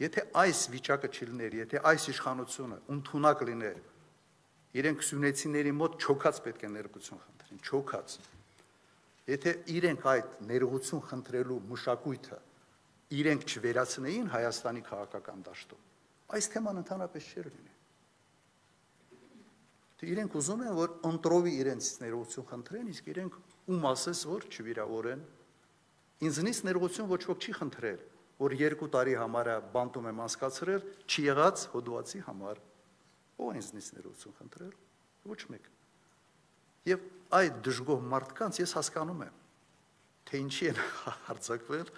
Եթե այս վիճակը չլիներ, եթե այս իշխանությունը ընդունակ լիներ, իրենք սյունեցիների մոտ չոքած պետք է ներողություն խնդրեն, չոքած։ Եթե իրենք այդ ներողություն խնդրելու մշակույթը իրենք չվերացնեին Հայաստանի քաղաքական դաշտում, այս թեման ընդհանրապես չէր լինի։ Թե իրենք ուզում են, որ ընտրովի իրենց ներողություն խնդրեն, իսկ իրենք ում ասես, որ չվիրավորեն։ Ինձնից ներողություն ոչ ոք չի խնդրել, որ երկու տարի համարը բանտում եմ անցկացրել, չի եղած հոդվածի համար։ Ո՞վ ինձնից ներողություն խնդրել։ Ոչ մեկ։ Եվ այդ դժգոհ մարդկանց ես հասկանում եմ, թե ինչի են <laughs> հարձակվել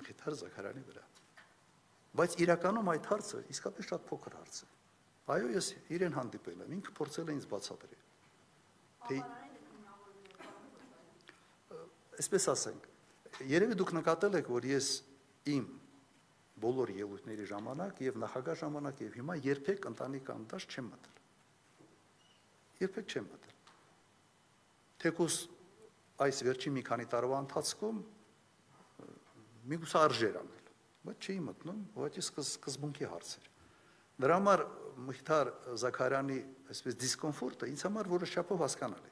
Մխիթար Զաքարյանի վրա։ Բայց իրականում այդ հարցը իսկապես շատ փոքր հարց է։ Այո, ես իրեն հանդիպել եմ, ինքը փորձել է ինձ բացատրել։ Թե Այսպես ասենք, երևի դուք նկատել եք, որ ես իմ բոլոր ելույթների ժամանակ եւ նախագահ ժամանակ եւ հիմա երբեք ընտանիք անդաշ չեմ մտել։ Երբեք չեմ մտել։ Թեկուս այս վերջի մի քանի տարվա ընթացքում միգուցե արժեր անել բայց չի մտնում, ուղղակի սկզբունքի հարց էր։ Դրա համար Մխիթար Զաքարյանի այսպես դիսկոմֆորտը ինձ համար որոշ չափով հասկանալի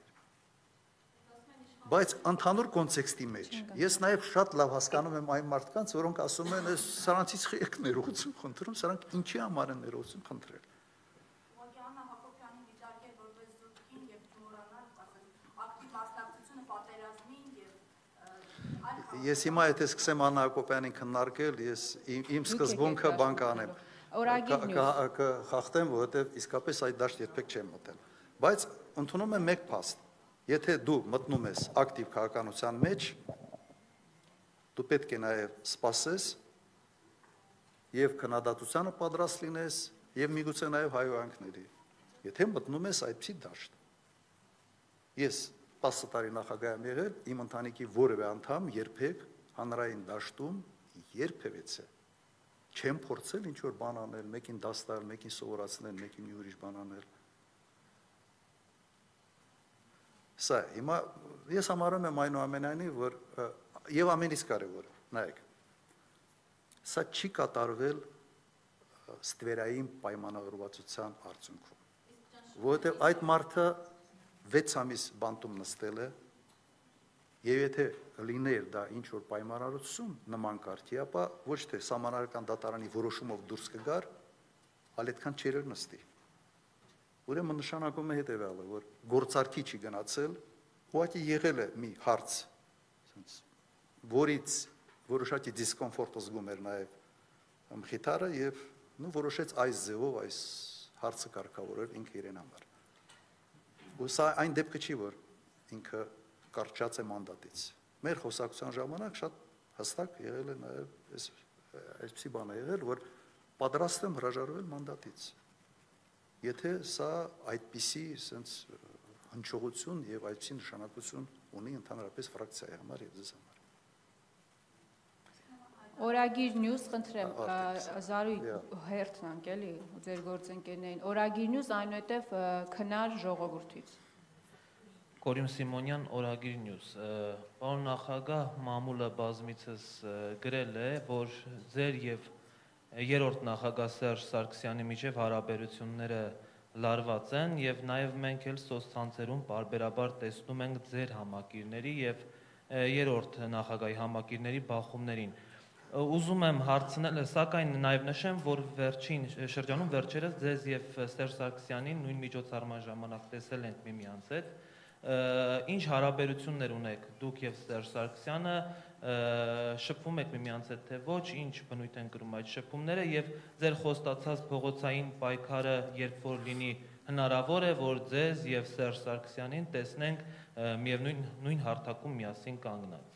Բայց ընդհանուր կոնտեքստի մեջ ես նաև շատ լավ հասկանում եմ այն մարդկանց, որոնք ասում են, սրանցից եք ներողություն խնդրում, սրանք ինչի համար են ներողություն խնդրել։ ես հիմա եթե սկսեմ Աննա Հակոբյանին քննարկել, ես իմ սկզբունքը բան կանեմ։ Խախտեմ, որովհետև իսկապես այդ դաշտ երբեք չեմ մտել։ Բայց ընդունում եմ մեկ փաստ։ Եթե դու մտնում ես ակտիվ քաղաքանության մեջ, դու պետք է նաև սпасես եւ քննադատությանը պատրաստ լինես եւ միգուցե նաև հայոյանքների։ Եթե մտնում ես այդպիսի դաշտ։ Ես 10 տարի նախագահ եմ եղել, իմ ընտանիքի որևէ անդամ երբեք հանրային դաշտում երբևիցե չեմ փորձել ինչ որ բան անել, մեկին դաստար, մեկին սովորացնել, մեկին մի ուրիշ բան անել Սա հիմա ես համարում եմ այնուամենայնիվ, որ եւ ամենից կարևորը, նայեք։ Սա չի կատարվել ստվերային պայմանավորվածության արդյունքում։ Որովհետեւ այդ մարդը 6 ամիս բանտում նստել է եւ եթե լիներ դա ինչ որ պայմանավորություն նման կարգի, ապա ոչ թե համանարական դատարանի որոշումով դուրս կգար, այլ այդքան չեր նստի։ Ուրեմն նշանակում է հետեւյալը, որ գործարքի չի գնացել, ուղղակի եղել է մի հարց, ասենց որից որոշակի դիսկոմֆորտ զգում էր նաև Մխիթարը եւ նու որոշեց այս ձևով այս հարցը կարգավորել ինքը իրեն համար ու սա այն դեպքը չի որ ինքը կարճած է մանդատից։ Մեր խոսակցության ժամանակ շատ հստակ եղել է նաև այս այսպիսի բան է եղել, որ պատրաստ եմ հրաժարվել մանդատից։ Եթե սա այդպիսի sense հնչողություն եւ այդպիսի նշանակություն ունի ընդհանրապես ֆրակցիայի համար եւ ձեզ համար։ Օրագիր նյուս խնդրեմ, Զարուի հերթն անք էլի ձեր գործընկերներին։ Օրագիր նյուս այնուհետև քնար ժողովրդից։ Կորյուն Սիմոնյան, Օրագիր նյուս։ Պարոն նախագահ, մամուլը բազմիցս գրել է, որ ձեր եւ երրորդ նախագահ Սերժ Սարգսյանի միջև հարաբերությունները լարված են եւ նաեւ մենք էլ սոցցանցերում բարբերաբար տեսնում ենք ձեր համակիրների եւ երրորդ նախագահի համակիրների բախումներին ուզում եմ հարցնել, սակայն նաև նշեմ, որ վերջին շրջանում վերջերս ձեզ եւ Սերժ Սարգսյանին նույն միջոցառման ժամանակ տեսել ենք միմյանց հետ։ Ինչ հարաբերություններ ունեք դուք եւ Սերժ Սարգսյանը, շփվում եք միմյանց հետ թե ոչ, ինչ բնույթ են կրում այդ շփումները եւ ձեր խոստացած փողոցային պայքարը երբ որ լինի հնարավոր է, որ ձեզ եւ Սերժ Սարգսյանին տեսնենք միևնույն նույն հարթակում միասին կանգնած։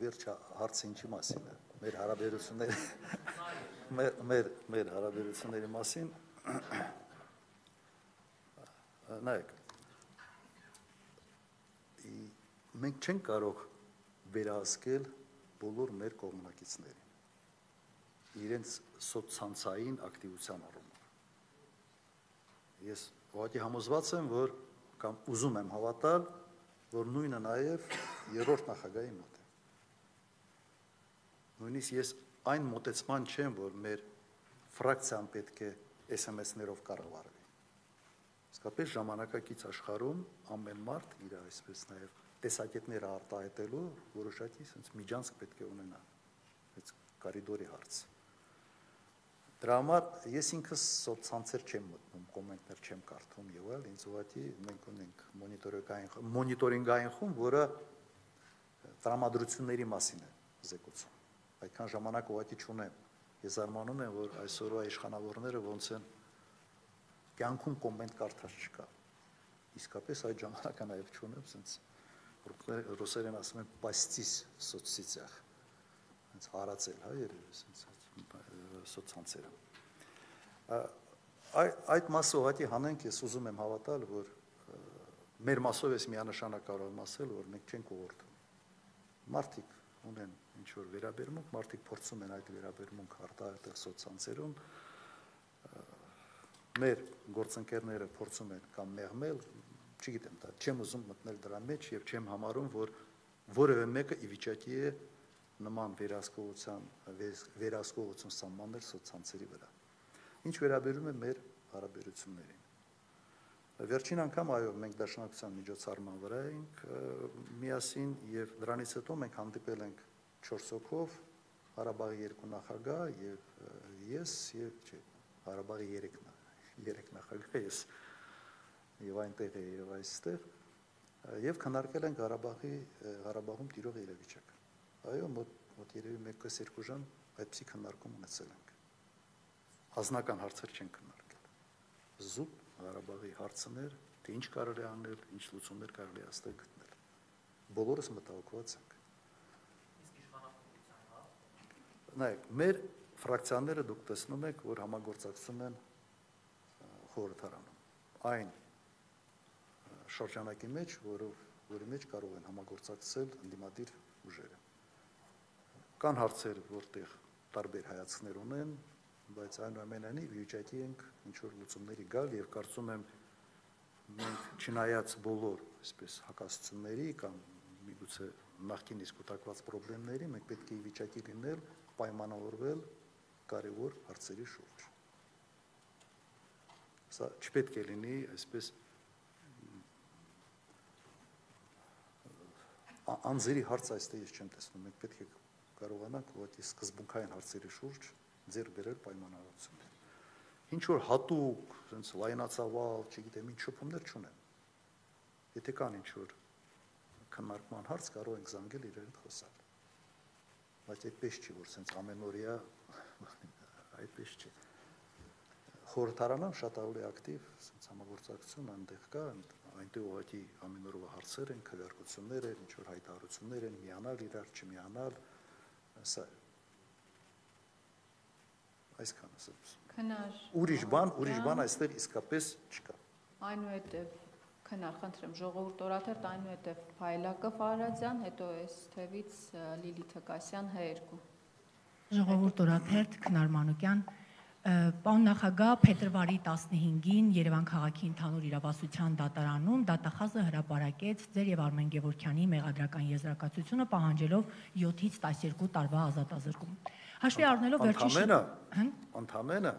վերջը հարցը ինչի մասին է։ Մեր հարաբերությունների մեր մեր մեր հարաբերությունների մասին նայեք մենք չենք կարող վերահսկել բոլոր մեր կողմնակիցներին իրենց սոցցանցային ակտիվության առումով ես ուղղակի համոզված եմ որ կամ ուզում եմ հավատալ որ նույնը նաև երրորդ նախագահի մոտ Նույնիսկ ես այն մտածման չեմ, որ մեր ֆրակցիան պետք է SMS-ներով կառավարվի։ Իսկապես ժամանակակից աշխարհում ամեն մարդ իր այսպես նաև տեսակետները արտահայտելու որոշակի sense միջանցք պետք է ունենա։ Այս կարիդորի հարց։ Դրա համար ես ինքս սոցցանցեր չեմ մտնում, կոմենտներ չեմ կարդում եւ այլ, ինձ ուղղակի մենք ունենք մոնիտորինգային մոնիտորինգային խումբ, որը տրամադրությունների մասին է զեկուցում այդքան ժամանակ ուղղակի չունեմ։ Ես զարմանում եմ, որ այսօրվա իշխանավորները ոնց են կյանքում կոմենտ կարդաց չկա։ Իսկապես այդ ժամանակը նաև չունեմ, ասենց ռուսերեն ասում են պաստիս սոցիցիախ։ Հենց հարացել, հա, երևի, ասենց սոցցանցերը։ Այդ մասը ուղղակի հանենք, ես ուզում եմ հավատալ, որ մեր մասով ես միանշանակ կարող եմ ասել, որ մենք չենք ուղղորդում։ Մարդիկ ունեն ինչ որ վերաբերմունք, մարդիկ փորձում են այդ վերաբերմունքը արտահայտել սոցցանցերում, մեր գործընկերները փորձում են կամ մեղմել, չգիտեմ, դա չեմ ուզում մտնել դրա մեջ եւ չեմ համարում, որ որևէ մեկը ի վիճակի է նման վերահսկողության վերահսկողություն սահմանել սոցցանցերի վրա։ Ինչ վերաբերում է մեր հարաբերություններին։ Վերջին անգամ այո, մենք դաշնակցության միջոցառման վրա էինք միասին եւ դրանից հետո մենք հանդիպել ենք 4 հոգով Ղարաբաղի երկու նախագահ եւ ես եւ չէ Ղարաբաղի 3 3 նախագահ ես եւ այնտեղ է եւ այստեղ եւ քննարկել են Ղարաբաղի Ղարաբաղում տիրող իրավիճակը այո մոտ մոտ երևի 1-2 ժամ այդպիսի քննարկում ունեցել ենք ազնական հարցեր չեն քննարկել զուտ Ղարաբաղի հարցներ թե ինչ կարելի անել, ինչ լուծումներ կարելի աստեղ գտնել բոլորս մտահոգված ենք նայեք, մեր ֆրակցիաները դուք տեսնում եք, որ համագործակցում են խորհրդարանում։ Այն շրջանակի մեջ, որով որի մեջ կարող են համագործակցել ընդդիմադիր ուժերը։ Կան հարցեր, որտեղ տարբեր հայացքներ ունեն, բայց այնուամենայնիվ վիճակի ենք ինչ որ լուծումների գալ եւ կարծում եմ մենք չնայած բոլոր այսպես հակասությունների կամ միգուցե նախկին իսկ ուտակված խնդիրների մենք պետք է վիճակի լինել պայմանավորվել կարևոր հարցերի շուրջ։ Սա չպետք է լինի այսպես անձերի հարց այստեղ ես չեմ տեսնում, մենք պետք է կարողանանք ուղղակի սկզբունքային հարցերի շուրջ ձեր բերել պայմանավորություններ։ Ինչ որ հատուկ, ասենց լայնացավալ, չգիտեմ, ինչ շփումներ չունեմ։ Եթե կան ինչ որ քննարկման հարց, կարող ենք զանգել իրար հետ խոսալ բայց այդպես չի, որ սենց ամենօրյա <laughs> այդպես չի։ խորհրդարանը շատ ավելի ակտիվ sense համագործակցություն այնտեղ կա, այնտեղ ուղղակի ամեն օրվա հարցեր են, քվեարկություններ են, ինչ որ հայտարարություններ են, միանալ իրար, չմիանալ, սա է։ Այսքանը ասած։ Քնար։ Ուրիշ բան, ուրիշ բան այստեղ իսկապես չկա։ Այնուհետև քնար, խնդրեմ, ժողովուրդ օրաթերթ այնուհետև Փայլակը Ֆարադյան, հետո այս թևից Լիլիթ Հակասյան Հ2։ Ժողովուրդ օրաթերթ Քնար Մանուկյան Պարոն նախագահ փետրվարի 15-ին Երևան քաղաքի ընդհանուր իրավասության դատարանում դատախազը հրապարակեց ձեր եւ Արմեն Գևորքյանի մեղադրական եզրակացությունը պահանջելով 7-ից 12 տարվա ազատազրկում։ Հաշվի առնելով վերջին Ընդամենը, ընդամենը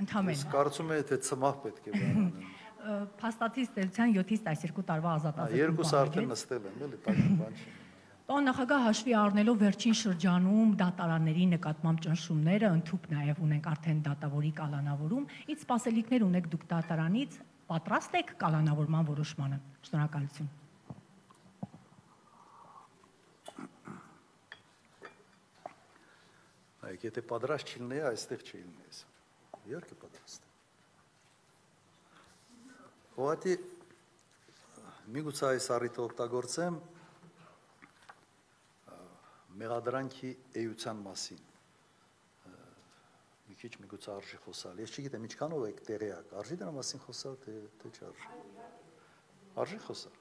Ընդհանրապես Ես կարծում եմ թե ծմախ պետք է բանանեն։ փաստացի ստերության 7-ից 12 տարվա ազատազրկում։ Երկուս արդեն նստել են, էլի, բան բան չի։ Պարոն նախագահ հաշվի առնելով վերջին շրջանում դատարանների նկատմամբ ճնշումները, ընդհուպ նաև ունենք արդեն դատավորի կալանավորում, ինչ սպասելիքներ ունեք դուք դատարանից, պատրաստ եք կալանավորման որոշմանը։ Շնորհակալություն։ Այ եթե պատրաստ չլինեի, այստեղ չի լինեի։ Իհարկե պատրաստ եմ։ Ուղղակի միգուցե այս առիթը օգտագործեմ մեղադրանքի էության մասին։ Մի քիչ միգուցե արժի խոսալ։ Ես չգիտեմ ինչքանով եք տեղյակ, արժի դրա մասին խոսալ, թե թե չարժի։ Արժի խոսալ։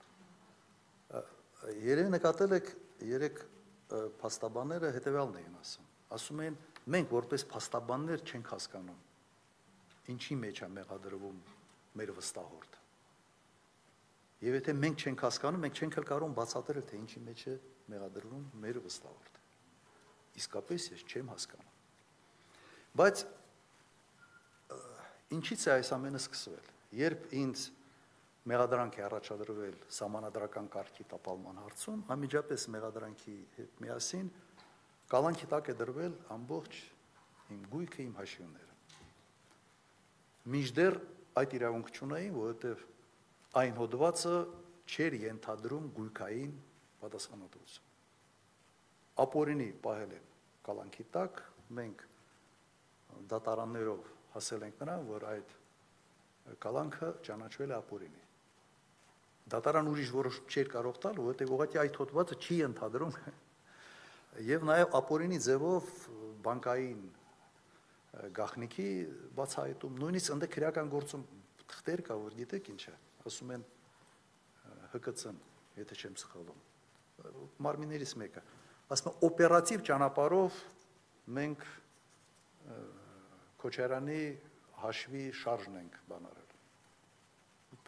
Երևի նկատել եք երեք փաստաբանները հետևյալն էին ասում։ Ասում են մենք որպես փաստաբաններ չենք հասկանում ինչի մեջ է մեղադրվում մեր վստահորդը։ Եվ եթե մենք չենք հասկանում, մենք չենք կարող բացատրել, թե ինչի մեջ է մեղադրվում մեր վստահորդը։ Իսկապես ես չեմ հասկանում։ Բայց ինչից է այս ամենը սկսվել։ Երբ ինձ մեղադրանք է առաջադրվել համանadrական կարգի տապալման հարցում, անմիջապես մեղադրանքի հետ միասին կալանքի տակ է դրվել ամբողջ իմ գույքը, իմ հաշիվները։ Միջդեռ այդ իրավունք չունեին, որովհետև այն հոդվածը չեր ենթադրում գույքային պատասխանատվություն։ Ապորինի պահել են կալանքի տակ, մենք դատարաններով հասել ենք նրան, որ այդ կալանքը ճանաչվել է ապորինի։ Դատարան ուրիշ որոշում չէր կարող տալ, որովհետև ուղղակի այդ հոդվածը չի ընդհանրում եւ նաեւ ապորինի ձևով բանկային գախնիկի բացահայտում, նույնիսկ ընդ քրեական գործում թղթեր կա, որ գիտեք ինչ է, ասում են ՀԿՑ-ն, եթե չեմ սխալվում, մարմիններից մեկը, ասում է օպերատիվ ճանապարհով մենք Քոչարյանի հաշվի շարժն ենք բանարել։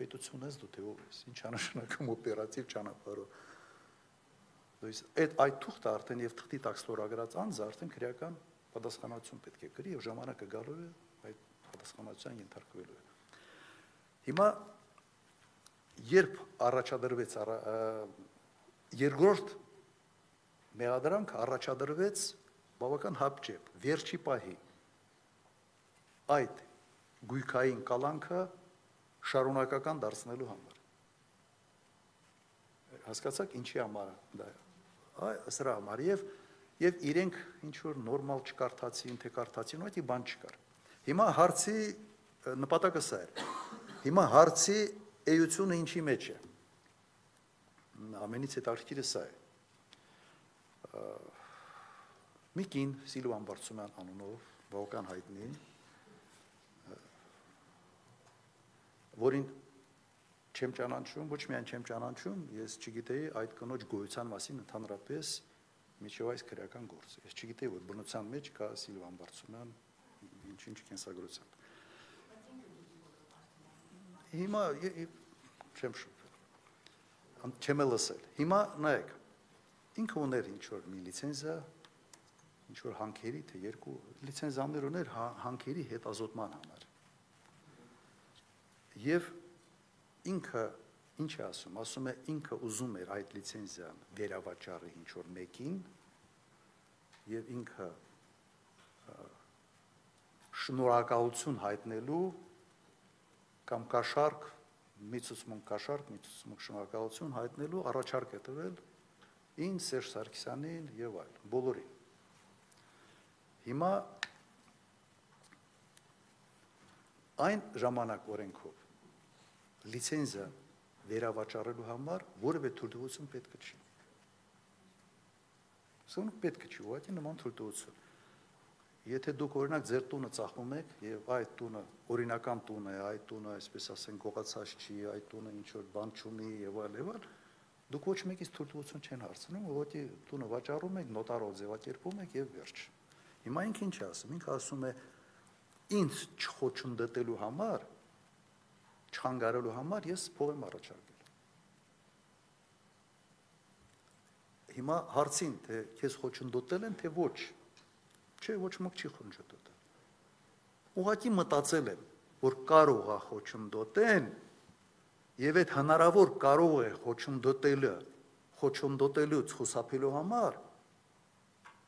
Պետություն ես դու թե ով ես, ինչ անշանակում օպերատիվ ճանապարհով։ Դույս այդ այդ թուղթը արդեն եւ թղթի տակ ստորագրած անձը արդեն քրեական պատասխանատվություն պետք է կրի եւ ժամանակը գալու է այդ պատասխանատվության ենթարկվելու է։ Հիմա երբ առաջադրվեց արա, երկրորդ մեղադրանքը առաջադրվեց բավական հապճեպ, վերջի պահի այդ գույքային կալանքը շարունակական դարձնելու համար։ Հասկացաք ինչի համար դա է։ Այ սրա համար եւ եւ իրենք ինչ որ նորմալ չկարդացին, թե կարդացին, այդի բան չկար։ Հիմա հարցի նպատակը սա է։ Հիմա հարցի էությունը ինչի մեջ է։ Ամենից հետաքրքիրը սա է։ Մի կին Սիլվան Բարսումյան անունով, բավական հայտնի, որին չեմ ճանաչում, ոչ միայն չեմ ճանաչում, ես չգիտեի այդ կնոջ գոյության մասին ընդհանրապես միջև այս քրեական գործը։ Ես չգիտեի, որ բնության մեջ կա Սիլվան Բարսումյան ինչ-ինչ կենսագրությամբ։ Հիմա չեմ շփվել։ Չեմ լսել։ Հիմա նայեք։ Ինքը ուներ ինչ որ մի լիցենզիա, ինչ որ հանքերի, թե երկու լիցենզիաներ ուներ հանքերի հետազոտման համար։ Եվ ինքը ինչ է ասում, ասում է ինքը ուզում էր այդ լիցենզիան վերավաճառի ինչ որ մեկին եւ ինքը շնորհակալություն հայտնելու կամ կաշառք մի ցուցմունք կաշառք, մի ցուցմունք շնորհակալություն հայտնելու առաջարկ է տվել ինձ Սերժ Սարգսյանին եւ այլ բոլորին։ Հիմա այն ժամանակ օրենքով լիցենզիա վերավաճառելու համար որևէ թույլտվություն պետք չի։ Սոնք պետք չի, ուղղակի նման թույլտվություն։ Եթե դուք օրինակ ձեր տունը ծախում եք եւ այդ տունը օրինական տուն է, այդ տունը, այսպես ասենք, գողացած չի, այդ տունը ինչ որ բան չունի եւ այլ եւ այլ, դուք ոչ մեկից թույլտվություն չեն հարցնում, ուղղակի տունը վաճառում եք, նոտարով ձևակերպում եք եւ վերջ։ Հիմա ինքը ինչ ասում, ինքը ասում է ինձ չխոչուն դտելու համար, չհանգարելու համար ես փող եմ առաջարկել։ Հիմա հարցին, թե քեզ խոչուն դոտել են, թե ոչ, չէ, ոչ ոք չի խոչուն դոտել։ Ուղղակի մտածել եմ, որ կարող է խոչուն դոտեն, եւ այդ հնարավոր կարող է խոչուն դոտելը, խոչուն դոտելուց խուսափելու համար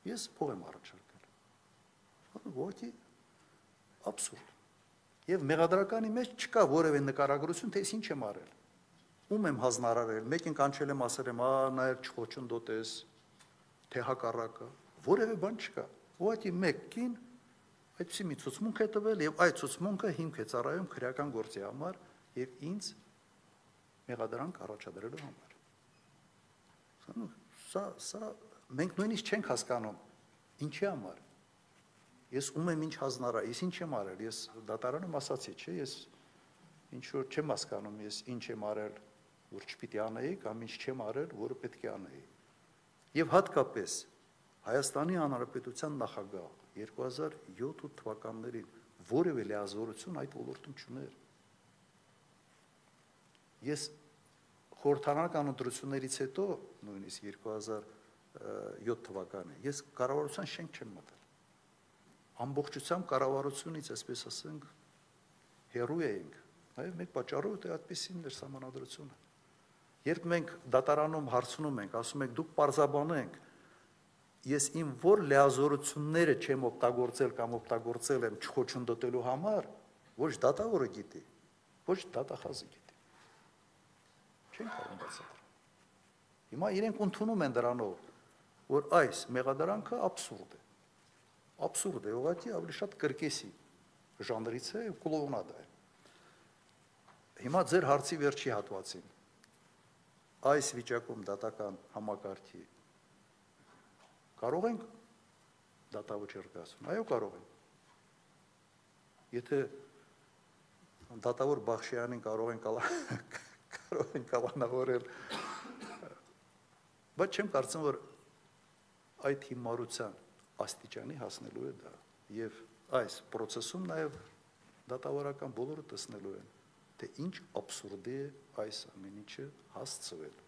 ես փող եմ առաջարկել։ Ուղղակի абսուրդ։ Եվ մեղադրականի մեջ չկա որևէ նկարագրություն, թե ես ինչ եմ արել։ Ում եմ հանձնարարել, մեկին կանչել եմ ասել եմ, «Ա, նայր չխոչընդոտես», թե հակառակը, որևէ բան չկա։ Ուղղակի մեկին այդպեսի մի ցուցմունք է տվել եւ այդ ցուցմունքը հիմք է ծառայում քրեական գործի համար եւ ինձ մեղադրանք առաջադրելու համար։ Սա սա մենք նույնիսկ չենք հասկանում ինչի համար Ես ում եմ ինչ հանձնարա, ես ինչ եմ արել, ես դատարանում ասացի, չէ, ես ինչ որ չեմ հասկանում, ես ինչ եմ արել, որ չպիտի անեի կամ ինչ չեմ արել, որը պետք է անեի։ Եվ հատկապես Հայաստանի Հանրապետության նախագահ 2007 թվականներին որևէ լիազորություն այդ ոլորտում չուներ։ Ես խորհրդարանական ընտրություններից հետո, նույնիսկ 2007 թվականը, ես կառավարության շենք չեմ մտել ամբողջությամբ կառավարությունից, այսպես ասենք, հերու էինք։ Նաև մեկ պատճառով թե այդպեսին էր համանadrությունը։ Երբ մենք դատարանում հարցնում ենք, ասում ենք դուք parzabanենք, ես իմ որ լեզորությունները չեմ օգտագործել կամ օգտագործել եմ չխոչընդոտելու համար, ոչ դատավորը գիտի, ոչ դատախազը գիտի։ Չեն կարող բացատրել։ Հիմա իրենք ընդունում են դրանով, որ այս մեղադրանքը абսուրդ է։ Абսուրդ է, ուղղակի ավելի շատ կրկեսի ժանրից է եւ կլոունադ է։ Հիմա ձեր հարցի վերջի հատվածին այս վիճակում դատական համակարգի կարող ենք դատավճռկացում։ Այո, կարող ենք։ Եթե դատավոր Բախշյանին կարող են <laughs> կարող են կալանավորել բայց չեմ կարծում որ այդ հիմարության աստիճանի հասնելու է դա եւ այս process-ում նաեւ դատավարական բոլորը տեսնելու են թե ինչ абսուրդի է այս ամեն ինչը հասցվել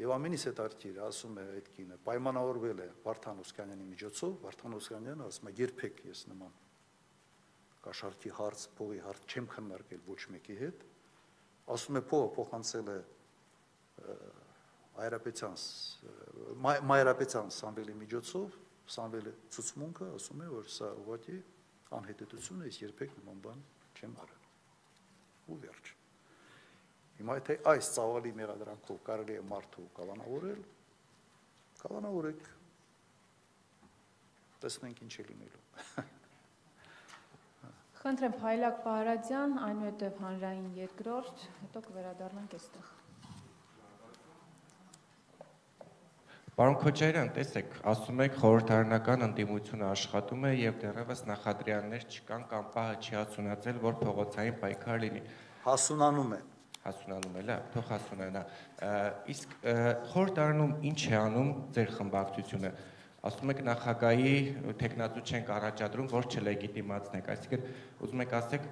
եւ ամենից հետ արկիր ասում է այդ կինը պայմանավորվել է Վարդան Օսկանյանի միջոցով Վարդան Օսկանյանը ասում է երբեք ես նման կաշառքի հարց փողի հարց չեմ քննարկել ոչ մեկի հետ ասում է փողը փոխանցել է Հայրապետյան Մայրապետյան Սամվելի միջոցով Սամվելի ցուցմունքը ասում է որ սա ուղղակի անհետեթություն է, ես երբեք նման բան չեմ արել։ Ու վերջ։ Հիմա եթե այս ծավալի մեղադրանքով կարելի է մարդու կալանավորել, կալանավորեք։ Տեսնենք ինչ է լինելու։ Խնդրեմ Փայլակ Պարադյան, այնուհետև հանրային երկրորդ, հետո կվերադառնանք այստեղ։ Պարոն Քոչարյան, տեսեք, ասում եք խորհրդարանական ընդդիմությունը աշխատում է եւ դեռևս նախադրյալներ չկան կամ պահը չի հասունացել, որ փողոցային պայքար լինի։ Հասունանում է։ Հասունանում է, լավ, թող հասունանա։ Իսկ խորհրդարանում ինչ է անում ձեր խմբակցությունը։ Ասում եք նախագահի տեխնացու չենք առաջադրում, որ չլեգիտիմացնենք, այսինքն ուզում եք ասեք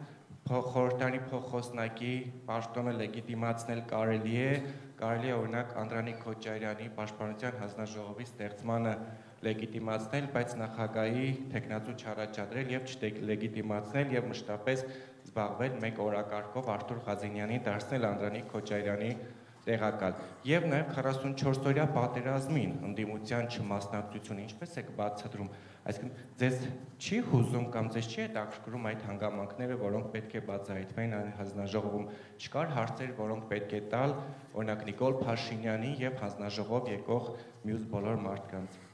խորհրդարանի փոխոսնակի պաշտոնը լեգիտիմացնել կարելի է, կարելի է օրինակ Անդրանիկ Քոչարյանի պաշտպանության հանձնաժողովի ստեղծմանը լեգիտիմացնել, բայց նախագահի տեխնացու չառաջադրել եւ չլեգիտիմացնել եւ մշտապես զբաղվել մեկ օրակարգով Արթուր Ղազինյանի դարձնել Անդրանիկ Քոչարյանի տեղակալ եւ նաեւ 44-օրյա պատերազմին ընդդիմության չմասնակցությունը ինչպես է բացատրում այսինքն ձեզ չի հուզում կամ ձեզ չի հետաքրքրում այդ հանգամանքները որոնք պետք է բացահայտվեն այն հանձնաժողովում չկար հարցեր որոնք պետք է տալ օրինակ Նիկոլ Փաշինյանի եւ հանձնաժողով եկող մյուս բոլոր մարդկանց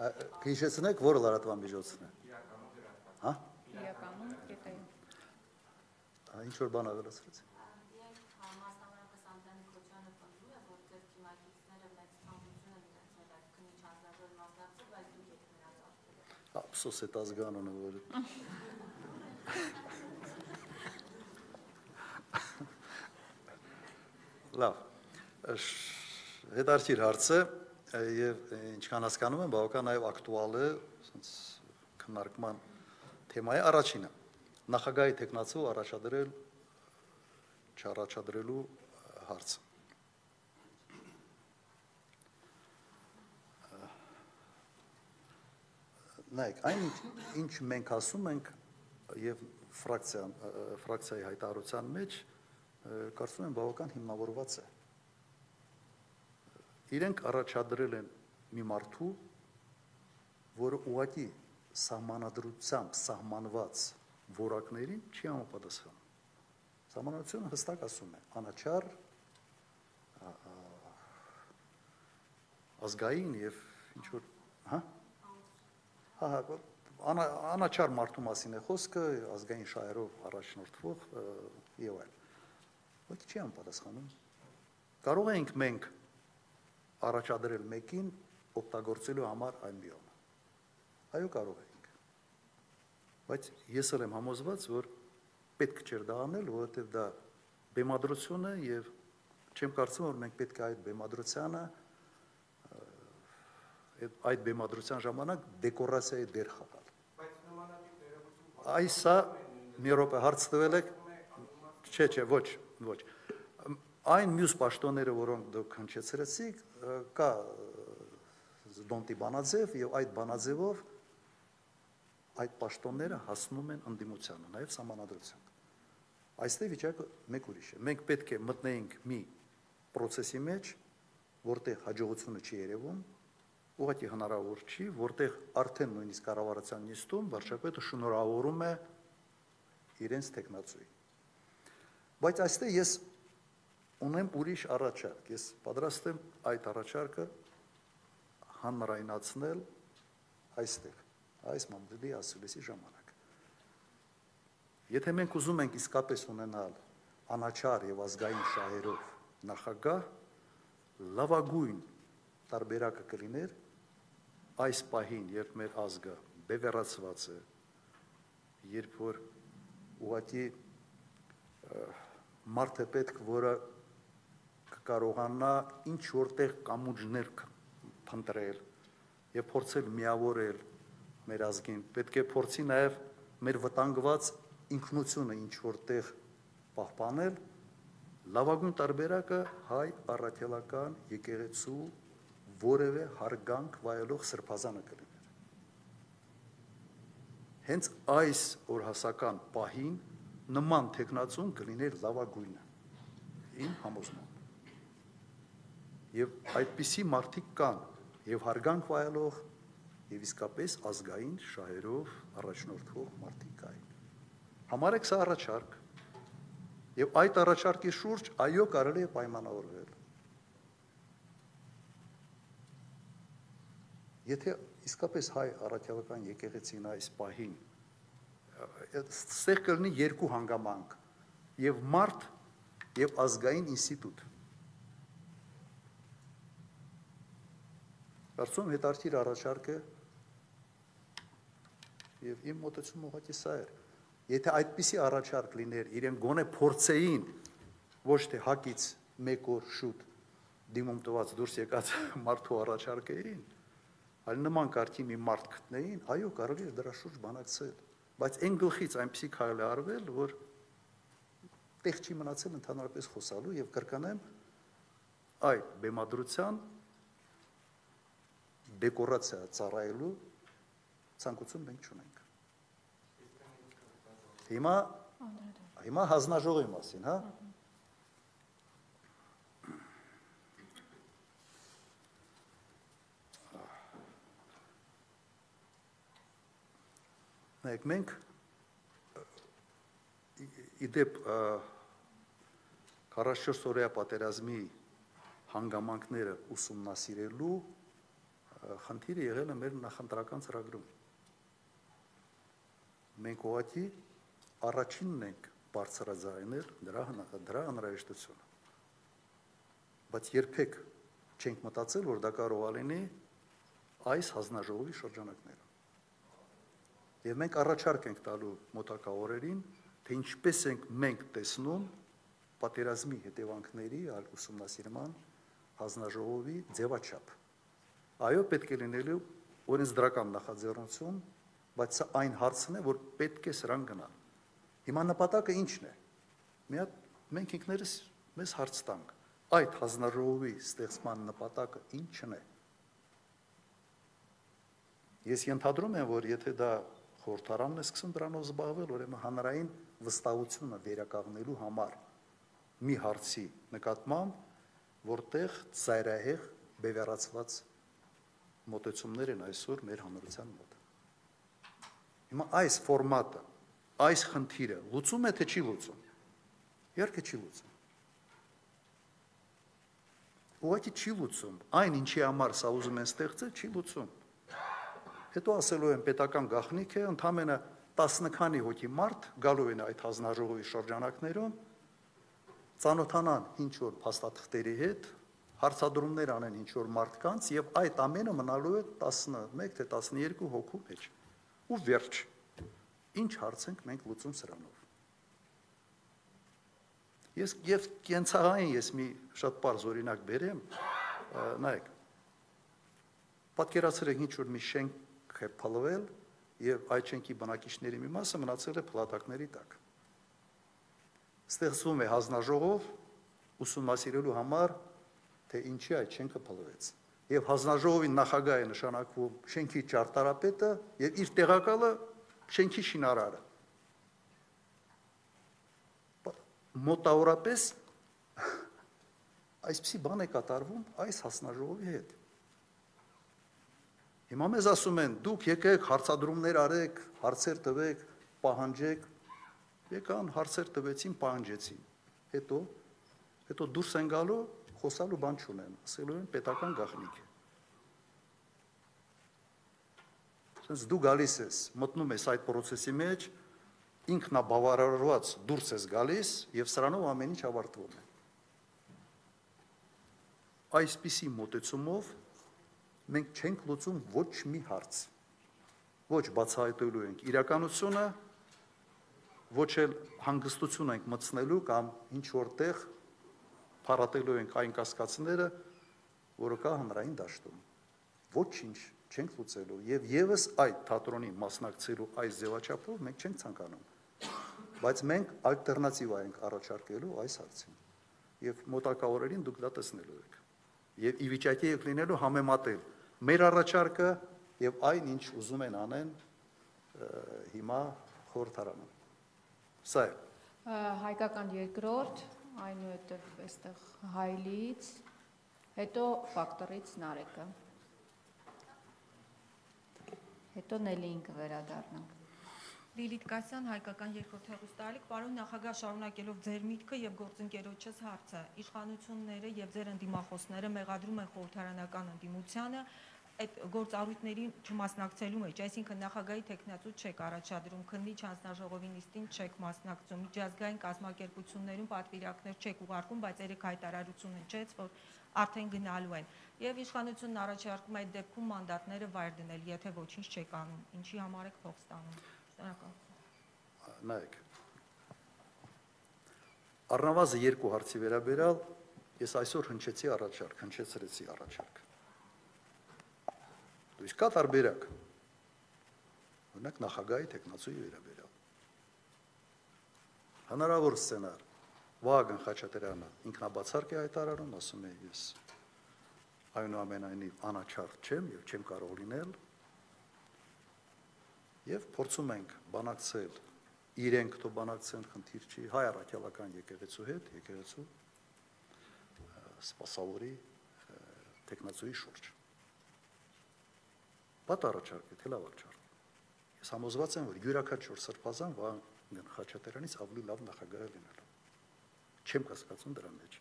Կհիշեցնեք, որը լրատվան միջոցն է։ Հա։ Իրականում կետային։ Ինչ որ բան ավելացրեց։ Ափսոս է ազգանունը որ Լավ։ Հետարքիր հարցը եւ ինչքան հասկանում եմ, բավական նաեւ ակտուալ է, ասենց քննարկման թեմայի առաջինը։ Նախագահի տեխնացու առաջադրել չառաջադրելու հարցը։ Նայեք, այն ինչ մենք ասում ենք եւ ֆրակցիան ֆրակցիայի հայտարարության մեջ կարծում եմ բավական հիմնավորված է։ Իրենք առաջադրել են մի մարդու, որը ուղակի սահմանադրությամբ սահմանված որակներին չի համապատասխանում։ Սահմանադրությունը հստակ ասում է անաչար ազգային եւ ինչ որ, հա? Հա, հա, անա, անաչար մարդու մասին է խոսքը, ազգային շահերով առաջնորդվող եւ այլ։ Ոչ չի համապատասխանում։ Կարող ենք մենք առաջադրել մեկին օգտագործելու համար այն բիոմը։ Այո, կարող ենք։ Բայց ես էլ եմ համոզված, որ պետք չէր դա անել, որովհետև դա բեմադրություն է եւ չեմ կարծում, որ մենք պետք է այդ բեմադրությանը այդ այդ բեմադրության ժամանակ դեկորացիայի դեր խաղալ։ Այսա մի րոպե հարց տվել եք։ Չէ, չէ, ոչ, ոչ։ Ըմ, Այն մյուս պաշտոնները, որոնք դուք հնչեցրեցիք, կա Դոնտի բանաձև եւ այդ բանաձևով այդ պաշտոնները հասնում են ընդդիմությանը, նաեւ սահմանադրության։ Այստեղ վիճակը մեկ ուրիշ է։ Մենք պետք է մտնեինք մի process-ի մեջ, որտեղ հաջողությունը չի երևում, ուղղակի հնարավոր չի, որտեղ արդեն նույնիսկ կառավարության նիստում վարչապետը շնորհավորում է իրենց տեխնացուի։ Բայց այստեղ ես ունեմ ուրիշ առաջարկ։ Ես պատրաստ եմ այդ առաջարկը հանրայնացնել այստեղ, այս մամլի ասուլիսի ժամանակ։ Եթե մենք ուզում ենք իսկապես ունենալ անաչար եւ ազգային շահերով նախագահ, լավագույն տարբերակը կլիներ այս պահին, երբ մեր ազգը բևեռացված է, երբ որ ուղղակի ը, մարդ է պետք, որը կկարողանա ինչ որտեղ կամուջներ ք- փնտրել եւ փորձել միավորել մեր ազգին, պետք է փորձի նաեւ մեր վտանգված ինքնությունը ինչ որտեղ պահպանել լավագույն տարբերակը հայ առաքելական եկեղեցու որևէ հարգանք վայելող սրբազանը կլիներ։ Հենց այս օրհասական պահին նման տեխնացուն կլիներ լավագույնը։ Իմ համոզմամբ։ Եվ այդպիսի մարդիկ կան, եւ հարգանք վայելող եւ իսկապես ազգային շահերով առաջնորդվող մարդիկ կային։ Համարեք սա առաջարկ եւ այդ առաջարկի շուրջ այո կարելի է պայմանավորվել։ Եթե իսկապես հայ առաքելական եկեղեցին այս պահին ստեղ կլինի երկու հանգամանք եւ մարդ եւ ազգային ինստիտուտ Կարծում հետարքիր առաջարկը եւ իմ մտածումը ուղղակի սա էր։ Եթե այդպիսի առաջարկ լիներ, իրեն գոնե փորձեին ոչ թե հակից մեկ օր շուտ դիմում տված դուրս եկած <laughs> մարդու առաջարկերին, այլ նման կարգի մի մարդ գտնեին, այո, կարելի է դրա շուրջ բանակցել, բայց այն գլխից այնպեսի քայլ արվել, որ տեղ չի մնացել ընդհանրապես խոսալու եւ կրկանեմ այդ բեմադրության դեկորացիա ծառայելու ցանկություն մենք չունենք։ Հիմա հիմա հանձնաժողովի մասին, հա։ Նայեք, մենք իդեպ 44 օրյա պատերազմի հանգամանքները ուսումնասիրելու խնդիրը եղել է մեր նախընտրական ծրագրում։ Մենք ուղղակի առաջինն ենք բարձրաձայնել դրա դրա անհրաժեշտությունը։ Բայց երբեք չենք մտածել, որ դա կարող է լինի այս հանձնաժողովի շրջանակներում։ Եվ մենք առաջարկ ենք տալու մոտակա օրերին, թե ինչպես ենք մենք տեսնում պատերազմի հետևանքների այլ ուսումնասիրման հանձնաժողովի ձևաչափ։ Այո, պետք է լինելու օրենսդրական նախաձեռնություն, բայց սա այն հարցն է, որ պետք է սրան գնալ։ Հիմա նպատակը ի՞նչն է։ Մի հատ մենք ինքներս մեզ հարց տանք։ Այդ հանձնաժողովի ստեղծման նպատակը ի՞նչն է։ Ես ենթադրում եմ, որ եթե դա խորհրդարանն է սկսում դրանով զբաղվել, ուրեմն հանրային վստահությունը վերականգնելու համար մի հարցի նկատմամբ, որտեղ ծայրահեղ բևեռացված մոտեցումներ են այսօր մեր հանրության մոտ։ Հիմա այս ֆորմատը, այս խնդիրը լուծում է թե չի լուծում։ Իհարկե չի լուծում։ Ուղղակի չի լուծում։ Այն ինչի համար սա ուզում են ստեղծել, չի լուծում։ Հետո ասելու են պետական գաղտնիք է, ընդամենը 10 քանի հոգի մարդ գալու են այդ հանձնաժողովի շրջանակներում, ծանոթանան ինչ որ փաստաթղթերի հետ, հարցադրումներ անեն ինչ որ մարդկանց եւ այդ ամենը մնալու է 11 թե 12 հոգու մեջ։ Ու վերջ։ Ինչ հարց ենք մենք լուծում սրանով։ Ես եւ կենցաղային ես մի շատ པարզ օրինակ բերեմ, նայեք։ Պատկերացրեք ինչ որ մի շենք է փլվել եւ այդ շենքի բնակիչների մի մասը մնացել է փլատակների տակ։ Ստեղծվում է հանձնաժողով ուսումնասիրելու համար թե ինչի այդ շենքը փլվեց։ Եվ հանձնաժողովի նախագահը նշանակվում շենքի ճարտարապետը եւ իր տեղակալը շենքի շինարարը։ Մոտավորապես այսպիսի բան է կատարվում այս հասնաժողովի հետ։ Հիմա մեզ ասում են՝ դուք եկեք հարցադրումներ արեք, հարցեր տվեք, պահանջեք։ Եկան, հարցեր տվեցին, պահանջեցին։ Հետո հետո դուրս են գալու խոսալու բան չունեն, ասելու են պետական գաղտնիք է։ Սենց դու գալիս ես, մտնում ես այդ process-ի մեջ, ինքնաբավարարված դուրս ես գալիս եւ սրանով ամեն ինչ ավարտվում է։ Այսպիսի մոտեցումով մենք չենք լուծում ոչ մի հարց։ Ոչ բացահայտելու ենք իրականությունը, ոչ էլ հանգստություն ենք մտցնելու կամ ինչ որտեղ փառատելու ենք այն կասկածները, որը կա հանրային դաշտում։ Ոչինչ չենք լուծելու եւ եւս այդ թատրոնի մասնակցելու այս ձևաչափով մենք չենք ցանկանում։ Բայց մենք ալտերնատիվա ենք առաջարկելու այս հարցին։ Եվ մոտակա օրերին դուք դա տեսնելու եք։ Եվ ի վիճակի եք լինելու համեմատել մեր առաջարկը եւ այն ինչ ուզում են անեն հիմա խորհրդարանում։ Սա է։ Հայկական երկրորդ այնուհետև այստեղ հայլից, հետո ֆակտորից նարեկը։ Հետո Նելիին կվերադառնանք։ Լիլիթ Կասյան, հայկական երկրորդ հեռուստաալիք, պարոն նախագահ շարունակելով ձեր միտքը եւ գործընկերոջս հարցը, իշխանությունները եւ ձեր ընդդիմախոսները մեղադրում են խորհրդարանական ընդդիմությանը այդ գործառույթներին չմասնակցելու մեջ, այսինքն նախագահի տեխնացու չեք առաջադրում, քննիչ հանձնաժողովի նիստին չեք մասնակցում, միջազգային կազմակերպություններում պատվիրակներ չեք ուղարկում, բայց երեք հայտարարություն հնչեց, որ արդեն գնալու են։ Եվ իշխանությունն առաջարկում այդ դեպքում մանդատները վայր դնել, եթե ոչինչ չեք անում։ Ինչի համար եք փող ստանում։ Շնորհակալ։ Նայեք։ Առնվազն երկու հարցի վերաբերալ ես այսօր հնչեցի առաջարկ, հնչեցրեցի առաջարկ То есть կա տարբերակ։ Օրինակ նախագահի տեխնացուի վերաբերյալ։ Հնարավոր սցենար Վահագն Խաչատրյանը ինքնաբացարկ է հայտարարում, ասում է ես այնուամենայնիվ անաչառ չեմ եւ չեմ կարող լինել եւ փորձում ենք բանակցել իրենք թող բանակցեն խնդիր չի հայ առաքելական եկեղեցու հետ եկեղեցու սպասավորի տեխնացուի շուրջ Պատ առաջարկի, թե լավ առաջարկի։ Ես համոզված եմ, որ յուրաքանչյուր սրբազան Վահան Խաչատրյանից ավելի լավ նախագահ է լինելու։ Չեմ կասկածում դրա մեջ։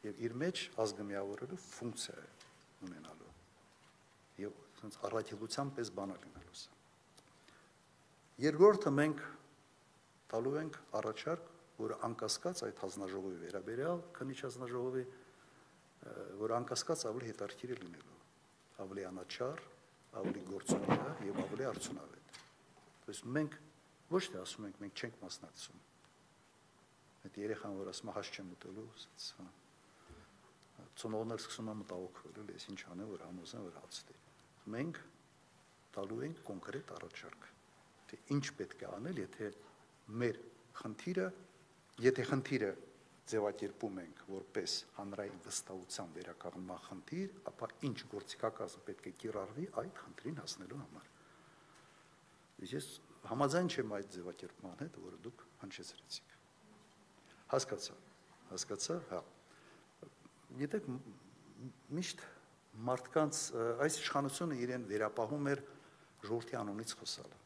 Եվ իր մեջ ազգը միավորելու ֆունկցիա է ունենալու։ եւ ասենց առաքելության պես բանա լինելուս։ Երկրորդը մենք տալու ենք առաջարկ, որ անկասկած այդ հանձնաժողովի վերաբերյալ քննիչ հանձնաժողովի որ անկասկած ավելի հետաքրքիր է լինելու, ավելի անաչառ, ավելի գործունյա եւ ավելի արդյունավետ։ Tos մենք ոչ թե ասում ենք մենք չենք մասնակցում։ Այդ երեխան որ ասում հաշ չեմ ուտելու, ասած հա։ Ծնողներ սկսում են մտահոգվել, ես ինչ անեմ, որ համոզեմ, որ հացտի։ Մենք տալու ենք կոնկրետ առաջարկ թե ինչ պետք է անել, եթե մեր խնդիրը, եթե խնդիրը ձևակերպում ենք որպես հանրային վստահության վերականգնման խնդիր, ապա ինչ գործիքակազմ պետք է կիրառվի այդ խնդրին հասնելու համար։ Ես համաձայն չեմ այդ ձևակերպման հետ, որը դուք հնչեցրեցիք։ Հասկացա, հասկացա, հա։ Գիտեք, միշտ մարդկանց այս իշխանությունը իրեն վերապահում էր ժողովրդի անունից խոսալը։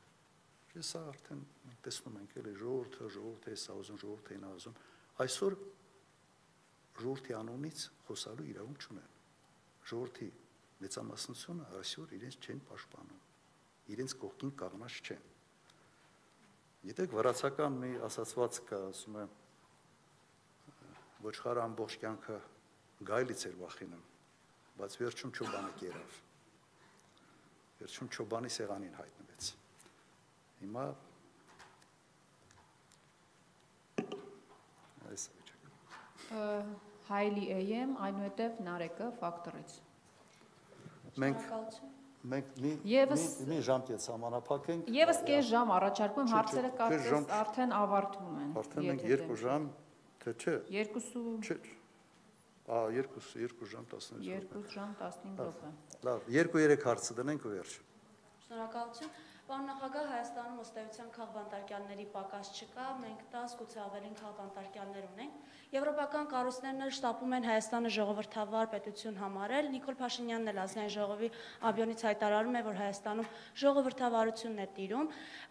Ես արդեն տեսնում ենք էլի ժողովուրդը, ժողովուրդը սա ուզում, ժողովուրդը է ուզում։ Այսօր ժողովրդի անունից խոսալու իրավունք չունեն։ Ժողովրդի մեծամասնությունը այսօր իրենց չեն պաշտպանում։ Իրենց կողքին կանգնած չեն։ Գիտեք, վրացական մի ասացված կա, ասում է ոչխարը ամբողջ կյանքը գայլից էր վախենում, բայց վերջում ճոբանը կերավ։ Վերջում ճոբանի սեղանին հայտնվեց։ Հիմա այս վիճակը։ Հայլի AM, այնուհետև Նարեկը ֆակտորից։ Մենք մենք մի մի ժամկետ համանապակենք։ Եվս կես ժամ առաջարկում հարցերը կարծես արդեն ավարտվում են։ Արդեն մենք 2 ժամ թե չէ։ 2 Չէ։ Ա 2 2 ժամ 15 րոպե։ 2 ժամ 15 րոպե։ Լավ, 2-3 հարցը դնենք ու վերջ։ Շնորհակալություն։ Պարոն նախագահ, Հայաստանում ըստեյության քաղբանտարկյալների պակաս չկա, մենք 10 գուցե ավելին քաղբանտարկյալներ ունենք։ Եվրոպական կառույցներն էլ շտապում են Հայաստանը ժողովրդավար պետություն համարել։ Նիկոլ Փաշինյանն էլ ազգային ժողովի աբյոնից հայտարարում է, որ Հայաստանում ժողովրդավարությունն է տիրում։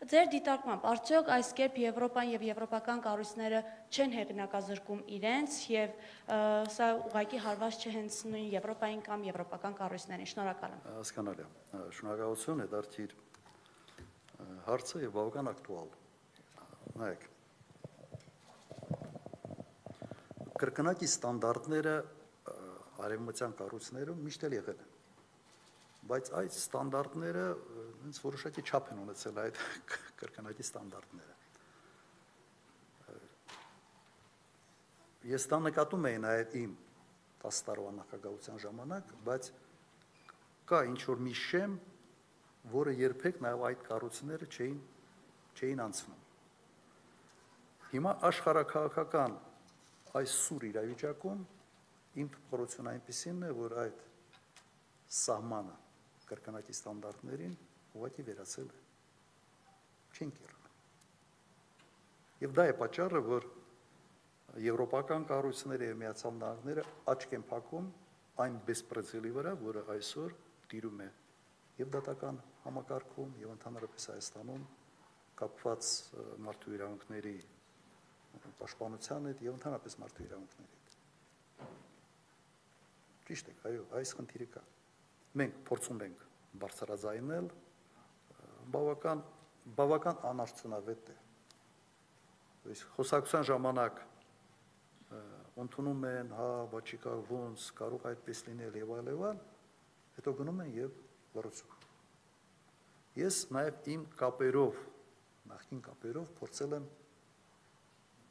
Ձեր դիտարկմամբ, արդյոք այս կերպ Եվրոպան եւ եվրոպական կառույցները չեն հեղինակազրկում իրենց եւ սա ուղղակի հարված չէ հենց նույն Եվրոպային կամ եվրոպական կառույցներին։ Շնորհակալ եմ։ Հասկանալի է։ Շնորհակալություն, հետարքիր հարցը եւ բավական ակտուալ։ Նայեք, կրկնակի ստանդարտները արևմտյան կառույցներում միշտ էլ եղել են։ Բայց այդ ստանդարտները ինձ որոշակի չափ են ունեցել այդ <laughs> կրկնակի ստանդարտները։ Ես դա նկատում էի նաև իմ 10 տարվա նախագահության ժամանակ, բայց կա ինչ որ մի շեմ, որը երբեք նաև այդ կառույցները չէին չէին անցնում։ Հիմա աշխարհակաղակական այս սուր իրավիճակում իմ փորձությունը այնպեսին է, որ այդ սահմանը կրկնակի ստանդարտներին ուղղակի վերացել է։ Չեն կիրառում։ Եվ դա է պատճառը, որ եվրոպական կառույցները եւ միացյալ նահանգները աչք են փակում այն բեսպրեցելի վրա, որը այսօր տիրում է եւ դատական համակարգում եւ ընդհանրապես Հայաստանում կապված մարդու իրավունքների պաշտպանության հետ եւ ընդհանրապես մարդու իրավունքների հետ։ Ճիշտ է, այո, այս խնդիրը կա։ Մենք փորձում ենք բարձրաձայնել բավական բավական անարդյունավետ է։ Իսկ խոսակցության ժամանակ ընդունում են, հա, բաչիկա ոնց կարող այդպես լինել եւ այլ եւ այլ, հետո գնում են եւ լրացում։ Ես նաեւ իմ կապերով, նախին կապերով փորձել եմ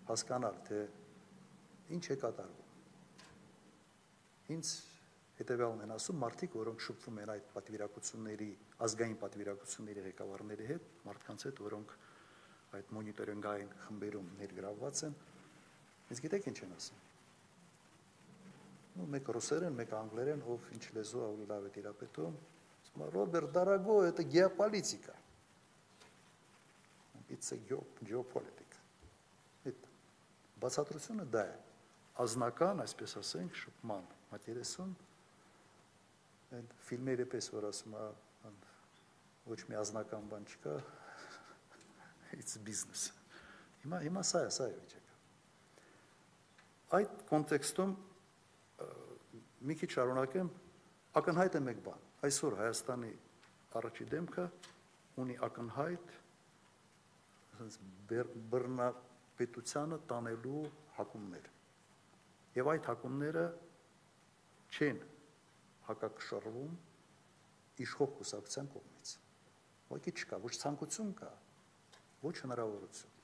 հասկանալ, թե ինչ է կատարվում։ Ինձ հետևյալն են ասում մարդիկ, որոնք շփվում են այդ պատվիրակությունների, ազգային պատվիրակությունների ղեկավարների հետ, մարդկանց հետ, որոնք այդ մոնիտորինգային խմբերում ներգրավված են, ինձ գիտեք ինչ են ասում։ Ну, մեկ ռուսերեն, մեկ անգլերեն, ով ինչ լեզու ավելի լավ է տիրապետում, ասում է Ռոբերտ Դարագո, это геополитика։ It's a geopolitics։ Այդ բացատրությունը դա է ազնական, այսպես ասենք, շփման մատերեսում այդ ֆիլմերի պես որ ասում է ոչ մի ազնական բան չկա it's business հիմա հիմա սա է սա է վիճակը այդ կոնտեքստում մի քիչ շարունակեմ ակնհայտ է մեկ բան Այսօր Հայաստանի առաջի դեմքը ունի ակնհայտ ասես բռնապետությանը տանելու հակումներ։ Եվ այդ հակումները չեն հակակշռվում իշխող կուսակցության կողմից։ Ոքի չկա, ոչ ցանկություն կա, ոչ հնարավորություն։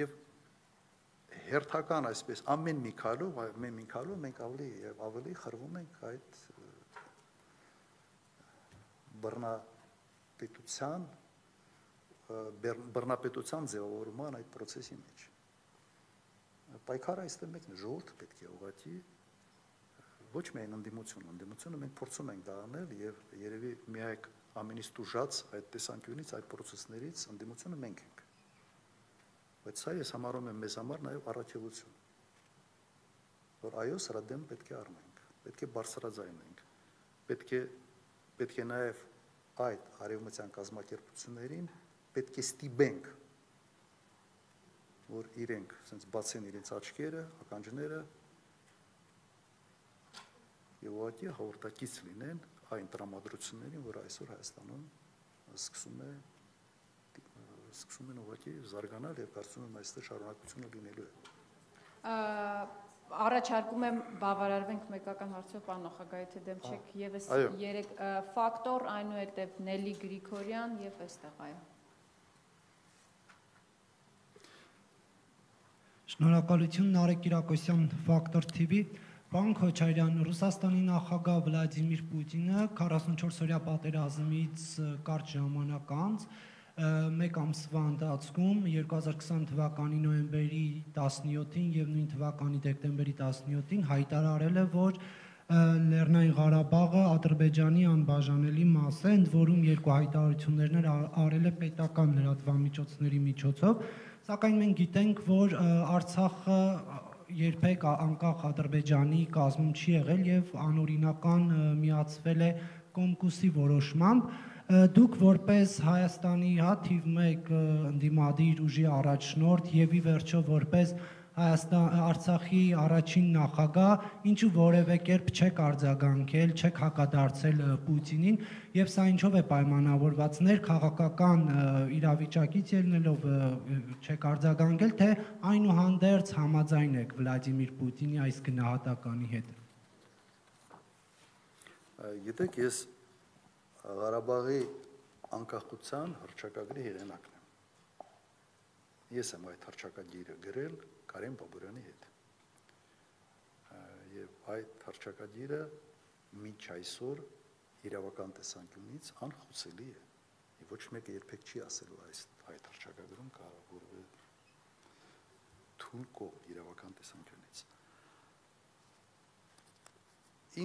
Եվ հերթական այսպես ամեն մի քայլով, ամեն մի քայլով մենք ավելի եւ ավելի խրվում ենք այդ բռնապետության բռնապետության ձևավորման այդ process-ի մեջ։ Պայքարը այստեղ մեկն է, ժողովուրդը պետք է ուղղակի ոչ միայն ընդդիմություն, ընդդիմությունը մենք փորձում ենք դա անել եւ երևի միակ ամենից դժուժած այդ տեսանկյունից այդ process-ներից ընդդիմությունը մենք ենք։ Բայց սա ես համարում եմ մեզ համար նաեւ առաքելություն։ Որ այո, սրա դեմ պետք է առնենք, պետք է բարձրաձայնենք, պետք է պետք է նաեւ այդ արևմտյան կազմակերպություններին պետք է ստիպենք որ իրենք ասենց բացեն իրենց աչքերը, ականջները եւ ուղղակի հաղորդակից լինեն այն տրամադրություններին, որ այսօր Հայաստանում սկսում է սկսում են ուղղակի զարգանալ եւ կարծում եմ այստեղ շարունակությունը լինելու է առաջարկում եմ բավարարվենք մեկական հարցով պարոն նախագահի թե դեմ չեք եւս երեք ֆակտոր այնուհետև Նելի Գրիգորյան եւ այստեղ այո Շնորհակալություն Նարեկ Կիրակոսյան Factor TV։ Պարոն Քոչարյան, Ռուսաստանի նախագահ Վլադիմիր Պուտինը 44-օրյա պատերազմից կարճ ժամանակ անց մեկ ամսվա ընթացքում 2020 թվականի նոյեմբերի 17-ին եւ նույն թվականի դեկտեմբերի 17-ին հայտարարել է, որ Լեռնային Ղարաբաղը Ադրբեջանի անբաժանելի մաս է, ընդ որում երկու հայտարարություններ արել է պետական լրատվամիջոցների միջոցով, Սակայն մենք գիտենք, որ Արցախը երբեք անկախ Ադրբեջանի կազմում չի եղել եւ անօրինական միացվել է կոմկուսի որոշմամբ դուք որպես Հայաստանի հա թիվ 1 ընդդիմադիր ուժի առաջնորդ եւ ի վերջո որպես Հայաստան Արցախի առաջին նախագահ ինչու որևէ կերպ չեք արձագանքել, չեք հակադարձել Պուտինին եւ սա ինչով է պայմանավորված ներքաղաքական իրավիճակից ելնելով չեք արձագանքել, թե այնուհանդերձ համաձայն եք Վլադիմիր Պուտինի այս գնահատականի հետ։ Գիտեք, ես Ղարաբաղի անկախության հռչակագրի հեղինակն եմ։ Ես եմ այդ հռչակագիրը գրել Կարեն Բաբուրյանի հետ։ Եվ այդ հրճակագիրը միջ այսօր իրավական տեսանկյունից անխուսելի է։ Եվ ոչ մեկը երբեք չի ասելու այս այդ հրճակագրում կա որևէ թույլ կողմ իրավական տեսանկյունից։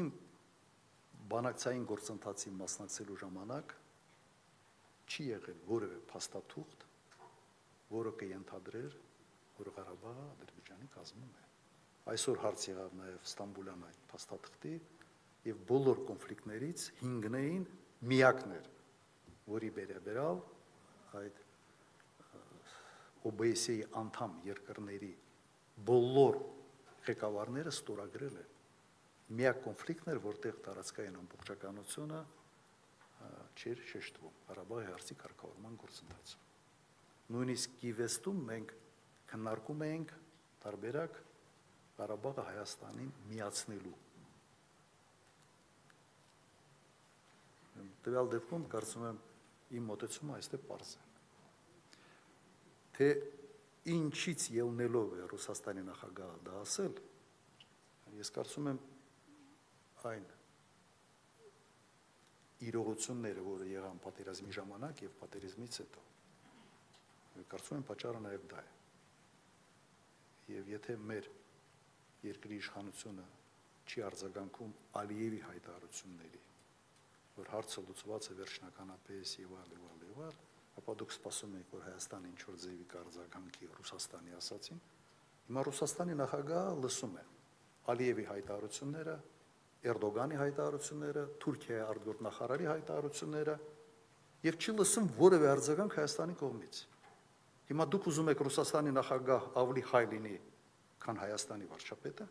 Իմ բանակցային գործընթացի մասնակցելու ժամանակ չի եղել որևէ փաստաթուղթ, որը կընդհանրեր որ Ղարաբաղը Ադրբեջանի կազմում է։ Այսօր հարց եղավ նաև Ստամբուլյան այդ փաստաթղթի եւ բոլոր կոնֆլիկտներից 5-ն միակներ, որի վերաբերալ այդ OBS-ի անդամ երկրների բոլոր ղեկավարները ստորագրել են միակ կոնֆլիկտն էր, որտեղ տարածքային ամբողջականությունը չէր շեշտվում Ղարաբաղի հարցի կարգավորման գործընթացում։ Նույնիսկ Կիվեստում մենք քննարկում էինք տարբերակ Ղարաբաղը Հայաստանին միացնելու։ Տվյալ դեպքում կարծում եմ իմ մտածումը այստեղ པարզ է։ Թե ինչից ելնելով է Ռուսաստանի նախագահը դա ասել, ես կարծում եմ այն իրողությունները, որը եղան պատերազմի ժամանակ եւ պատերազմից հետո։ Կարծում եմ պատճառը նաեւ դա է եւ եթե մեր երկրի իշխանությունը չի արձագանքում Ալիևի հայտարարությունների, որ հարցը լուծված է վերջնականապես եւ այլ եւ այլ եւ այլ, ապա դուք սպասում եք, որ Հայաստանը ինչ որ ձևի կարձագանքի Ռուսաստանի ասացին։ Հիմա Ռուսաստանի նախագահը լսում է Ալիևի հայտարարությունները, Էրդոգանի հայտարարությունները, Թուրքիայի արտգործնախարարի հայտարարությունները եւ չի լսում որևէ արձագանք Հայաստանի կողմից։ Հիմա դուք ուզում եք Ռուսաստանի նախագահ ավելի հայ լինի, քան Հայաստանի վարչապետը։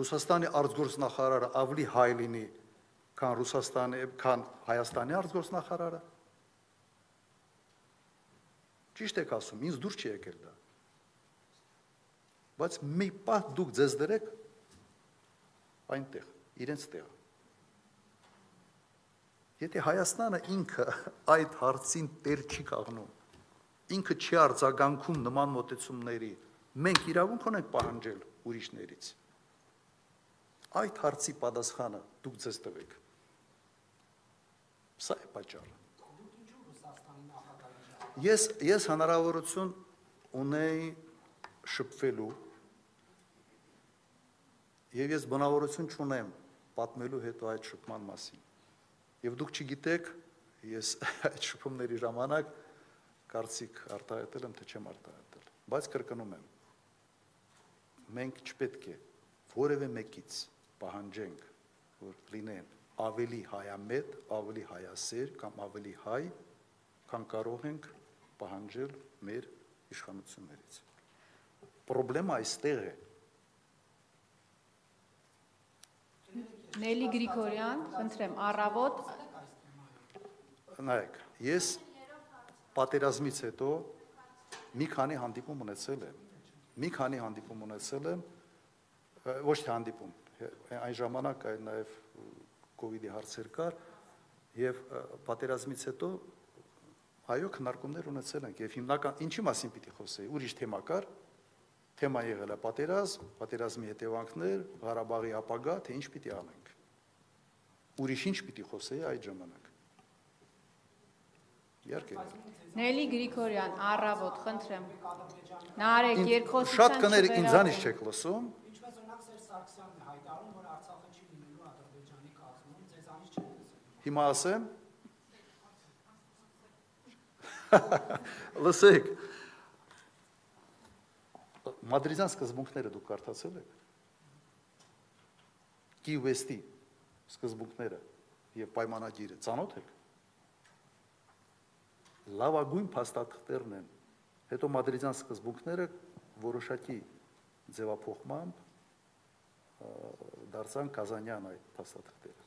Ռուսաստանի արտգործնախարարը ավելի հայ լինի, քան Ռուսաստանի, քան Հայաստանի արտգործնախարարը։ Ճիշտ եք ասում, ինձ դուր չի եկել դա։ Բայց մի պահ դուք ձեզ դրեք այնտեղ, իրենց տեղը։ Եթե Հայաստանը ինքը այդ հարցին տեր չի կաղնում, ինքը չի արձագանքում նման մոտեցումների, մենք իրավունք ունենք պահանջել ուրիշներից։ Այդ հարցի պատասխանը դուք ձեզ տվեք։ Սա է պատճառը։ Ես ես հնարավորություն ունեի շփվելու եւ ես բնավորություն չունեմ պատմելու հետո այդ շփման մասին։ Եվ դուք չգիտեք, ես <laughs> այդ շփումների ժամանակ կարծիք արտահայտել եմ, թե չեմ արտահայտել։ Բայց կրկնում եմ, մենք չպետք է որևէ մեկից պահանջենք, որ լինեն ավելի հայամետ, ավելի հայասեր կամ ավելի հայ, քան կարող ենք պահանջել մեր իշխանություններից։ Պրոբլեմը այստեղ է։ Նելի Գրիգորյան, խնդրեմ, առավոտ նայեք, ես պատերազմից հետո մի քանի հանդիպում ունեցել եմ։ Մի քանի հանդիպում ունեցել եմ, ոչ թե հանդիպում, այն ժամանակ այն նաև իդի հարցեր կար եւ պատերազմից հետո այո քննարկումներ ունեցել ենք եւ հիմնական ինչի մասին պիտի խոսեի ուրիշ թեմա կար թեմա եղել է պատերազմ պատերազմի հետևանքներ Ղարաբաղի ապագա թե ինչ պիտի անենք ուրիշ ինչ պիտի խոսեի այդ ժամանակ Իհարկե։ Նելի Գրիգորյան, առավոտ, խնդրեմ։ Նարեկ երկխոսության Շատ կներ ինձանից չեք լսում։ Ինչպես օրինակ Սերժ Սարգսյանն է հայտարարում, որ Արցախը չի լինելու Ադրբեջանի կազմում, ձեզանից չեք լսում։ Հիմա ասեմ։ Լսեք։ Մադրիդյան սկզբունքները դուք կարդացել եք։ Կիվեստի սկզբունքները եւ պայմանագիրը ծանոթ եք լավագույն փաստաթղթերն են։ Հետո մադրիդյան սկզբունքները որոշակի ձևափոխմամբ դարձան Կազանյան այդ փաստաթղթերը։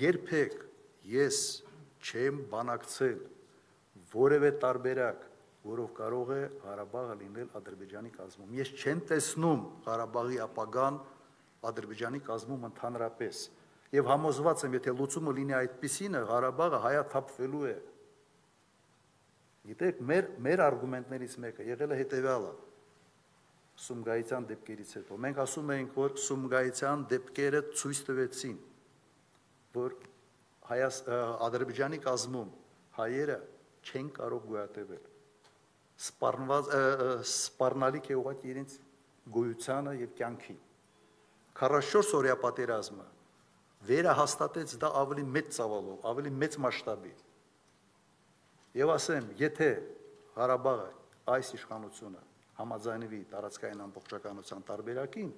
Երբեք ես չեմ բանակցել որևէ տարբերակ, որով կարող է Ղարաբաղը լինել Ադրբեջանի կազմում։ Ես չեմ տեսնում Ղարաբաղի ապագան Ադրբեջանի կազմում ընդհանրապես։ Եվ համոզված եմ, եթե լուծումը լինի այդպիսինը, Ղարաբաղը հայաթափվելու է Գիտեք, մեր մեր արգումենտներից մեկը եղել է հետևյալը. Սումգայիցյան դեպքերից հետո։ Մենք ասում էինք, որ Սումգայիցյան դեպքերը ցույց տվեցին, որ հայաց Ադրբեջանի կազմում հայերը չեն կարող գոյատևել։ Սպառնված սպառնալիք է ուղղակի իրենց գոյությանը եւ կյանքին։ 44 օրյա պատերազմը վերահաստատեց դա ավելի մեծ ծավալով, ավելի մեծ մասշտաբի։ Եվ ասեմ, եթե Ղարաբաղը այս իշխանությունը համաձայնվի տարածքային ամբողջականության տարբերակին,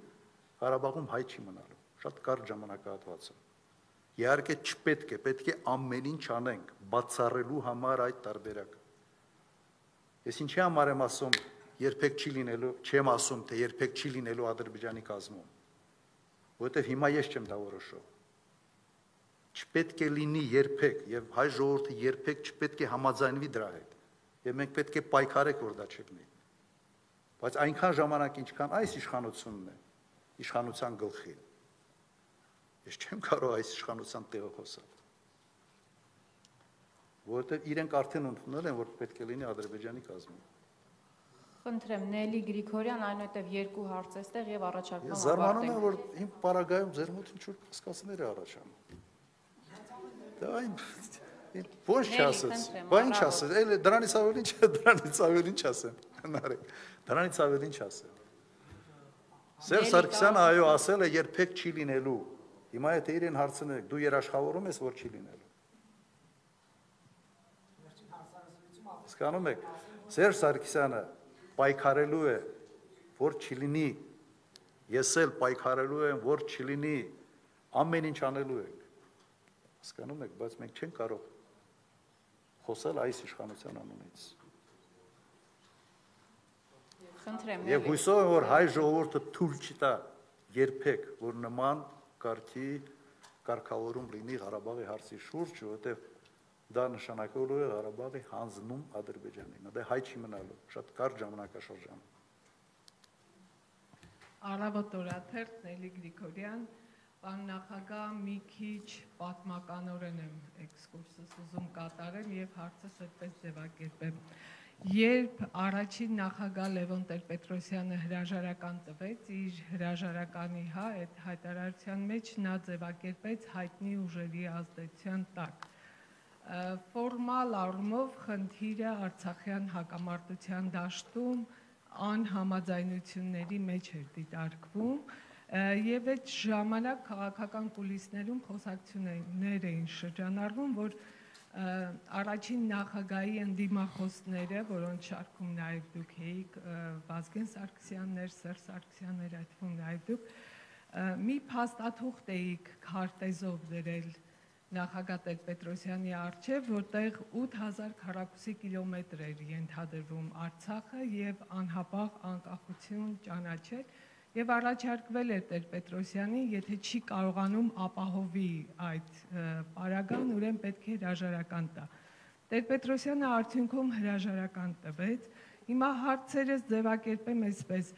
Ղարաբաղում հայ չի մնալու։ Շատ կարճ ժամանակահատված է։ Իհարկե չպետք է, պետք է ամեն ինչ անենք բացառելու համար այդ տարբերակը։ Ես ինչի համար եմ ասում, երբեք չի լինելու, չեմ ասում, թե երբեք չի լինելու Ադրբեջանի կազմում։ Որովհետև հիմա ես չեմ դա որոշում չպետք է լինի երբեք եւ հայ ժողովուրդը երբեք չպետք է համաձայնվի դրա հետ։ Եվ մենք պետք է պայքարենք, որ դա չլինի։ Բայց այնքան ժամանակ ինչքան այս իշխանությունն է, իշխանության գլխին։ Ես չեմ կարող այս իշխանության տեղը խոսալ։ Որովհետեւ իրենք արդեն ընդունել են, որ պետք է լինի Ադրբեջանի կազմում։ Խնդրեմ, Նելի Գրիգորյան, այնուհետև երկու հարց էստեղ եւ առաջարկում Ես զարմանում եմ, որ իմ պարագայում ձեր մոտ ինչ-որ կասկածներ է առաջանում։ Դա այն ոչ չասես։ Բա ինչ ասես։ Էլ դրանից ավելի ինչ <laughs> դրանից ավելի ինչ ասեմ։ Հնարեք։ Դրանից ավելի ինչ ասեմ։ Սերժ Սարգսյանը այո ասել է երբեք չի լինելու։ Հիմա եթե իրեն հարցնեք, դու երաշխավորում ես, որ չի լինելու։ Հասկանում եք։ Սերժ Սարգսյանը պայքարելու է, որ չլինի։ Ես էլ պայքարելու եմ, որ չլինի։ Ամեն ինչ անելու ենք Հասկանում եք, բայց մենք չենք կարող խոսել այս իշխանության անունից։ Խնդրեմ։ Եվ հույսով եմ, որ հայ ժողովուրդը թույլ չտա երբեք որ նման կարգի կարգավորում լինի Ղարաբաղի հարցի շուրջ, որովհետև դա նշանակելու է Ղարաբաղի հանձնում Ադրբեջանին։ Դա հայ չի մնալու, շատ կարճ ժամանակաշրջան։ Արավոտ օրաթերթ Նելի Գրիգորյան, պարոն նախագահ, մի քիչ պատմականորեն եմ էքսկուրսս ուզում կատարել եւ հարցս այդպես ձևակերպեմ։ Երբ առաջին նախագահ Լևոն Տեր-Պետրոսյանը հրաժարական տվեց, իր հրաժարականի հա այդ հայտարարության մեջ նա ձևակերպեց հայտնի ուժերի ազդեցության տակ ֆորմալ առումով խնդիրը Արցախյան հակամարտության դաշտում անհամաձայնությունների մեջ էր դիտարկվում եւ այդ ժամանակ քաղաքական կուլիսներում խոսակցություններ էին շրջանառվում, որ առաջին նախագահի ընդդիմախոսները, որոնց շարքում նաև դուք էիք, Վազգեն Սարգսյաններ, Սերժ Սարգսյաններ, այդ թվում նաև դուք, մի փաստաթուղթ էիք քարտեզով դրել նախագահ Տեր-Պետրոսյանի արչև, որտեղ 8000 քառակուսի կիլոմետր էր ենթադրվում Արցախը եւ անհապաղ անկախություն ճանաչել եւ առաջարկվել էր Տեր-Պետրոսյանին, եթե չի կարողանում ապահովի այդ պարագան, ուրեմն պետք է հրաժարական տա։ Տեր-Պետրոսյանը արդյունքում հրաժարական տվեց։ Հիմա հարցերս ձևակերպեմ այսպես.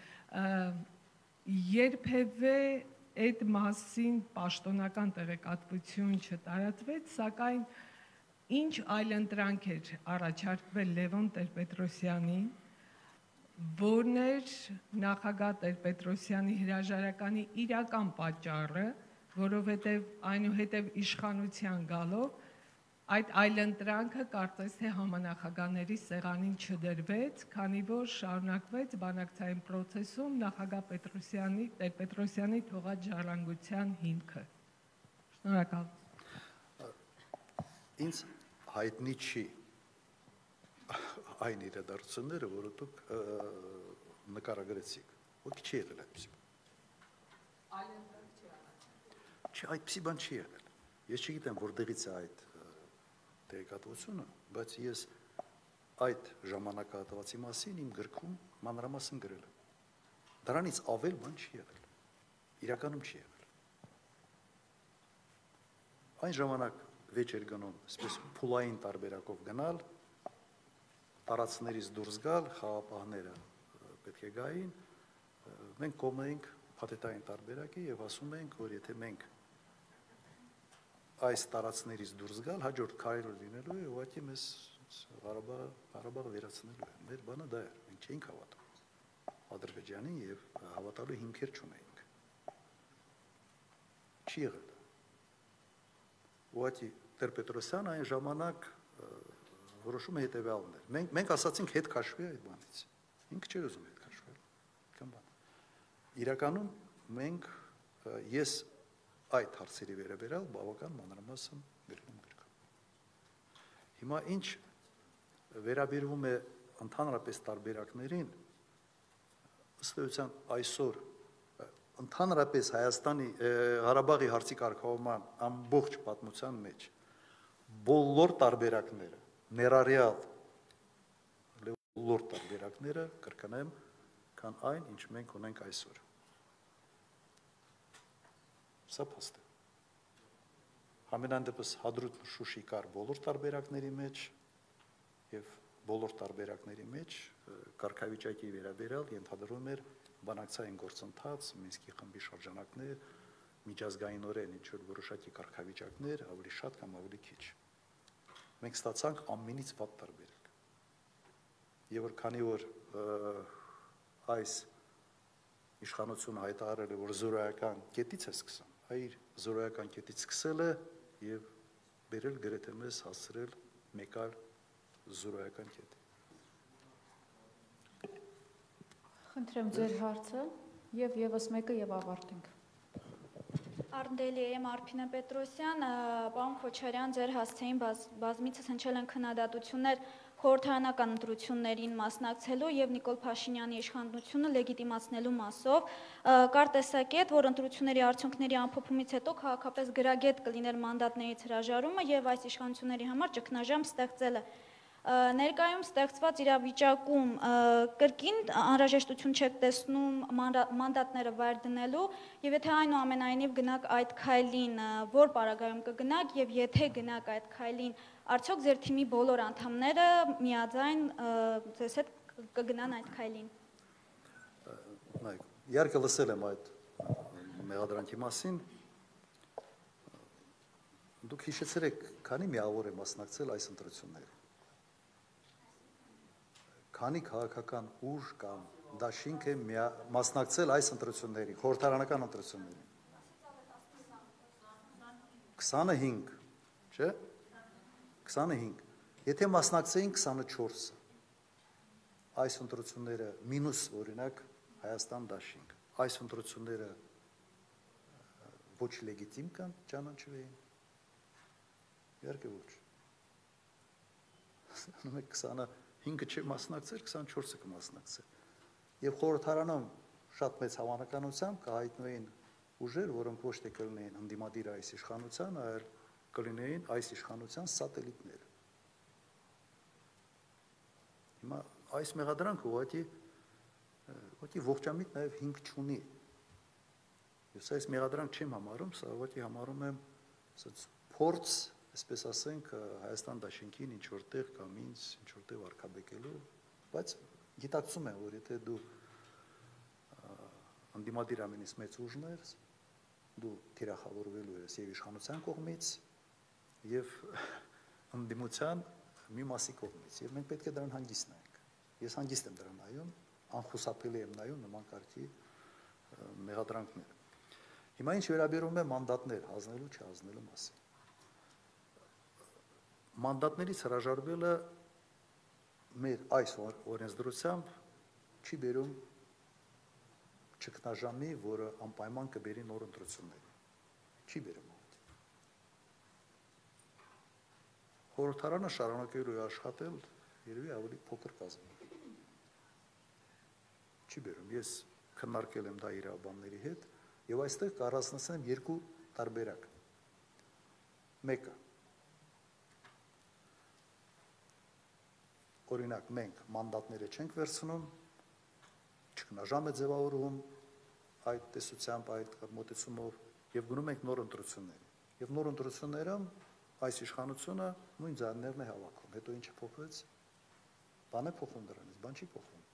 երբևէ այդ մասին պաշտոնական տեղեկատվություն չտարածվեց, սակայն ինչ այլ ընտրանք էր առաջարկվել Լևոն Տեր-Պետրոսյանին, որն էր նախագահ Տեր-Պետրոսյանի հրաժարականի իրական պատճառը, որովհետև այնուհետև իշխանության գալով Այդ այլընտրանքը կարծես թե համանախագահների սեղանին չդրվեց, քանի որ շարունակվեց բանակցային process-ում նախագահ Պետրոսյանի, Տեր-Պետրոսյանի թողած ժառանգության հիմքը։ Շնորհակալ։ Ինձ հայտնի չի այն իրադարձությունները, որը դուք նկարագրեցիք։ Ոքի չի եղել այդպես։ Այլընտրանք չի եղել։ Չի, այդպեսի բան չի եղել։ Ես չգիտեմ որտեղից է այդ տեղեկատվությունը, բայց ես այդ ժամանակահատվածի մասին իմ գրքում մանրամասն գրել եմ։ Դրանից ավել բան չի եղել։ Իրականում չի եղել։ Այն ժամանակ վեճ էր գնում, այսպես փուլային տարբերակով գնալ, տարածներից դուրս գալ, խաղապահները պետք է գային, մենք կողմեինք փաթեթային տարբերակի եւ ասում էինք, որ եթե մենք այս տարածներից դուրս գալ հաջորդ քայլը լինելու է ուղղակի մեզ Ղարաբաղը Ղարաբաղը վերացնելու է։ Մեր բանը դա է։ Մենք չէինք հավատում Ադրբեջանին եւ հավատալու հիմքեր չունեինք։ Չի եղել։ Ուղղակի Տեր-Պետրոսյանը այն ժամանակ որոշում է հետեւյալն էր։ Մենք մենք ասացինք հետ քաշվի այդ բանից։ Ինքը չէր ուզում հետ քաշվել։ Կամ բան։ Իրականում մենք ես այդ հարցերի վերաբերյալ բավական մանրամասն գրքում։ Հիմա ինչ վերաբերվում է ընդհանրապես տարբերակներին, ըստ էության այսօր ընդհանրապես Հայաստանի Ղարաբաղի հարցի կարգավորման ամբողջ պատմության մեջ բոլոր տարբերակները ներառյալ բոլոր տարբերակները կրկնեմ, քան այն, ինչ մենք ունենք այսօր։ Սա փաստ է։ Համենայն դեպս հադրուտ Շուշի կար բոլոր տարբերակների մեջ եւ բոլոր տարբերակների մեջ կարգավիճակի վերաբերյալ ենթադրում էր բանակցային գործընթաց, Մինսկի խմբի շրջանակներ, միջազգայինորեն ինչ որ որոշակի կարգավիճակներ, ավելի շատ կամ ավելի քիչ։ Մենք ստացանք ամենից վատ տարբերակ։ Եվ որ քանի որ այս իշխանությունը հայտարարել է, որ զորայական կետից է սկսում, այր զորոյական կետից սկսել է եւ բերել գրեթե մեզ հասցրել մեկ այլ զորոյական կետ։ Խնդրեմ ձեր հարցը եւ եւս մեկը եւ ավարտենք։ Արնդելի եմ Արփինե Պետրոսյան, պարոն Քոչարյան, ձեր հասցեին բազ, բազմիցս հնչել են քննադատություններ խորհրդարանական ընտրություններին մասնակցելու եւ Նիկոլ Փաշինյանի իշխանությունը լեգիտիմացնելու մասով կար տեսակետ, որ ընտրությունների արդյունքների ամփոփումից հետո քաղաքապես գրագետ կլիներ մանդատներից հրաժարումը եւ այս իշխանությունների համար ճգնաժամ ստեղծելը։ Ներկայում ստեղծված իրավիճակում կրկին անհրաժեշտություն չեք տեսնում մանդատները վայր դնելու եւ եթե այնուամենայնիվ գնաք այդ քայլին, որ պարագայում կգնաք եւ եթե գնաք այդ քայլին, արդյոք ձեր թիմի բոլոր անդամները միաձայն ձեզ հետ կգնան այդ քայլին։ Նայեք, իհարկե լսել եմ այդ մեղադրանքի մասին։ Դուք հիշեցրեք, քանի միավոր է մասնակցել այս ընտրություններին քանի քաղաքական ուժ կամ դաշինք է մասնակցել այս ընտրություններին, խորհրդարանական ընտրություններին։ 25, չէ՞։ 25։ Եթե մասնակցեին 24-ը, այս ընտրությունները մինուս օրինակ Հայաստան դաշինք, այս ընտրությունները ոչ լեգիտիմ կան ճանաչվեին։ Իհարկե ոչ։ Նույն 20-ը 5-ը չի մասնակցել, 24-ը կմասնակցի։ Եվ խորհրդարանում շատ մեծ հավանականությամբ կհայտնվեին ուժեր, որոնք ոչ թե կլինեին ընդդիմադիր այս իշխանության, այլ կլինեին այս իշխանության սատելիտներ։ Հիմա այս մեղադրանքը ուղղակի ուղղակի ողջամիտ նաև 5 չունի։ Ես այս մեղադրանք չեմ համարում, սա ուղղակի համարում եմ ասած փորձ այսպես ասենք Հայաստան դաշինքին ինչ որտեղ կամ ինձ ինչ որտեղ արքաբեկելու, բայց գիտակցում եմ, որ եթե դու անդիմադիր ամենից մեծ ուժն ես, դու թիրախավորվելու ես եւ իշխանության կողմից եւ անդիմության մի մասի կողմից եւ մենք պետք է դրան հանգիստ նայենք։ Ես հանգիստ եմ դրան նայում, անխուսափելի եմ նայում նման կարգի մեղադրանքներ։ Հիմա ինչ վերաբերում է մանդատներ հանձնելու չհանձնելու մասին մանդատներից հրաժարվելը մեր այս օրենսդրությամբ չի բերում ճգնաժամի, որը անպայման կբերի նոր ընտրությունների։ Չի բերում։ Խորհրդարանը շարունակելու է աշխատել երևի ավելի փոքր կազմի։ Չի բերում։ Ես քննարկել եմ դա իրավաբանների հետ եւ այստեղ կառուցնեմ երկու տարբերակ։ Մեկը օրինակ մենք մանդատները չենք վերցնում, ճգնաժամ է ձևավորվում այդ տեսությամբ, այդ մոտեցումով եւ գնում ենք նոր ընտրությունների։ Եվ նոր ընտրություններում այս իշխանությունը նույն ձայներն է հավաքում։ Հետո ինչը փոխվեց։ Բան է փոխվում դրանից, բան չի փոխվում։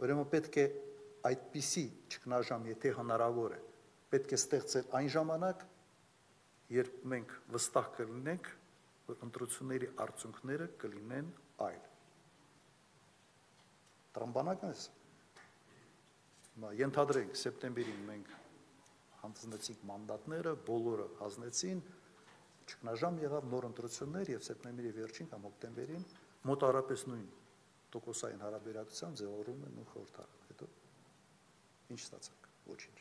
Ուրեմն պետք է այդպիսի ճգնաժամ, եթե հնարավոր է, պետք է ստեղծել այն ժամանակ, երբ մենք վստահ կլինենք, որ ընտրությունների արդյունքները կլինեն այլ տրամբանակն Հիմա ենթադրենք սեպտեմբերին մենք հանձնեցինք մանդատները, բոլորը հանձնեցին, ճգնաժամ եղավ նոր ընտրություններ եւ սեպտեմբերի վերջին կամ հոկտեմբերին մոտարապես նույն տոկոսային հարաբերակցությամբ ձևավորում են նույն խորհրդարանը։ Հետո ինչ ստացանք։ Ոչինչ։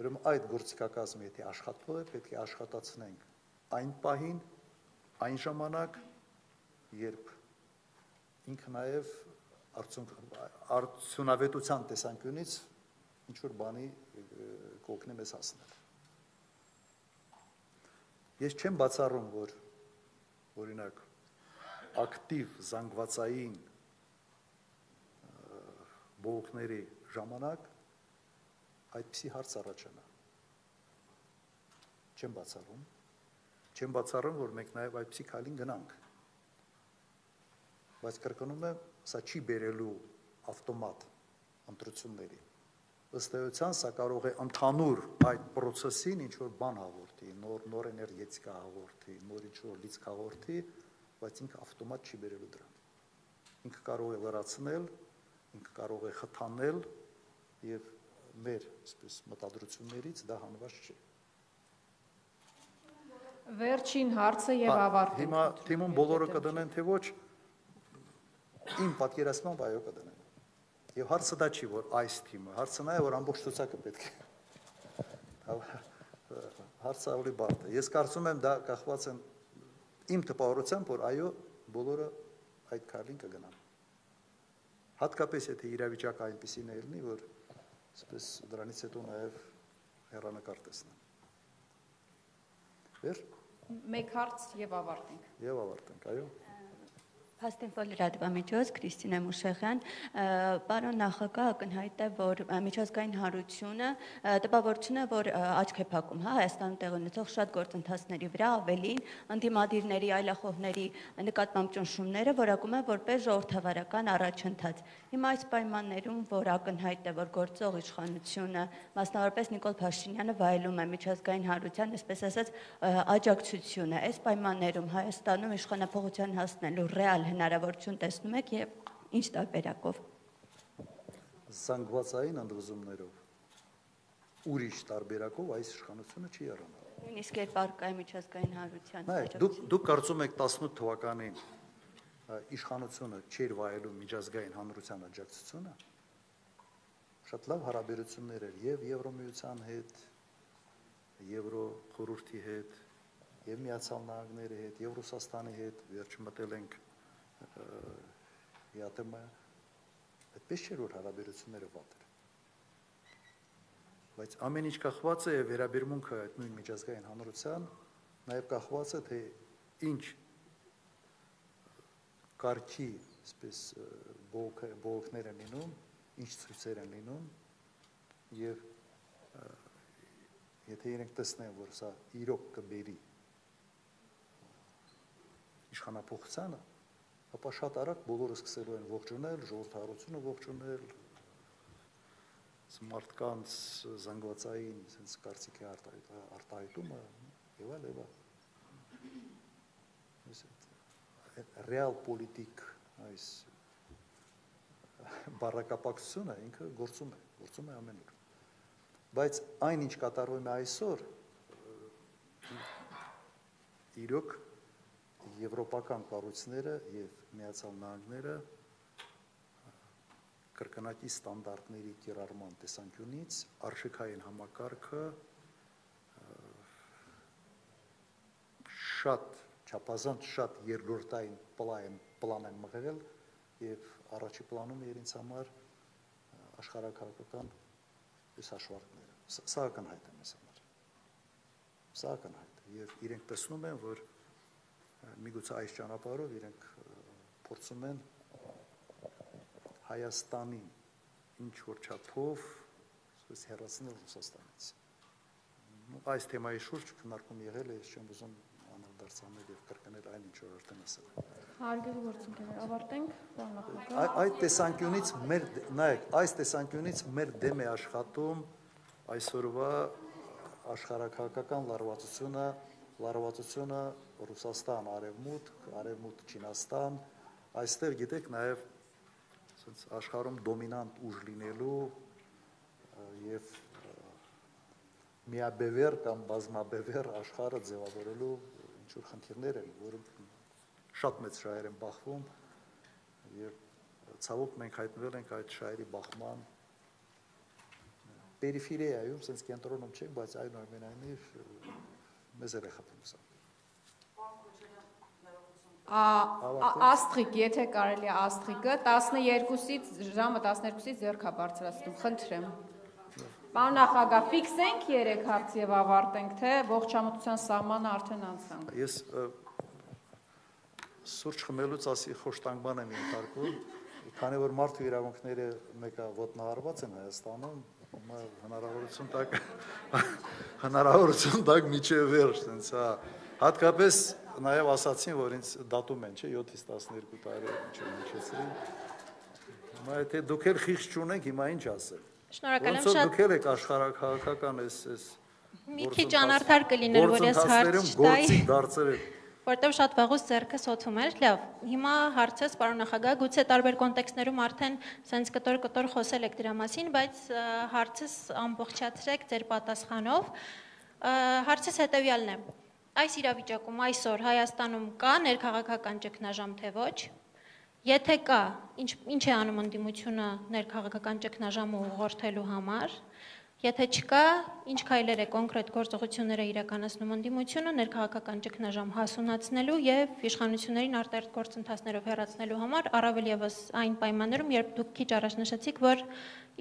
Ուրեմն այդ գործիքակազմը եթե աշխատող է, պետք է աշխատացնենք այն պահին, այն ժամանակ, երբ ինքը նաև արդյունք արդյունավետության տեսանկյունից ինչ որ բանի կօգնի մեզ հասնել։ Ես չեմ բացառում, որ օրինակ ակտիվ զանգվածային բողոքների ժամանակ այդպիսի հարց առաջանա։ Չեմ բացառում։ Չեմ բացառում, որ մենք նաև այդպիսի քայլին գնանք։ Բայց կրկնում եմ, սա չի բերելու ավտոմատ ընտրությունների։ Ըստ էության սա կարող է ընդհանուր այդ process-ին ինչ որ բան հաղորդի, նոր նոր էներգետիկա հաղորդի, նոր ինչ որ լիցք հաղորդի, բայց ինքը ավտոմատ չի բերելու դրան։ Ինքը կարող է լրացնել, ինքը կարող է խթանել եւ մեր, այսպես մտադրություններից դա հանված չէ։ Վերջին հարցը եւ ավարտենք։ Հիմա թիմում բոլորը կդնեն թե ոչ, իմ պատկերացմամբ այո կդնեն։ Եվ հարցը դա չի, որ այս թիմը, հարցը նա է, որ ամբողջ ցուցակը պետք է։ Հարցը ավելի բարդ է։ Ես կարծում եմ դա կախված է իմ տպավորությամբ, որ այո, բոլորը այդ քայլին կգնան։ Հատկապես եթե իրավիճակը այնպեսին է լինի, որ այսպես դրանից հետո նաև հերանեկար տեսնեն։ Վեր Մեկ հարց եւ ավարտենք։ Եվ ավարտենք, այո։ Փաստինֆոլ լրատվամիջոց Քրիստինե Մուշեղյան, պարոն նախագահ ակնհայտ է, որ միջազգային հարությունը տպավորություն է, որ աչք է փակում, հա, Հայաստանում տեղ ունեցող շատ գործընթացների վրա, ավելին անդիմադիրների, այլախոհների նկատմամբ ճնշումները որակում է որպես ժողովրդավարական առաջընթաց։ Հիմա այս պայմաններում, որ ակնհայտ է, որ գործող իշխանությունը, մասնավորապես Նիկոլ Փաշինյանը վայելում է միջազգային հարության, այսպես ասած, աջակցությունը, այս պայմաններում Հայաստանում իշխանապողության հասնելու ռեալ հնարավորություն տեսնում եք եւ ինչ տարբերակով։ Զանգվածային ընդվզումներով ուրիշ տարբերակով այս իշխանությունը չի առանա։ Նույնիսկ երբ արկա է միջազգային հարության Նայեք, դուք դուք կարծում եք 18 թվականին իշխանությունը չէր վայելում միջազգային հանրության աջակցությունը։ Շատ լավ հարաբերություններ էր եւ Եվրոմիության հետ, Եվրո խորհրդի հետ, եւ Միացյալ Նահանգների հետ, եւ Ռուսաստանի հետ, վերջ մտել ենք ԵԱՏՄ, այդպես չէր որ հարաբերությունները վատ էր։ Բայց ամեն ինչ կախված է վերաբերմունքը այդ նույն միջազգային հանրության, նաև կախված է թե ինչ կարգի, այսպես բողոքներ են լինում, ինչ ցույցեր են լինում եւ եթե իրենք տեսնեն, որ սա իրոք կբերի իշխանապողությանը, ապա շատ արագ բոլորը սկսելու են ողջունել, ժողովրդարությունը ողջունել, մարդկանց զանգվածային sense կարծիքի արտահայտումը եւ այլ եւ այլ։ Ռեալ պոլիտիկ այս բարակապակցությունը ինքը գործում է, գործում է ամեն օր։ Բայց այն ինչ կատարվում է այսօր իրոք եվրոպական կառույցները եւ Միացյալ Նահանգները կրկնակի ստանդարտների կիրառման տեսանկյունից արժեքային համակարգը շատ չափազանց շատ երկրորդային պլան պլան են մղել եւ առաջի պլանում իրենց համար աշխարհակաղակական այս հաշվարկները սա ակնհայտ է մեզ համար սա ակնհայտ եւ իրենք տեսնում են որ միգուցե այս ճանապարհով իրենք փորձում են Հայաստանին ինչ որ չափով ասես հերացնել Ռուսաստանից։ Այս թեմայի շուրջ քննարկում եղել է, ես չեմ ուզում անդրադարձնել եւ կրկնել այն ինչ որ արդեն ասել եմ։ Հարգելի գործընկերներ, ավարտենք բանախոսը։ Այդ տեսանկյունից մեր նայեք, այս տեսանկյունից մեր դեմ է աշխատում այսօրվա աշխարհակահաղական լարվածությունը, լարվածությունը Ռուսաստան, Արևմուտք, Արևմուտք Չինաստան, այստեղ գիտեք նաև ասենց աշխարհում դոմինանտ ուժ լինելու եւ միաբևեր կամ բազմաբևեր աշխարհը ձևավորելու ինչ որ խնդիրներ են, որը շատ մեծ շահեր են բախվում եւ ցավոք մենք հայտնվել ենք այդ շահերի բախման պերիֆերիայում, sense կենտրոնում չենք, բայց այնուամենայնիվ մեզ է խփում սա։ Աստրիկ, եթե կարելի է աստրիկը 12-ից ժամը 12-ից ձեռքա բարձրացնում, խնդրեմ։ Պարոն նախագահ, ֆիքսենք 3 հարց եւ ավարտենք, թե ողջամտության սահմանը արդեն անցանք։ Ես սուրճ խմելուց ասի խոշտանգման եմ ենթարկում, քանի որ մարդու իրավունքները մեկը ոտնահարված են Հայաստանում, հնարավորություն տակ հնարավորություն տակ միջև վերջ, հա հատկապես նաև ասացին, որ ինձ դատում են, չէ, 7-ից 12 տարի ինչ հնչեցրի։ Հիմա եթե դուք էլ խիղճ չունեք, հիմա ինչ ասել։ Շնորհակալ եմ շատ։ Դուք էլ եք աշխարհակահաղական էս էս Մի քիչ անարդար կլիներ, որ ես հարց չտայի։ Գործի դարձել որտեվ շատ վաղուց ձեռքը սոցում էր։ Լավ, հիմա հարցս պարոն նախագահ, գուցե տարբեր կոնտեքստներում արդեն սենց կտոր-կտոր խոսել եք դրա մասին, բայց հարցս ամբողջացրեք ձեր պատասխանով։ Հարցս հետեւյալն է այս իրավիճակում այսօր Հայաստանում կա ներքաղաքական ճգնաժամ թե ոչ։ Եթե կա, ինչ ինչ է անում ընդդիմությունը ներքաղաքական ճգնաժամը ուղղորդելու համար։ Եթե չկա, ինչ քայլեր է կոնկրետ գործողությունները իրականացնում ընդդիմությունը ներքաղաքական ճգնաժամ հասունացնելու եւ իշխանություններին արտերտ գործընթացներով հեռացնելու համար, առավել եւս այն պայմաններում, երբ դուք քիչ առաջ նշեցիք, որ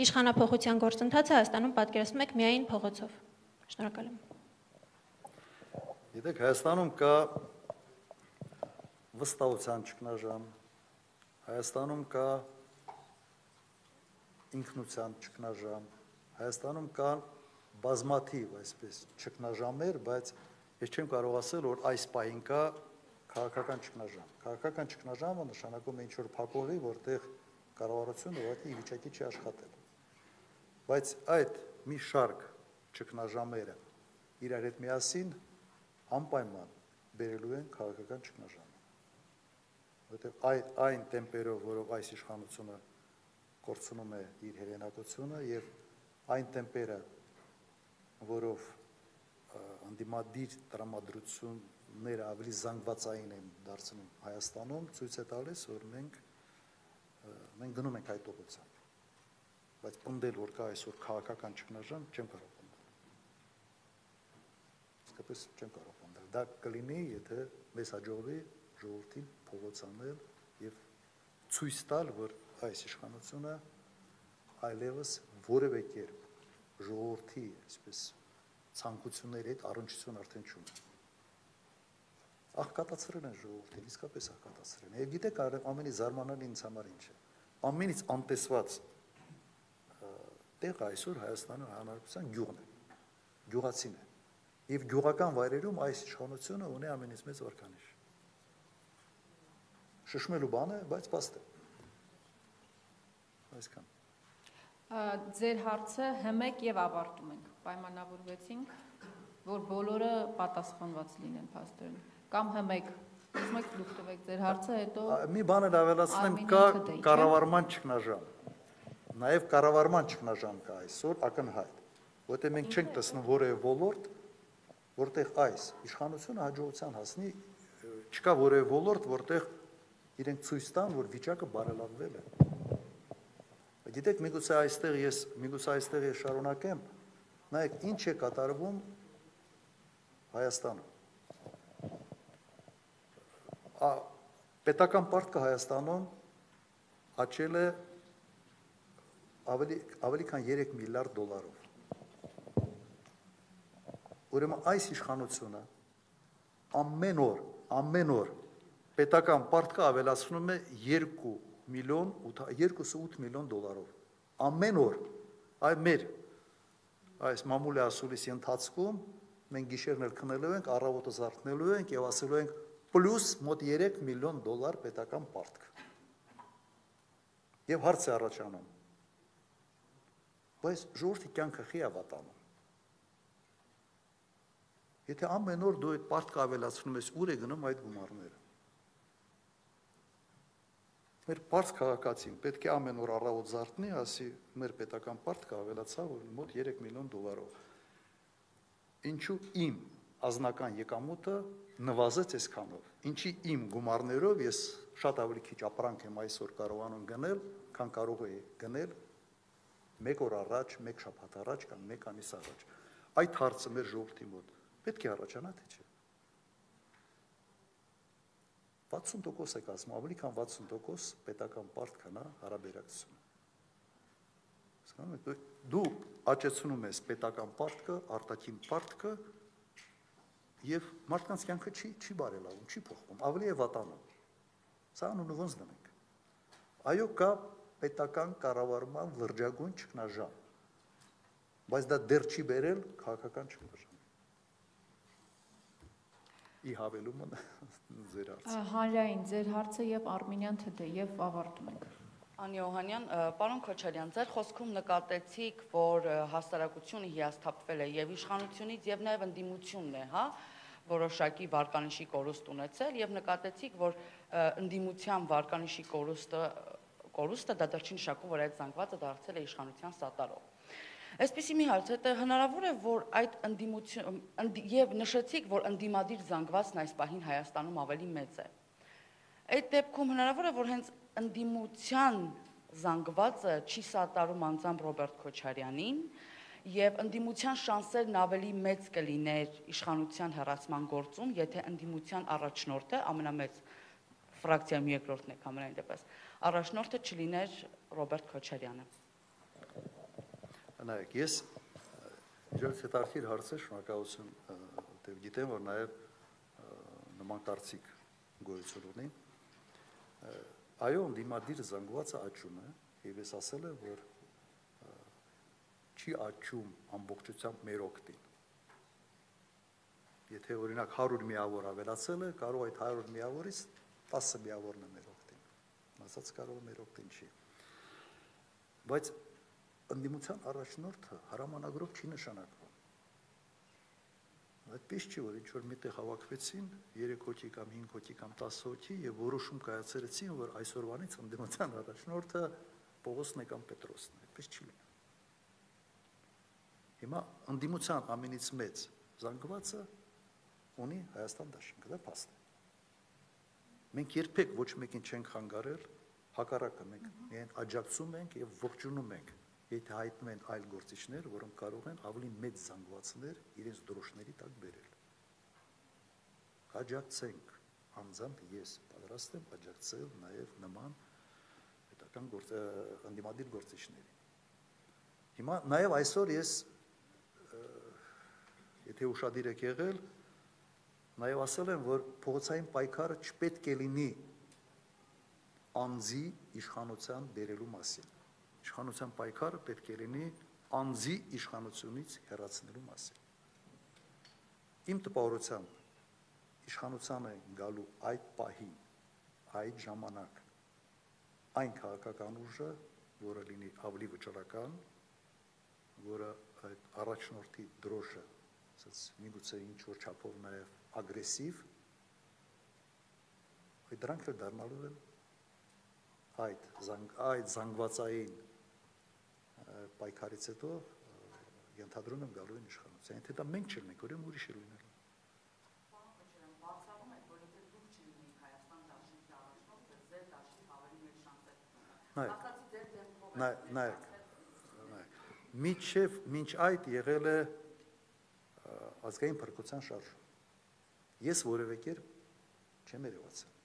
իշխանապողության գործընթացը Հայաստանում պատկերացնում եք միայն փողոցով։ Շնորհակալ եմ։ Գիտեք, Հայաստանում կա վստահության ճգնաժամ, Հայաստանում կա ինքնության ճգնաժամ, Հայաստանում կան բազմաթիվ այսպես ճգնաժամեր, բայց ես չեմ կարող ասել, որ այս պահին կա քաղաքական ճգնաժամ։ Քաղաքական ճգնաժամը նշանակում է ինչ որ փակողի, որտեղ կառավարությունը ուղղակի վիճակի չի աշխատել։ Բայց այդ մի շարք ճգնաժամերը իրար հետ միասին անպայման բերելու են քաղաքական ճգնաժամ։ Որտեղ այն այն տեմպերով, որով այս իշխանությունը կորցնում է իր հերենակությունը եւ այն տեմպերը, որով անդիմադիր տրամադրությունները ավելի զանգվածային են դարձնում Հայաստանում, ցույց է տալիս, որ մենք մենք գնում ենք այդ ուղղությամբ։ Բայց պնդել, որ կա այսօր քաղաքական ճգնաժամ, չեմ կարող Իսկապես չեմ կարող պնդել։ Դա կլինի, եթե մեզ հաջողվի ժողովրդին փողոցանել եւ ցույց տալ, որ այս իշխանությունը այլևս որևէ կերպ ժողովրդի, այսպես ցանկությունների հետ առնչություն արդեն չունի։ Աղքատացրել են ժողովրդին, իսկապես աղքատացրել են։ Եվ գիտեք, ամենի զարմանալի ինձ համար ինչ է։ Ամենից անտեսված տեղը այսօր Հայաստանի Հանրապետության գյուղն է։ Գյուղացին է։ Եվ գյուղական վայրերում այս իշխանությունը ունի ամենից մեծ վարկանիշ շշմելու բան է, բայց փաստ է։ Այսքան։ Ձեր հարցը հմեք եւ ավարտում ենք։ Պայմանավորվեցինք, որ բոլորը պատասխանված լինեն փաստորեն։ Կամ հմեք ուզում եք լուք տվեք ձեր հարցը, հետո Մի բան էլ ավելացնեմ, կա կառավարման ճգնաժամ։ Նաև կառավարման ճգնաժամ կա այսօր ակնհայտ, որտեղ մենք չենք տեսնում որևէ ոլորտ, որտեղ այս իշխանությունը հաջողության հասնի, չկա որևէ ոլորտ, որտեղ իրենք ցույց տան, որ վիճակը բարելավվել է։ Գիտեք, միգուցե այստեղ ես միգուցե այստեղ ես շարունակեմ, նայեք ինչ է կատարվում Հայաստանում։ Ա պետական պարտքը Հայաստանում աճել է ավելի ավելի քան 3 միլիարդ դոլարով։ Ուրեմն այս իշխանությունը ամեն օր, ամեն օր պետական պարտքը ավելացնում է 2 միլիոն 2.8 միլիոն դոլարով ամեն օր այ մեր այս մամուլի ասուլիսի ընթացքում մենք գիշերն էլ քնելու ենք առավոտը զարթնելու ենք եւ ասելու ենք պլյուս մոտ 3 միլիոն դոլար պետական պարտք եւ հարց է առաջանում. Բայց ժողովրդի կյանքը խի է վատանում Եթե ամեն օր դու այդ պարտքը ավելացնում ես, ուր է գնում այդ գումարները։ Մեր բարձ քաղաքացին պետք է ամեն օր առավոտ զարթնի, ասի մեր պետական պարտքը ավելացավ մոտ 3 միլիոն դոլարով։ Ինչու իմ ազնական եկամուտը նվազեց այսքանով։ Ինչի իմ գումարներով ես շատ ավելի քիչ ապրանք եմ այսօր կարողանում գնել, քան կարող էի գնել մեկ օր առաջ, մեկ շաբաթ առաջ կամ մեկ ամիս առաջ։ Այդ հարցը մեր ժողովրդի մոտ պետք է առաջանա թե չէ։ 60% եք ասում, ավելի քան 60% պետական պարտքն է հարաբերակցությունը։ Հասկանում եք, դու աճեցնում ես պետական պարտքը, արտաքին պարտքը եւ մարդկանց կյանքը չի չի բարելավում, չի փոխվում, ավելի է վատանում։ Սա անունը ոնց դնենք։ Այո, կա պետական կառավարման լրջագույն ճգնաժամ։ Բայց դա դեռ չի բերել քաղաքական ճգնաժամ ի հավելումը <laughs> ձեր հարցը։ Հանրային ձեր հարցը եւ Արմենյան ԹԴ եւ ավարտում ենք։ Անի Օհանյան, պարոն Քոչարյան, ձեր խոսքում նկատեցիք, որ հասարակությունը հիասթափվել է եւ իշխանությունից եւ նաեւ ընդդիմությունն է, հա, որոշակի վարկանիշի կորուստ ունեցել եւ նկատեցիք, որ ընդդիմության վարկանիշի կորուստը կորուստը դա դեռ չի նշանակում, որ այդ զանգվածը դարձել է իշխանության սատարող։ Այսպեսի մի հարց, հետո հնարավոր է, որ այդ ընդդիմություն եւ նշեցիք, որ ընդդիմադիր զանգվածն այս պահին Հայաստանում ավելի մեծ է։ Այդ դեպքում հնարավոր է, որ հենց ընդդիմության զանգվածը չի սատարում անձամբ Ռոբերտ Քոչարյանին եւ ընդդիմության շանսերն ավելի մեծ կլիներ իշխանության հեռացման գործում, եթե ընդդիմության առաջնորդը ամենամեծ ֆրակցիայում երկրորդն է համենայն դեպս առաջնորդը չլիներ Ռոբերտ Քոչարյանը Նայեք, ես իջած հետարքիր հարցը շնորհակալություն դեպ գիտեմ, որ նաև նման կարծիք գոյություն ունի։ Այո, դիմադիր զանգվածը աճում է, եւ ես ասել եմ, որ չի աճում ամբողջությամբ մեր օգտին։ Եթե օրինակ 100 միավոր ավելացել է, կարող այդ 100 միավորից 10 միավորն է մեր օգտին։ Ասած կարող է մեր օգտին չի։ Բայց ընդդիմության առաջնորդը հրամանագրով չի նշանակվում։ Այդպես չի, որ ինչ որ միտեղ հավաքվեցին 3 հոգի կամ 5 հոգի կամ 10 հոգի եւ որոշում կայացրեցին, որ այսօրվանից ընդդիմության առաջնորդը Պողոսն է կամ Պետրոսն է։ Այդպես չի լինում։ Հիմա ընդդիմության ամենից մեծ զանգվածը ունի Հայաստան դաշինքը, դա փաստ է։ Մենք երբեք ոչ մեկին չենք խանգարել, հակառակը մենք միայն աջակցում ենք եւ ողջունում ենք եթե հայտնում են այլ գործիչներ, որոնք կարող են ավելի մեծ զանգվածներ իրենց դրոշների տակ բերել։ Աջակցենք, անձամբ ես պատրաստ եմ աջակցել նաև նման պետական գործ անդիմադիր գործիչներին։ Հիմա նաև այսօր ես եթե ուշադիր եք եղել, նաև ասել եմ, որ փողոցային պայքարը չպետք է լինի անձի իշխանության բերելու մասին իշխանության պայքարը պետք է լինի անձի իշխանությունից հեռացնելու մասին։ Իմ տպավորությամբ իշխանության է գալու այդ պահին, այդ ժամանակ այն քաղաքական ուժը, որը լինի ավելի վճռական, որը այդ առաջնորդի դրոշը, ասած միգուցե ինչ որ չափով նաև ագրեսիվ, այդ դրանք դառնալու են այդ զանգ այդ զանգվածային պայքարից հետո ենթադրում եմ գալու են իշխանության։ Եթե դա մենք չլինենք, ուրեմն ուրիշ է լինելու։ Նայեք, նայեք, նայեք։ Միջև մինչ այդ եղել է ազգային փրկության շարժում։ Ես որևէ կերպ չեմ երևացել։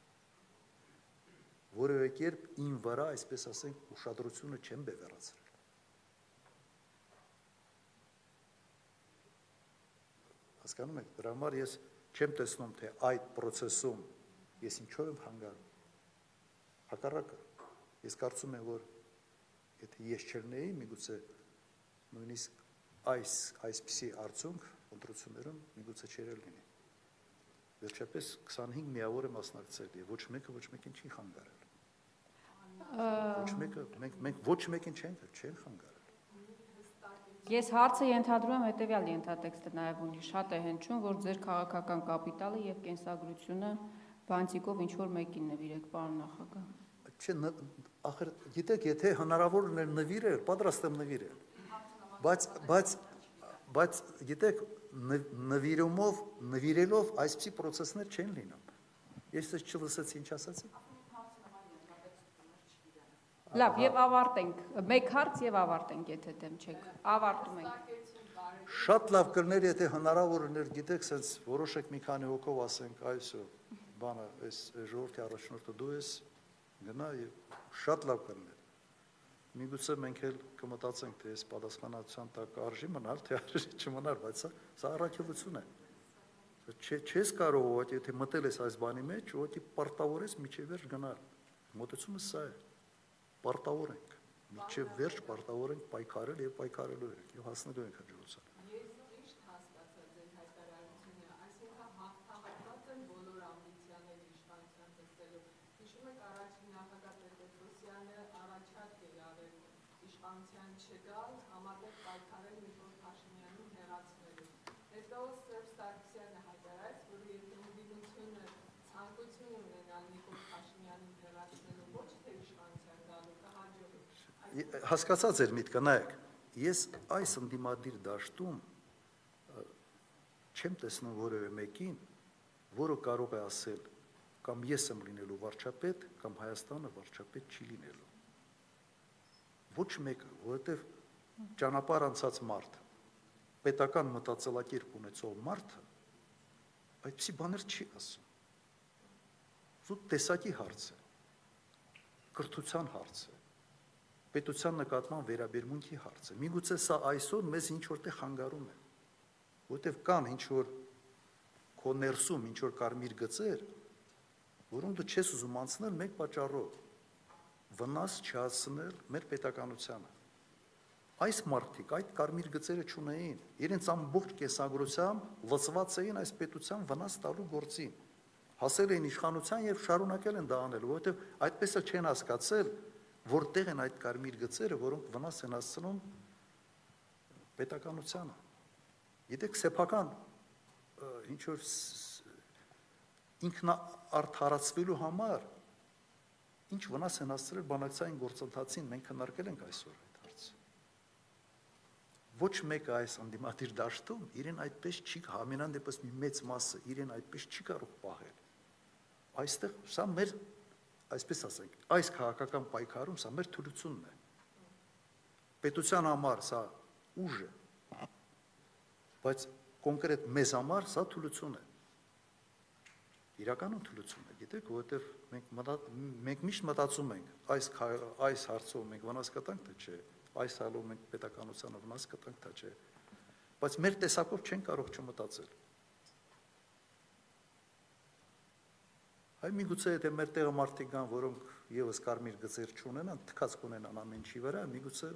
Որևէ կերպ իմ վրա, այսպես ասենք, ուշադրությունը չեմ բևեռացրել։ Հասկանում եք, դրա համար ես չեմ տեսնում, թե այդ process-ում ես ինչով եմ հանգարում։ Հակառակը, ես կարծում եմ, որ եթե ես չլնեի, միգուցե նույնիսկ այս այսպիսի արդյունք ընտրություններում միգուցե չեր լինի։ Վերջապես 25 միավոր է մասնակցել եւ ոչ մեկը ոչ մեկին չի խանգարել։ Ոչ մեկը մենք մենք ոչ մեկին չենք չեն խանգարել։ Ես հարցը ենթադրում եմ հետեւյալ ենթատեքստը նաև ունի. շատ է հնչում, որ ձեր քաղաքական կապիտալը եւ կենսագրությունը բանտիկով ինչ որ մեկին նվիրեք, պարոն նախագահ։ Չէ, ախր գիտեք, եթե հնարավոր ուներ նվիրել, պատրաստ եմ նվիրել։ Բայց բայց բայց գիտեք, նվիրումով, նվիրելով այսպիսի process-ներ չեն լինում։ ես չլսեցի ինչ ասացի։ Լավ, եւ ավարտենք։ Մեկ հարց եւ ավարտենք, եթե դեմ չեք։ Ավարտում ենք։ Շատ լավ կլներ, եթե հնարավոր ուներ, գիտեք, sense որոշեք մի քանի հոգով ասենք, այսո, բանը, այս ժողովրդի առաջնորդը դու ես, գնա եւ շատ լավ կլներ։ Միգուցե մենք էլ կմտածենք, թե այս պատասխանատվության տակ արժի մնալ, թե արժի չմնալ, բայց սա սա առաքելություն է։ Չէ, չես կարող եթե մտել ես այս բանի մեջ, ուղղակի պարտավոր ես միջև վերջ գնալ։ Մոտեցումը սա է պարտավոր ենք միջև վերջ պարտավոր ենք պայքարել եւ պայքարելու ենք եւ հասնելու ենք հաջողության Ես ճիշտ հասկացա ձեր հայտարարությունը, այսինքն հաղթահարված են բոլոր ամբիցիաները իշխանության տեսնելու։ Հիշում եք առաջին նախագահ Պետրոսյանը առաջարկ էր արել իշխանության չգալ, համատեղ պայքարել Նիկոլ Փաշինյանին հեռացնելու։ Հետո Սերժ Սարգսյանը հայտարարեց, որ եթե ընդդիմությունը ցանկություն ունենալ Նիկոլ Փաշինյանին հեռացնելու ոչ թե իշխանության հասկացած էր միտքը, նայեք, ես այս ընդդիմադիր դաշտում չեմ տեսնում որևէ մեկին, որը կարող է ասել կամ ես եմ լինելու վարչապետ, կամ Հայաստանը վարչապետ չի լինելու։ Ոչ մեկը, որովհետև ճանապարհ անցած մարդ, պետական մտածելակերպ ունեցող մարդը այդպիսի բաներ չի ասում։ Զուտ տեսակի հարց է։ Կրթության հարց է պետության նկատմամբ վերաբերմունքի հարցը։ Միգուցե սա այսօր մեզ ինչ որտեղ խանգարում է, որտեղ կան ինչ որ քո ներսում ինչ որ կարմիր գծեր, որոնք դու չես ուզում անցնել մեկ պատճառով. Վնաս չհասցնել մեր պետականությանը։ Այս մարդիկ այդ կարմիր գծերը չունեին, իրենց ամբողջ կեսագրությամբ լծված էին այս պետության վնաս տալու գործին։ Հասել էին իշխանության եւ շարունակել են դա անել, որովհետեւ այդպես էլ չեն հասկացել, որտեղ են այդ կարմիր գծերը, որոնք վնաս են հասցնում պետականությանը։ Գիտեք, սեփական ինչ որ ինքնա արդարացվելու համար ինչ վնաս են հասցրել բանակցային գործընթացին մենք քննարկել ենք այսօր այդ հարցը ոչ մեկը այս անդիմադիր դաշտում իրեն այդպես չի համենան դեպս մի մեծ մասը իրեն այդպես չի կարող պահել այստեղ սա մեր այսպես ասենք այս քաղաքական պայքարում սա մեր թուլությունն է պետության համար սա ուժ է բայց կոնկրետ մեզ համար սա թուլություն է իրականում թուլություն է, գիտեք, որովհետև մենք մտած, մենք միշտ մտածում ենք այս այս հարցով մենք վնաս կտանք թե չէ, այս հալով մենք պետականությանը վնաս կտանք թե չէ։ Բայց մեր տեսակով չեն կարող չմտածել։ Հայ միգուցե եթե մեր տեղը մարդիկ կան, որոնք եւս կարմիր գծեր չունենան, թքած կունենան ամեն ինչի վրա, միգուցե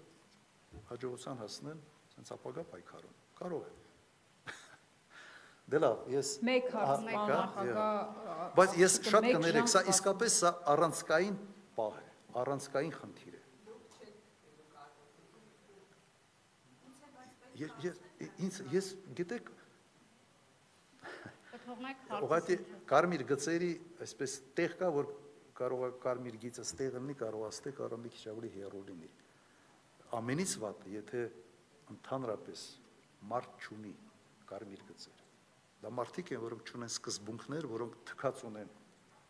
հաջողության հասնեն sense ապագա պայքարում։ Կարող է։ <laughs> Դե լավ, ես մեկ հարց նախագահ Բայց ես շատ կներեք, սա իսկապես սա առանցկային պահ է, առանցկային խնդիր է։ Ես ես ինձ ես գիտեք Ուղղակի կարմիր գծերի այսպես տեղ կա, որ կարող է կարմիր գիծը ստեղ լինի, կարող է ստեղ, կարող մի քիչ ավելի հեռու լինի։ Ամենից վատը, եթե ընդհանրապես մարդ չունի կարմիր գծեր Դա մարդիկ են, որոնք ունեն սկզբունքներ, որոնք թքած ունեն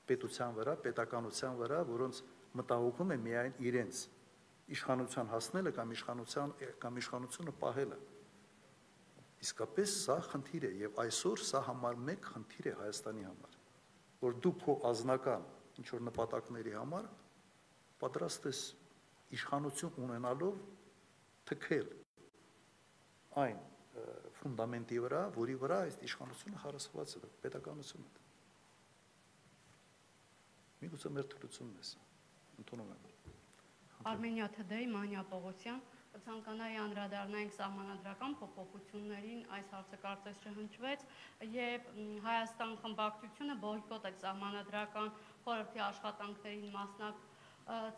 պետության վրա, պետականության վրա, որոնց մտահոգում է միայն իրենց իշխանության հասնելը կամ իշխանության կամ իշխանությունը պահելը։ Իսկապես սա խնդիր է եւ այսօր սա համար մեկ խնդիր է Հայաստանի համար, որ դու քո ազնական ինչ որ նպատակների համար պատրաստ ես իշխանություն ունենալով թքել այն ֆունդամենտի վրա, որի վրա այս իշխանությունը հարսված է, պետականությունը։ Միգուցե մեր թրությունն է սա։ Ընդունում եմ։ Արմենիա Թդեյ, Մանյա Պողոսյան, կցանկանայի անդրադառնայինք սահմանադրական փոփոխություններին, այս հարցը կարծես չհնչվեց, եւ Հայաստան խմբակցությունը բոյկոտ է սահմանադրական խորհրդի աշխատանքներին մասնակ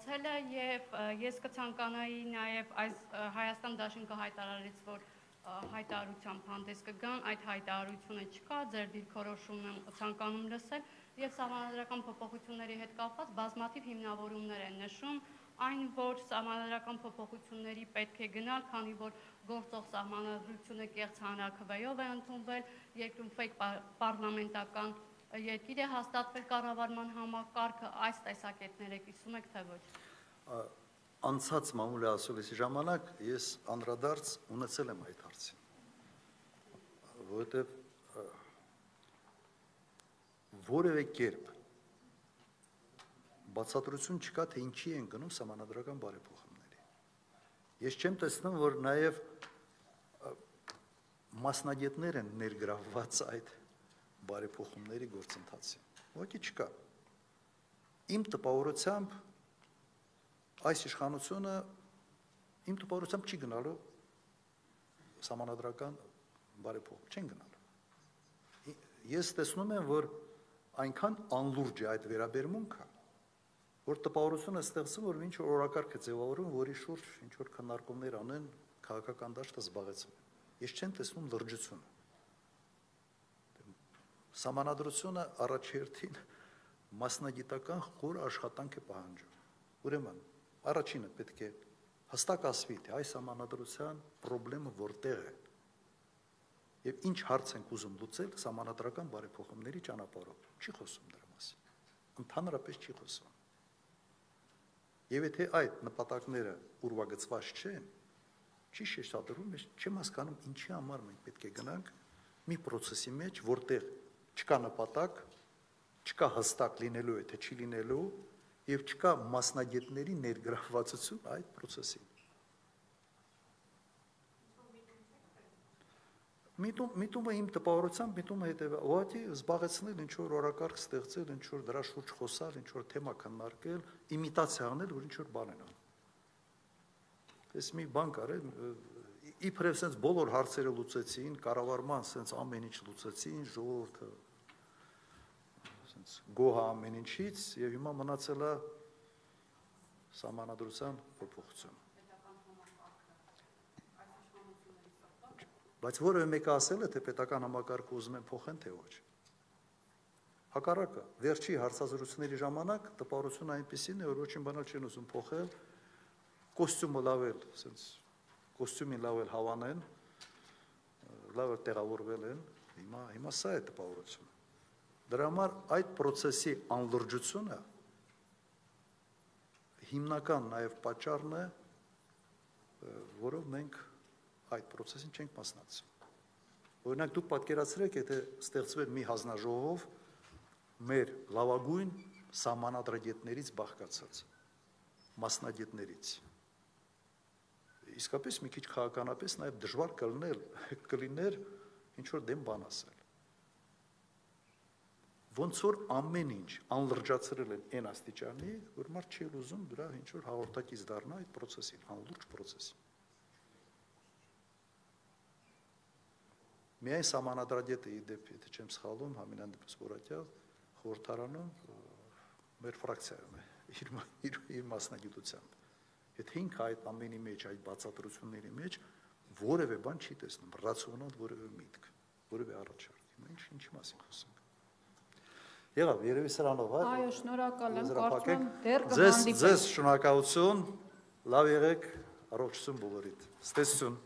ցելը եւ ես կցանկանայի նաեւ այս Հայաստան դաշինքը հայտարարեց, որ հայտարարությամբ հանդես կգան, այդ հայտարարությունը չկա, ձեր դիրքորոշումն եմ ցանկանում լսել եւ համանդրական փոփոխությունների հետ կապված բազմաթիվ հիմնավորումներ են նշում, այն որ համանդրական փոփոխությունների պետք է գնալ, քանի որ գործող սահմանադրությունը կեղծ հանրակրվեով է ընդունվել, երկրում ֆեյք պարլամենտական երկիր է հաստատվել կառավարման համակարգը, այս տեսակետները կիսում եք թե ոչ անցած մամուլի ասուլիսի ժամանակ ես անդրադարձ ունեցել եմ այդ հարցին որովհետև որևէ կերպ բացատրություն չկա թե ինչի են գնում համանadrական բարեփոխումների ես չեմ տեսնում որ նաև մասնագետներ են ներգրավված այդ բարեփոխումների գործընթացին ոքի չկա իմ տպավորությամբ այս իշխանությունը իմ տպավորությամբ չի գնալու համանadrական բարեփոխ չեն գնալու ես տեսնում եմ որ այնքան անլուրջ է այդ վերաբերմունքը որ տպավորությունը ստեղծում որ ինչ որ օրակարգ է ձևավորում որի շուրջ ինչ որ քննարկումներ անեն քաղաքական դաշտը զբաղեցում ես չեմ տեսնում լրջությունը Սամանադրությունը առաջերտին մասնագիտական խոր աշխատանք է պահանջում։ Ուրեմն Առաջինը պետք է հստակ ասվի, թե այս համանadrության խնդրեմը որտեղ է եւ ինչ հարց ենք ուզում լուծել համանadrական բարեփոխումների ճանապարհով։ Չի խոսում դրա մասին։ Ընդհանրապես չի խոսում։ Եվ եթե այդ նպատակները ուրվագծված չեն, չի շեշտադրում, ես չեմ հասկանում ինչի համար մենք պետք է գնանք մի process-ի մեջ, որտեղ չկա նպատակ, չկա հստակ լինելու է, թե չի լինելու, եւ չկա մասնագետների ներգրավվածություն այդ process-ին։ Միտում միտումը իմ տպավորությամբ միտումը հետեւա, ուղղակի զբաղեցնել ինչ որ օրակարգ ստեղծել, ինչ որ դրա շուրջ խոսալ, ինչ որ թեմա քննարկել, իմիտացիա անել, որ ինչ որ բան են անում։ Ես մի բան կարել, իբրև sense բոլոր հարցերը լուծեցին, կառավարման sense ամեն ինչ լուծեցին, ժողովուրդը sense գոհ ամեն ինչից եւ հիմա մնացել է սահմանադրության փոփոխություն։ Բայց որևէ մեկը ասել է, թե պետական համակարգը ուզում են փոխեն, թե ոչ։ Հակառակը, վերջի հարցազրույցների ժամանակ տպավորությունը այնպեսին է, որ ոչինչ բանալ չեն ուզում փոխել, կոստյումը լավել, ասենց կոստյումին լավել հավանեն, լավ տեղավորվել են, հիմա հիմա սա է տպավորությունը։ Դրա համար այդ process-ի անլրջությունը հիմնական նաև պատճառն է, որով մենք այդ process-ին չենք մասնակցում։ Օրինակ դուք պատկերացրեք, եթե ստեղծվեր մի հանձնաժողով մեր լավագույն սահմանադրագետներից բաղկացած մասնագետներից իսկապես մի քիչ քաղաքականապես նաև դժվար կլիներ կլիներ ինչ որ դեմ բան ասել ոնց որ ամեն ինչ անլրջացրել են այն աստիճանի որ մարդ չի ուզում դրա ինչ որ հաղորդակից դառնա այդ process-ին անլուրջ process-ին Միայն սահմանադրագետը իդեպ, եթե չեմ սխալում, Համինան դեպս Բորատյալ խորհրդարանում մեր ֆրակցիայում է իր իր, իր մասնագիտությամբ։ Եթե ինքը այդ ամենի մեջ, այդ բացատրությունների մեջ որևէ բան չի տեսնում, ռացիոնալ որևէ միտք, որևէ առաջարկ։ Հիմա ինչ մասին խոսենք։ Եղավ, երևի սրանով, հա։ Այո, շնորհակալ եմ, կարծում եմ դեռ կհանդիպենք։ Ձեզ ձեզ շնորհակալություն։ Լավ եղեք, առողջություն բոլորիդ։ Ստեսություն։